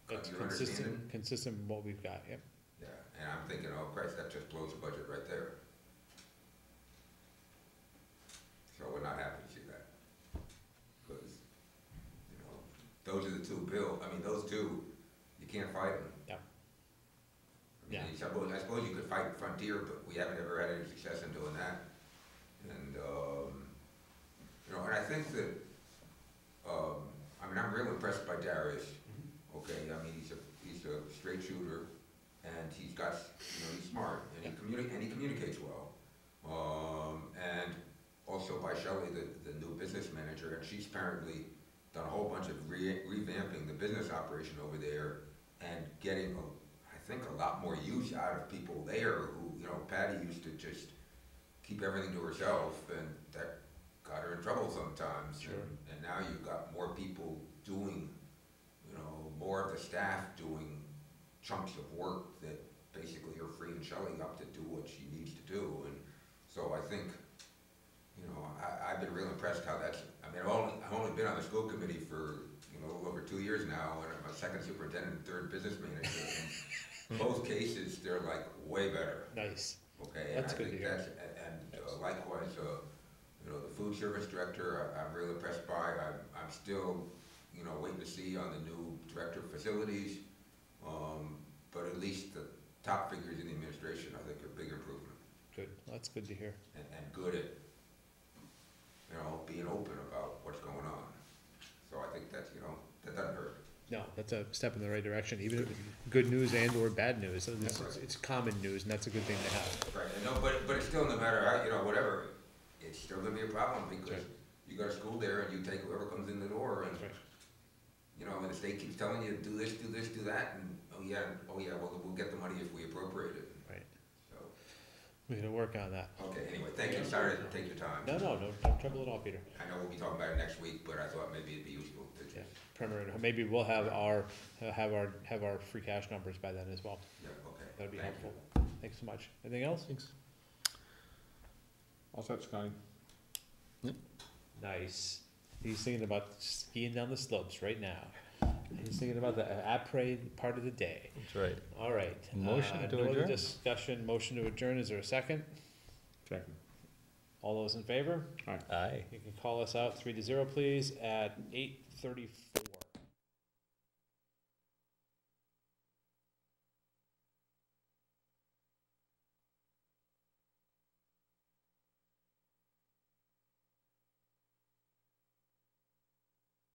That's consistent, consistent with what we've got, yep. Yeah, and I'm thinking, oh Christ, that just blows the budget right there. So we're not happy to see that. Because, you know, those are the two bill, I mean, those two, you can't fight them. Yeah. I mean, I suppose, I suppose you could fight Frontier, but we haven't ever had any success in doing that. And, um, you know, and I think that, um, I mean, I'm real impressed by Darius. Okay, I mean, he's a, he's a straight shooter, and he's got, you know, he's smart, and he communi- and he communicates well. Um, and also by Shelley, the, the new business manager, and she's apparently done a whole bunch of re- revamping the business operation over there and getting, a- I think, a lot more use out of people there who, you know, Patty used to just keep everything to herself, and that got her in trouble sometimes. Sure. And, and now you've got more people doing, you know, more of the staff doing chunks of work that basically are freeing Shelley up to do what she needs to do, and so I think, know, I, I've been real impressed how that's, I mean, I've only, I've only been on the school committee for, you know, over two years now, and I'm a second superintendent and third business manager, and both cases, they're like way better. Nice. Okay, and I That's good to think hear. that's, and uh, likewise, uh, you know, the food service director, I- I'm really impressed by, I'm, I'm still, you know, waiting to see on the new director of facilities. Um, but at least the top figures in the administration, I think, are big improvement, Good, that's good to hear. and, and good at, you know, being open about what's going on. So I think that's, you know, that doesn't hurt. No, that's a step in the right direction, even if it's good news and or bad news, it's, That's it's- right. it's common news, and that's a good thing to have. Right, and no, but, but it's still no matter how, you know, whatever, it's still gonna be a problem, because you got a school there and you take whoever comes in the door and, Right. you know, and the state keeps telling you, do this, do this, do that, and, oh yeah, oh yeah, well, we'll get the money if we appropriate it. We're gonna work on that. Okay, anyway, thank you, sorry to take your time. No, no, no, no trouble at all, Peter. I know we'll be talking about it next week, but I thought maybe it'd be useful to just, Yeah, primarily, maybe we'll have our, uh, have our, have our free cash numbers by then as well. yeah, okay. That'd be thank helpful. Thanks so much. Anything else? Thanks. All set, Scotty? Nice. He's thinking about skiing down the slopes right now. He's thinking about the après part of the day. That's right. All right. Motion uh, to no other adjourn. Discussion, motion to adjourn. Is there a second? Second. All those in favor? Aye. You can call us out three to zero, please, at eight thirty-four.